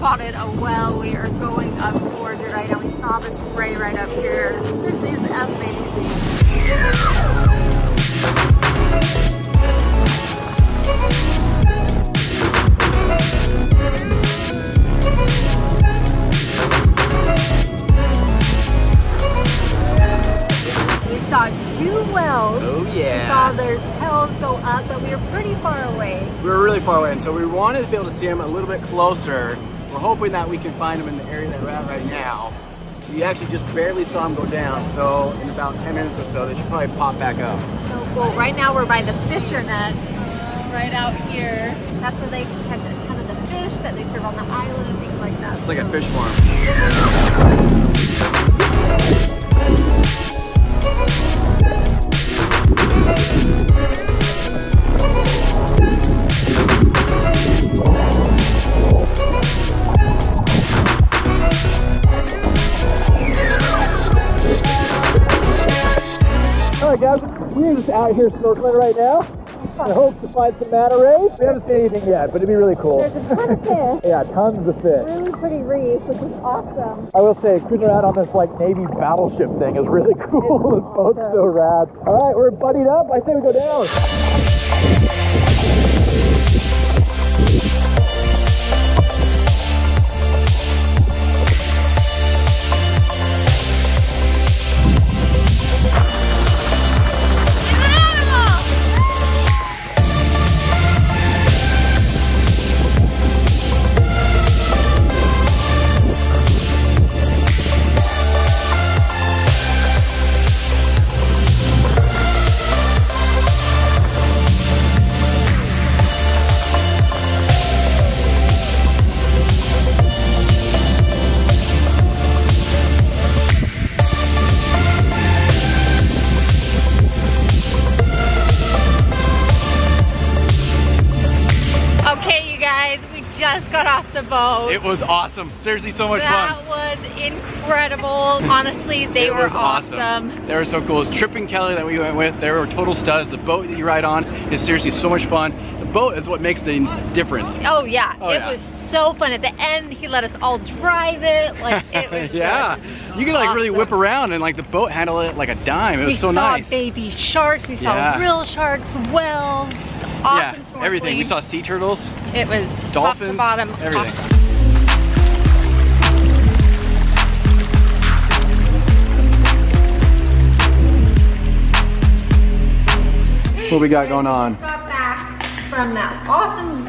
[SPEAKER 2] Spotted a well. We are going up towards it right now. We saw the spray right up here. This is amazing. We saw two wells.
[SPEAKER 1] Oh
[SPEAKER 2] We saw their tails go up, but we were pretty far away.
[SPEAKER 7] we were really far away, and so we wanted to be able to see them a little bit closer. We're hoping that we can find them in the area that we're at right now. We actually just barely saw them go down, so in about 10 minutes or so, they should probably pop back up.
[SPEAKER 2] So cool. Right now we're by the fisher nets. Uh, right out here. That's where they catch a ton of the fish that they serve on the island and things like that.
[SPEAKER 7] It's like a fish farm.
[SPEAKER 3] All right, guys, we're just out here snorkeling right now. I hope to find some manta rays. We haven't seen anything yet, but it'd be really cool.
[SPEAKER 5] There's a ton of fish.
[SPEAKER 3] Yeah, tons of fish.
[SPEAKER 5] Really pretty reef, which is awesome.
[SPEAKER 3] I will say, cruising around on this like Navy battleship thing is really cool. this boat's so rad. All right, we're buddied up. I say we go down.
[SPEAKER 1] Was awesome. Seriously, so much
[SPEAKER 2] that
[SPEAKER 1] fun.
[SPEAKER 2] That was incredible. Honestly, they
[SPEAKER 1] it
[SPEAKER 2] were
[SPEAKER 1] was
[SPEAKER 2] awesome.
[SPEAKER 1] They were so cool. It was Trip and Kelly that we went with. They were total studs. The boat that you ride on is seriously so much fun. The boat is what makes the difference.
[SPEAKER 2] Oh yeah,
[SPEAKER 1] Oh,
[SPEAKER 2] it
[SPEAKER 1] yeah.
[SPEAKER 2] was so fun. At the end, he let us all drive it. Like it was
[SPEAKER 1] yeah, you could like really whip around and like the boat handle it like a dime. It was
[SPEAKER 2] we
[SPEAKER 1] so nice.
[SPEAKER 2] We saw baby sharks. We saw
[SPEAKER 1] Yeah.
[SPEAKER 2] real sharks, whales. Awesome
[SPEAKER 1] yeah, everything. We saw sea turtles.
[SPEAKER 2] It was
[SPEAKER 1] dolphins,
[SPEAKER 2] bottom.
[SPEAKER 1] everything.
[SPEAKER 2] Awesome.
[SPEAKER 1] What we got going on?
[SPEAKER 2] Got back from that awesome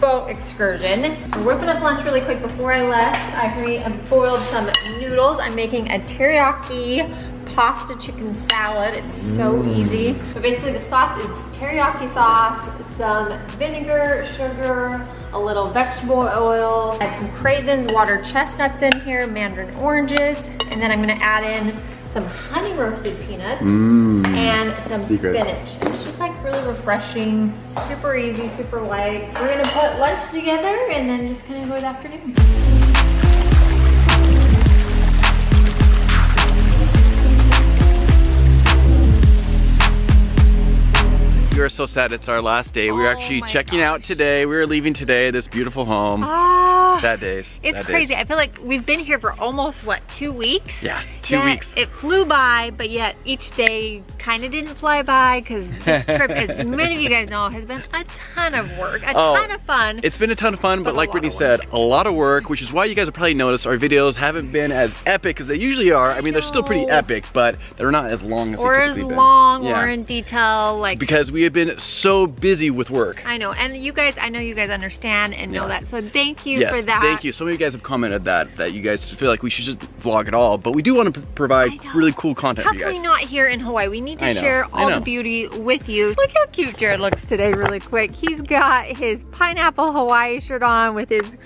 [SPEAKER 2] boat excursion. We're whipping up lunch really quick before I left. I boiled some noodles. I'm making a teriyaki pasta chicken salad. It's so mm. easy. But basically the sauce is teriyaki sauce, some vinegar, sugar, a little vegetable oil. I have some craisins, water chestnuts in here, mandarin oranges, and then I'm gonna add in some honey roasted peanuts mmm. and some
[SPEAKER 1] Secret.
[SPEAKER 2] spinach. And It's just like really refreshing, super easy, super light. We're gonna put lunch together and then just kind of enjoy the afternoon.
[SPEAKER 1] We were so sad it's our last day. We were
[SPEAKER 2] Oh
[SPEAKER 1] actually checking out today. We were leaving today, this beautiful home.
[SPEAKER 2] Ah,
[SPEAKER 1] Sad days.
[SPEAKER 2] it's
[SPEAKER 1] sad days.
[SPEAKER 2] crazy. I feel like we've been here for almost what two weeks.
[SPEAKER 1] Yeah, two
[SPEAKER 2] Yet
[SPEAKER 1] weeks.
[SPEAKER 2] It flew by, but yet each day kind of didn't fly by because this trip, as many of you guys know, has been a ton of work, a
[SPEAKER 1] Oh,
[SPEAKER 2] ton of fun.
[SPEAKER 1] It's been a ton of fun, but,
[SPEAKER 2] But
[SPEAKER 1] like Brittany said, a lot of work, which is why you guys have probably noticed our videos haven't been as epic as they usually are. I mean, they're still pretty epic, but they're not as long as
[SPEAKER 2] or
[SPEAKER 1] they
[SPEAKER 2] as
[SPEAKER 1] typically been.
[SPEAKER 2] long
[SPEAKER 1] Yeah.
[SPEAKER 2] or in detail, like
[SPEAKER 1] because we have been so busy with work.
[SPEAKER 2] I know, and you guys, I know you guys understand and know
[SPEAKER 1] Yeah.
[SPEAKER 2] that. So thank you
[SPEAKER 1] yes,
[SPEAKER 2] for that.
[SPEAKER 1] thank you. So many of you guys have commented that that you guys feel like we should just vlog it all, but we do want to provide really cool content
[SPEAKER 2] How
[SPEAKER 1] for you
[SPEAKER 2] can we not here in Hawaii? We need to share all the beauty with you. Look how cute Jared looks today really quick. He's got his pineapple Hawaii shirt on with his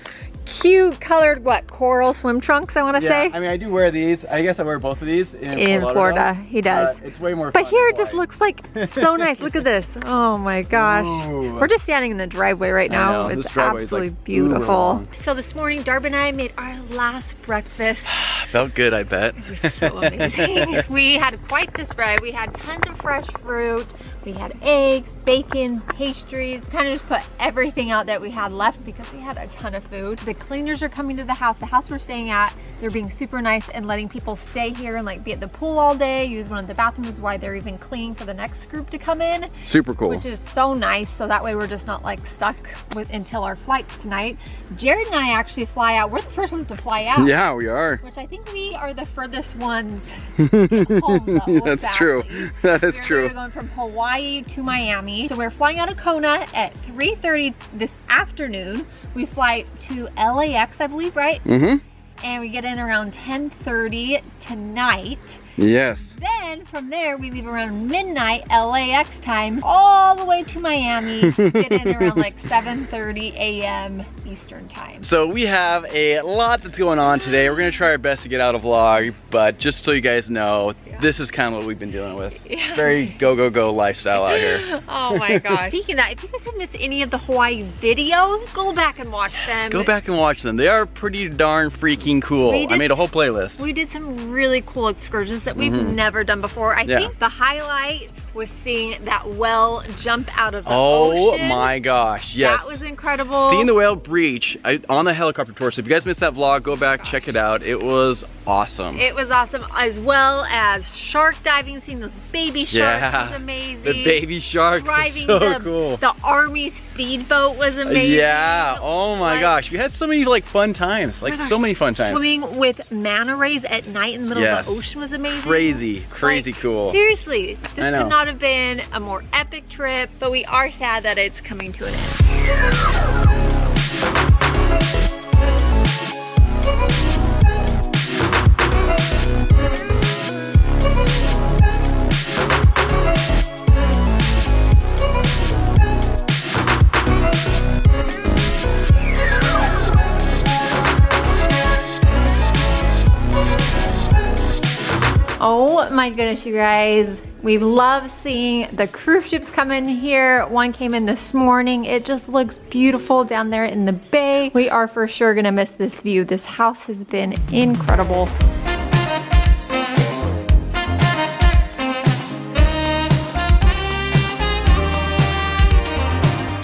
[SPEAKER 2] cute colored, what, coral swim trunks, I want to
[SPEAKER 1] Yeah,
[SPEAKER 2] say?
[SPEAKER 1] I mean, I do wear these. I guess I wear both of these in,
[SPEAKER 2] in
[SPEAKER 1] Fort
[SPEAKER 2] Florida, he does.
[SPEAKER 1] but it's way more.
[SPEAKER 2] But
[SPEAKER 1] fun
[SPEAKER 2] here it just looks like so nice. Look at this. Oh my gosh.
[SPEAKER 1] Ooh.
[SPEAKER 2] We're just standing in the driveway right now.
[SPEAKER 1] know,
[SPEAKER 2] It's
[SPEAKER 1] this driveway is, like,
[SPEAKER 2] absolutely beautiful.
[SPEAKER 1] long.
[SPEAKER 2] So this morning, Darb and I made our last breakfast.
[SPEAKER 1] Felt good, I bet.
[SPEAKER 2] It was so amazing. we had quite the spread. We had tons of fresh fruit. We had eggs, bacon, pastries. Kind of just put everything out that we had left because we had a ton of food. The cleaners are coming to the house. The house we're staying at, they're being super nice and letting people stay here and like be at the pool all day, use one of the bathrooms while they're even cleaning for the next group to come in
[SPEAKER 1] Super cool.
[SPEAKER 2] which is so nice. So that way we're just not like stuck with until our flights tonight. Jared and I actually fly out. We're the first ones to fly out.
[SPEAKER 1] yeah, we are.
[SPEAKER 2] Which I think we are the furthest ones home though,
[SPEAKER 1] That's true. That is
[SPEAKER 2] We're
[SPEAKER 1] true.
[SPEAKER 2] going from Hawaii to Miami. So we're flying out of Kona at 3.30 this afternoon. We fly to LAX, I believe, right?
[SPEAKER 1] Mm-hmm.
[SPEAKER 2] And we get in around 10.30 tonight.
[SPEAKER 1] Yes.
[SPEAKER 2] Then from there, we leave around midnight LAX time all the way to Miami. Get in around like 7.30 a.m. Eastern time.
[SPEAKER 1] So we have a lot that's going on today. We're gonna try our best to get out a vlog, but just so you guys know, this is kind of what we've been dealing with.
[SPEAKER 2] Yeah.
[SPEAKER 1] Very go go go lifestyle out here.
[SPEAKER 2] Oh my gosh. Speaking of that, if you guys have missed any of the Hawaii videos, go back and watch them.
[SPEAKER 1] Go back and watch them. They are pretty darn freaking cool.
[SPEAKER 2] We
[SPEAKER 1] I made a whole playlist.
[SPEAKER 2] We did some really cool excursions that we've
[SPEAKER 1] Mhm.
[SPEAKER 2] never done before. I
[SPEAKER 1] Yeah.
[SPEAKER 2] think the highlight was seeing that well jump out of the
[SPEAKER 1] Oh
[SPEAKER 2] ocean.
[SPEAKER 1] my gosh, yes.
[SPEAKER 2] That was incredible.
[SPEAKER 1] Seeing the whale breach I, on the helicopter tour. So if you guys missed that vlog, go back, check it out. It was awesome.
[SPEAKER 2] It was awesome, as well as shark diving, seeing those baby sharks
[SPEAKER 1] Yeah.
[SPEAKER 2] was amazing.
[SPEAKER 1] the baby sharks
[SPEAKER 2] Driving
[SPEAKER 1] so
[SPEAKER 2] the,
[SPEAKER 1] cool.
[SPEAKER 2] the army speedboat was uh, amazing.
[SPEAKER 1] Yeah, oh my
[SPEAKER 2] Like,
[SPEAKER 1] gosh. We had so many like fun times. Like
[SPEAKER 2] Oh my
[SPEAKER 1] so many fun times.
[SPEAKER 2] Swimming with manta rays at night in the middle
[SPEAKER 1] Yes.
[SPEAKER 2] of the ocean was amazing.
[SPEAKER 1] Crazy, crazy
[SPEAKER 2] Like,
[SPEAKER 1] cool.
[SPEAKER 2] Seriously, this could not have been a more epic trip, but we are sad that it's coming to an end. Oh my goodness, you guys. We love seeing the cruise ships come in here. One came in this morning. It just looks beautiful down there in the bay. We are for sure gonna miss this view. This house has been incredible.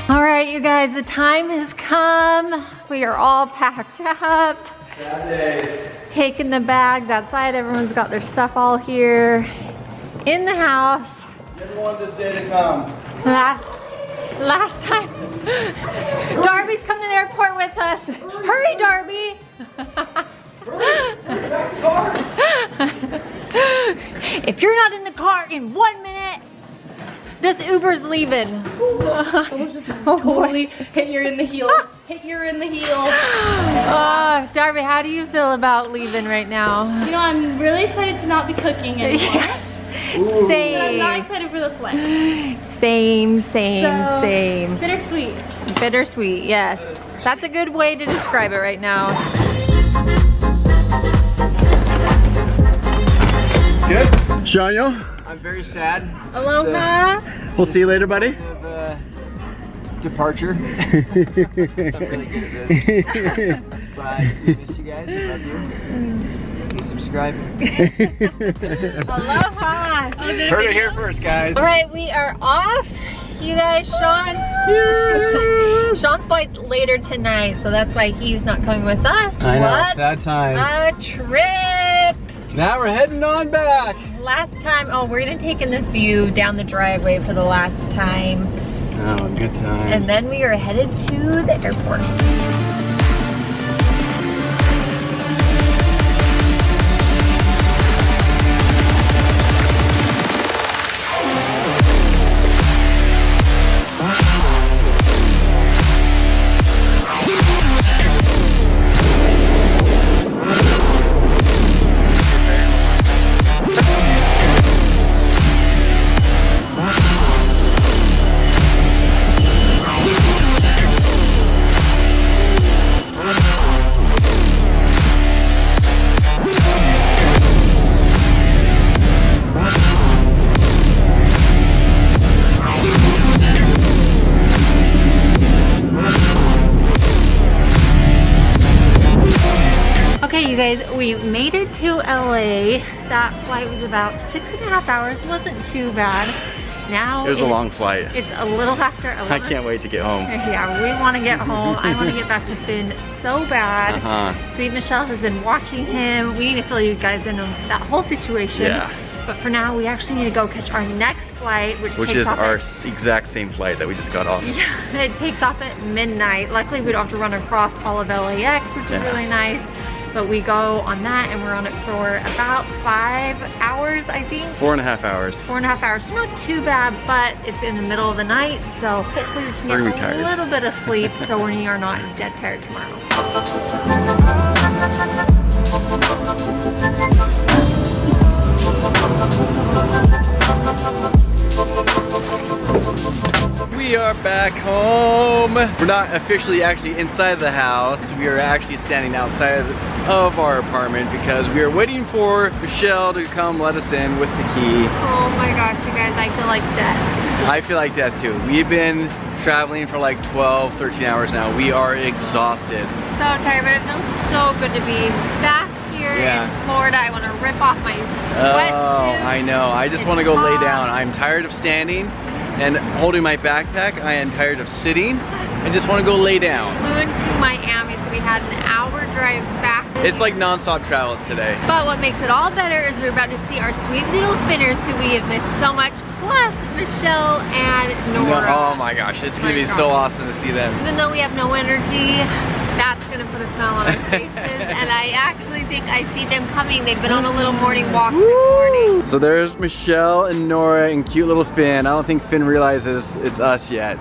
[SPEAKER 2] All right, you guys, the time has come. We are all packed up. Taking the bags outside. Everyone's got their stuff all here in the house.
[SPEAKER 1] Never want this day to come.
[SPEAKER 2] Last, last time. Darby's coming to the airport with us. Hurry, Darby. if you're not in the car in one minute, this Uber's leaving.
[SPEAKER 5] oh, Totally hit you in the heel. hit you in the heel.
[SPEAKER 2] Oh, uh, Darby, how do you feel about leaving right now?
[SPEAKER 5] You know, I'm really excited to not be cooking anymore. But I'm not
[SPEAKER 2] Same,
[SPEAKER 5] excited for the flight.
[SPEAKER 2] same, same,
[SPEAKER 5] So,
[SPEAKER 2] same.
[SPEAKER 5] Bittersweet.
[SPEAKER 2] Bittersweet, yes. That's a good way to describe it right now.
[SPEAKER 7] Good? Shanyo,
[SPEAKER 4] I'm very sad.
[SPEAKER 2] Aloha.
[SPEAKER 7] we'll see you later, buddy.
[SPEAKER 4] Of, uh, departure. really good. but we miss you guys. We love you. Please subscribe.
[SPEAKER 2] Aloha.
[SPEAKER 7] Heard it here first, guys.
[SPEAKER 2] All right, we are off. You guys, Sean. Sean's flight's later tonight, so that's why he's not coming with us.
[SPEAKER 7] I know,
[SPEAKER 2] what
[SPEAKER 7] sad time.
[SPEAKER 2] a trip.
[SPEAKER 7] now we're heading on back.
[SPEAKER 2] Last time, oh, we're gonna take in this view down the driveway for the last time.
[SPEAKER 7] Oh, good time.
[SPEAKER 2] And then we are headed to the airport. That flight was about six and a half hours. wasn't too bad. Now
[SPEAKER 1] It was a long flight.
[SPEAKER 2] It's a little after 11.
[SPEAKER 1] I can't wait to get home.
[SPEAKER 2] Yeah, we want to get home. I want to get back to Finn so bad.
[SPEAKER 1] Uh-huh.
[SPEAKER 2] Sweet Michelle has been watching him. We need to fill you guys in on that whole situation.
[SPEAKER 1] Yeah.
[SPEAKER 2] But for now, we actually need to go catch our next flight, which,
[SPEAKER 1] Which
[SPEAKER 2] takes
[SPEAKER 1] is
[SPEAKER 2] off
[SPEAKER 1] our
[SPEAKER 2] At,
[SPEAKER 1] exact same flight that we just got off.
[SPEAKER 2] yeah, it takes off at midnight. Luckily, we don't have to run across all of LAX, which
[SPEAKER 1] Yeah.
[SPEAKER 2] is really nice. But we go on that, and we're on it for about five hours, I think.
[SPEAKER 1] Four and a half hours.
[SPEAKER 2] Four and a half hours. Not too bad, but it's in the middle of the night, so hopefully we can get
[SPEAKER 1] gonna
[SPEAKER 2] a
[SPEAKER 1] tired.
[SPEAKER 2] little bit of sleep so we are not dead tired tomorrow.
[SPEAKER 1] We are back home. We're not officially actually inside the house. We are actually standing outside of our apartment because we are waiting for Michelle to come let us in with the key.
[SPEAKER 2] Oh my gosh, you guys, I feel like death.
[SPEAKER 1] I feel like death too. We've been traveling for like 12, 13 hours now. We are exhausted.
[SPEAKER 2] So tired, but it feels so good to be back here
[SPEAKER 1] Yeah.
[SPEAKER 2] in Florida. I want to rip off my
[SPEAKER 1] Oh,
[SPEAKER 2] sweatsuit.
[SPEAKER 1] I know. I just
[SPEAKER 2] It's
[SPEAKER 1] want to go lay down. I'm tired of standing and holding my backpack. I am tired of sitting. I just want to go lay down.
[SPEAKER 2] Flew into Miami, so we had an hour drive back.
[SPEAKER 1] It's like nonstop travel today.
[SPEAKER 2] But what makes it all better is we're about to see our sweet little Finners who we have missed so much, plus Michelle and
[SPEAKER 1] No-
[SPEAKER 2] Nora.
[SPEAKER 1] oh my gosh, it's gonna be so awesome to see them.
[SPEAKER 2] Even though we have no energy, that's gonna put a smile on our faces. and I actually think I see them coming. They've been on a little morning walk this morning.
[SPEAKER 1] So there's Michelle and Nora and cute little Finn. I don't think Finn realizes it's us yet.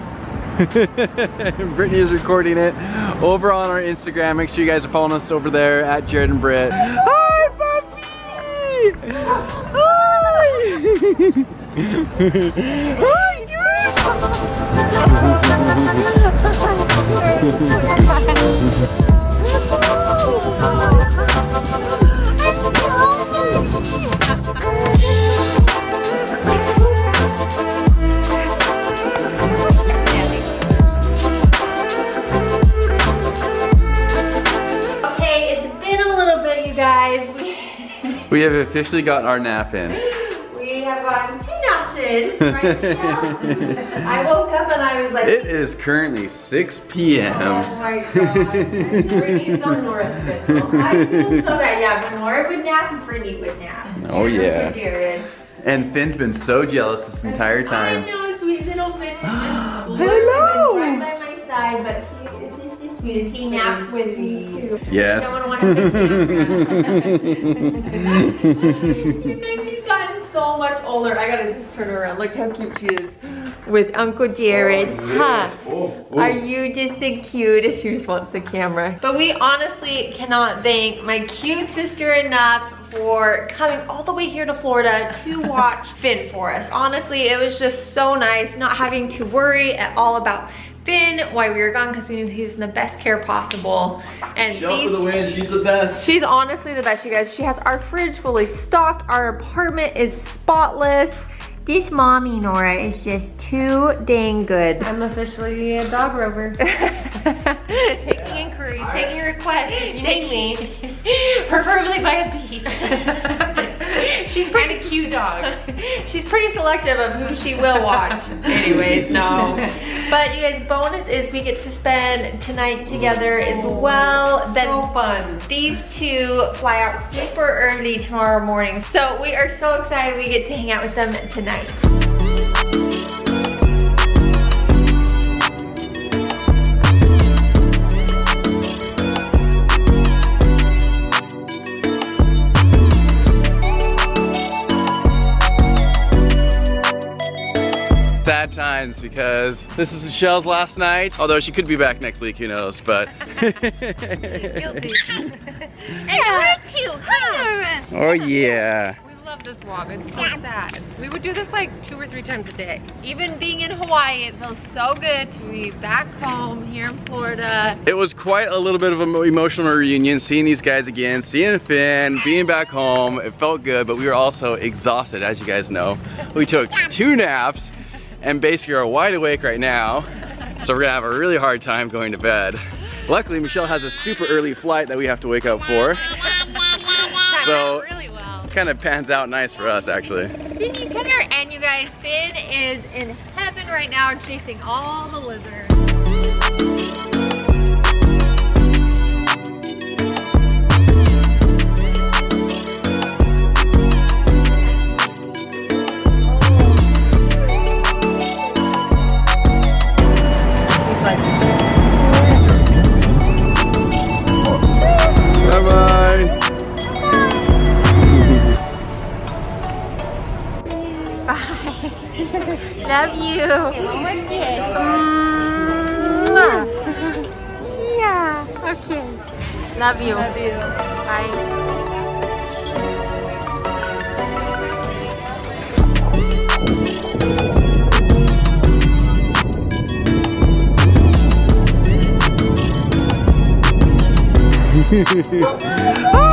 [SPEAKER 1] Brittany is recording it over on our Instagram. Make sure you guys are following us over there at Jared and Britt. Hi, puppy! Hi! Hi, Jared! We have officially gotten our nap in.
[SPEAKER 2] We have gotten two naps in right I woke up I was like,
[SPEAKER 1] It is currently 6 p.m.
[SPEAKER 2] Oh my god. Brittany's on Nora's schedule. I feel so bad. Yeah, but Nora would nap and Brittany would nap.
[SPEAKER 1] Oh,
[SPEAKER 2] And
[SPEAKER 1] yeah.
[SPEAKER 2] Jared.
[SPEAKER 1] And Finn's been so jealous this entire time.
[SPEAKER 2] I
[SPEAKER 1] time.
[SPEAKER 2] know, sweet little Finn is just blue
[SPEAKER 1] Hello.
[SPEAKER 2] right by my side, but he is sweet he napped with me too.
[SPEAKER 1] Yes.
[SPEAKER 2] I don't want to And then she's gotten so much older. I gotta just turn her around. Look how cute she is with Uncle Jared. Oh, huh? Oh, oh. Are you just the cutest? She just wants the camera. But we honestly cannot thank my cute sister enough for coming all the way here to Florida to watch Finn for us. Honestly, it was just so nice not having to worry at all about Finn while we were gone because we knew he was in the best care possible. And
[SPEAKER 1] Jump for the win, she's the best.
[SPEAKER 2] She's honestly the best, you guys. She has our fridge fully stocked. Our apartment is spotless. This mommy, Nora, is just too dang good. I'm officially a dog rover. taking inquiries, taking requests, take me. Preferably by a beach. She's pretty cute dog. She's pretty selective of who she will watch. Anyways, no. But you guys, bonus is we get to spend tonight together as oh, well. Then fun. These two fly out super early tomorrow morning. So we are so excited we get to hang out with them tonight.
[SPEAKER 1] Sad times because this is Michelle's last night. Although she could be back next week, who knows, but.
[SPEAKER 2] Guilty. yeah. too. Hi,
[SPEAKER 1] oh yeah.
[SPEAKER 8] We love this walk. It's so sad. We would do this like two or three times a day.
[SPEAKER 2] Even being in Hawaii, it feels so good to be back home here in Florida.
[SPEAKER 1] It was quite a little bit of an emotional reunion, seeing these guys again, seeing Finn, being back home. It felt good, but we were also exhausted, as you guys know. We took two naps and basically are wide awake right now. So we're gonna have a really hard time going to bed. Luckily, Michelle has a super early flight that we have to wake up for. So
[SPEAKER 2] it
[SPEAKER 1] kind of pans out nice for us, actually.
[SPEAKER 2] Finny, come here. And you guys, Finn is in heaven right now chasing all the lizards. Love you. one more kiss. Yeah. Okay. Love you. Love you. Bye. Ai!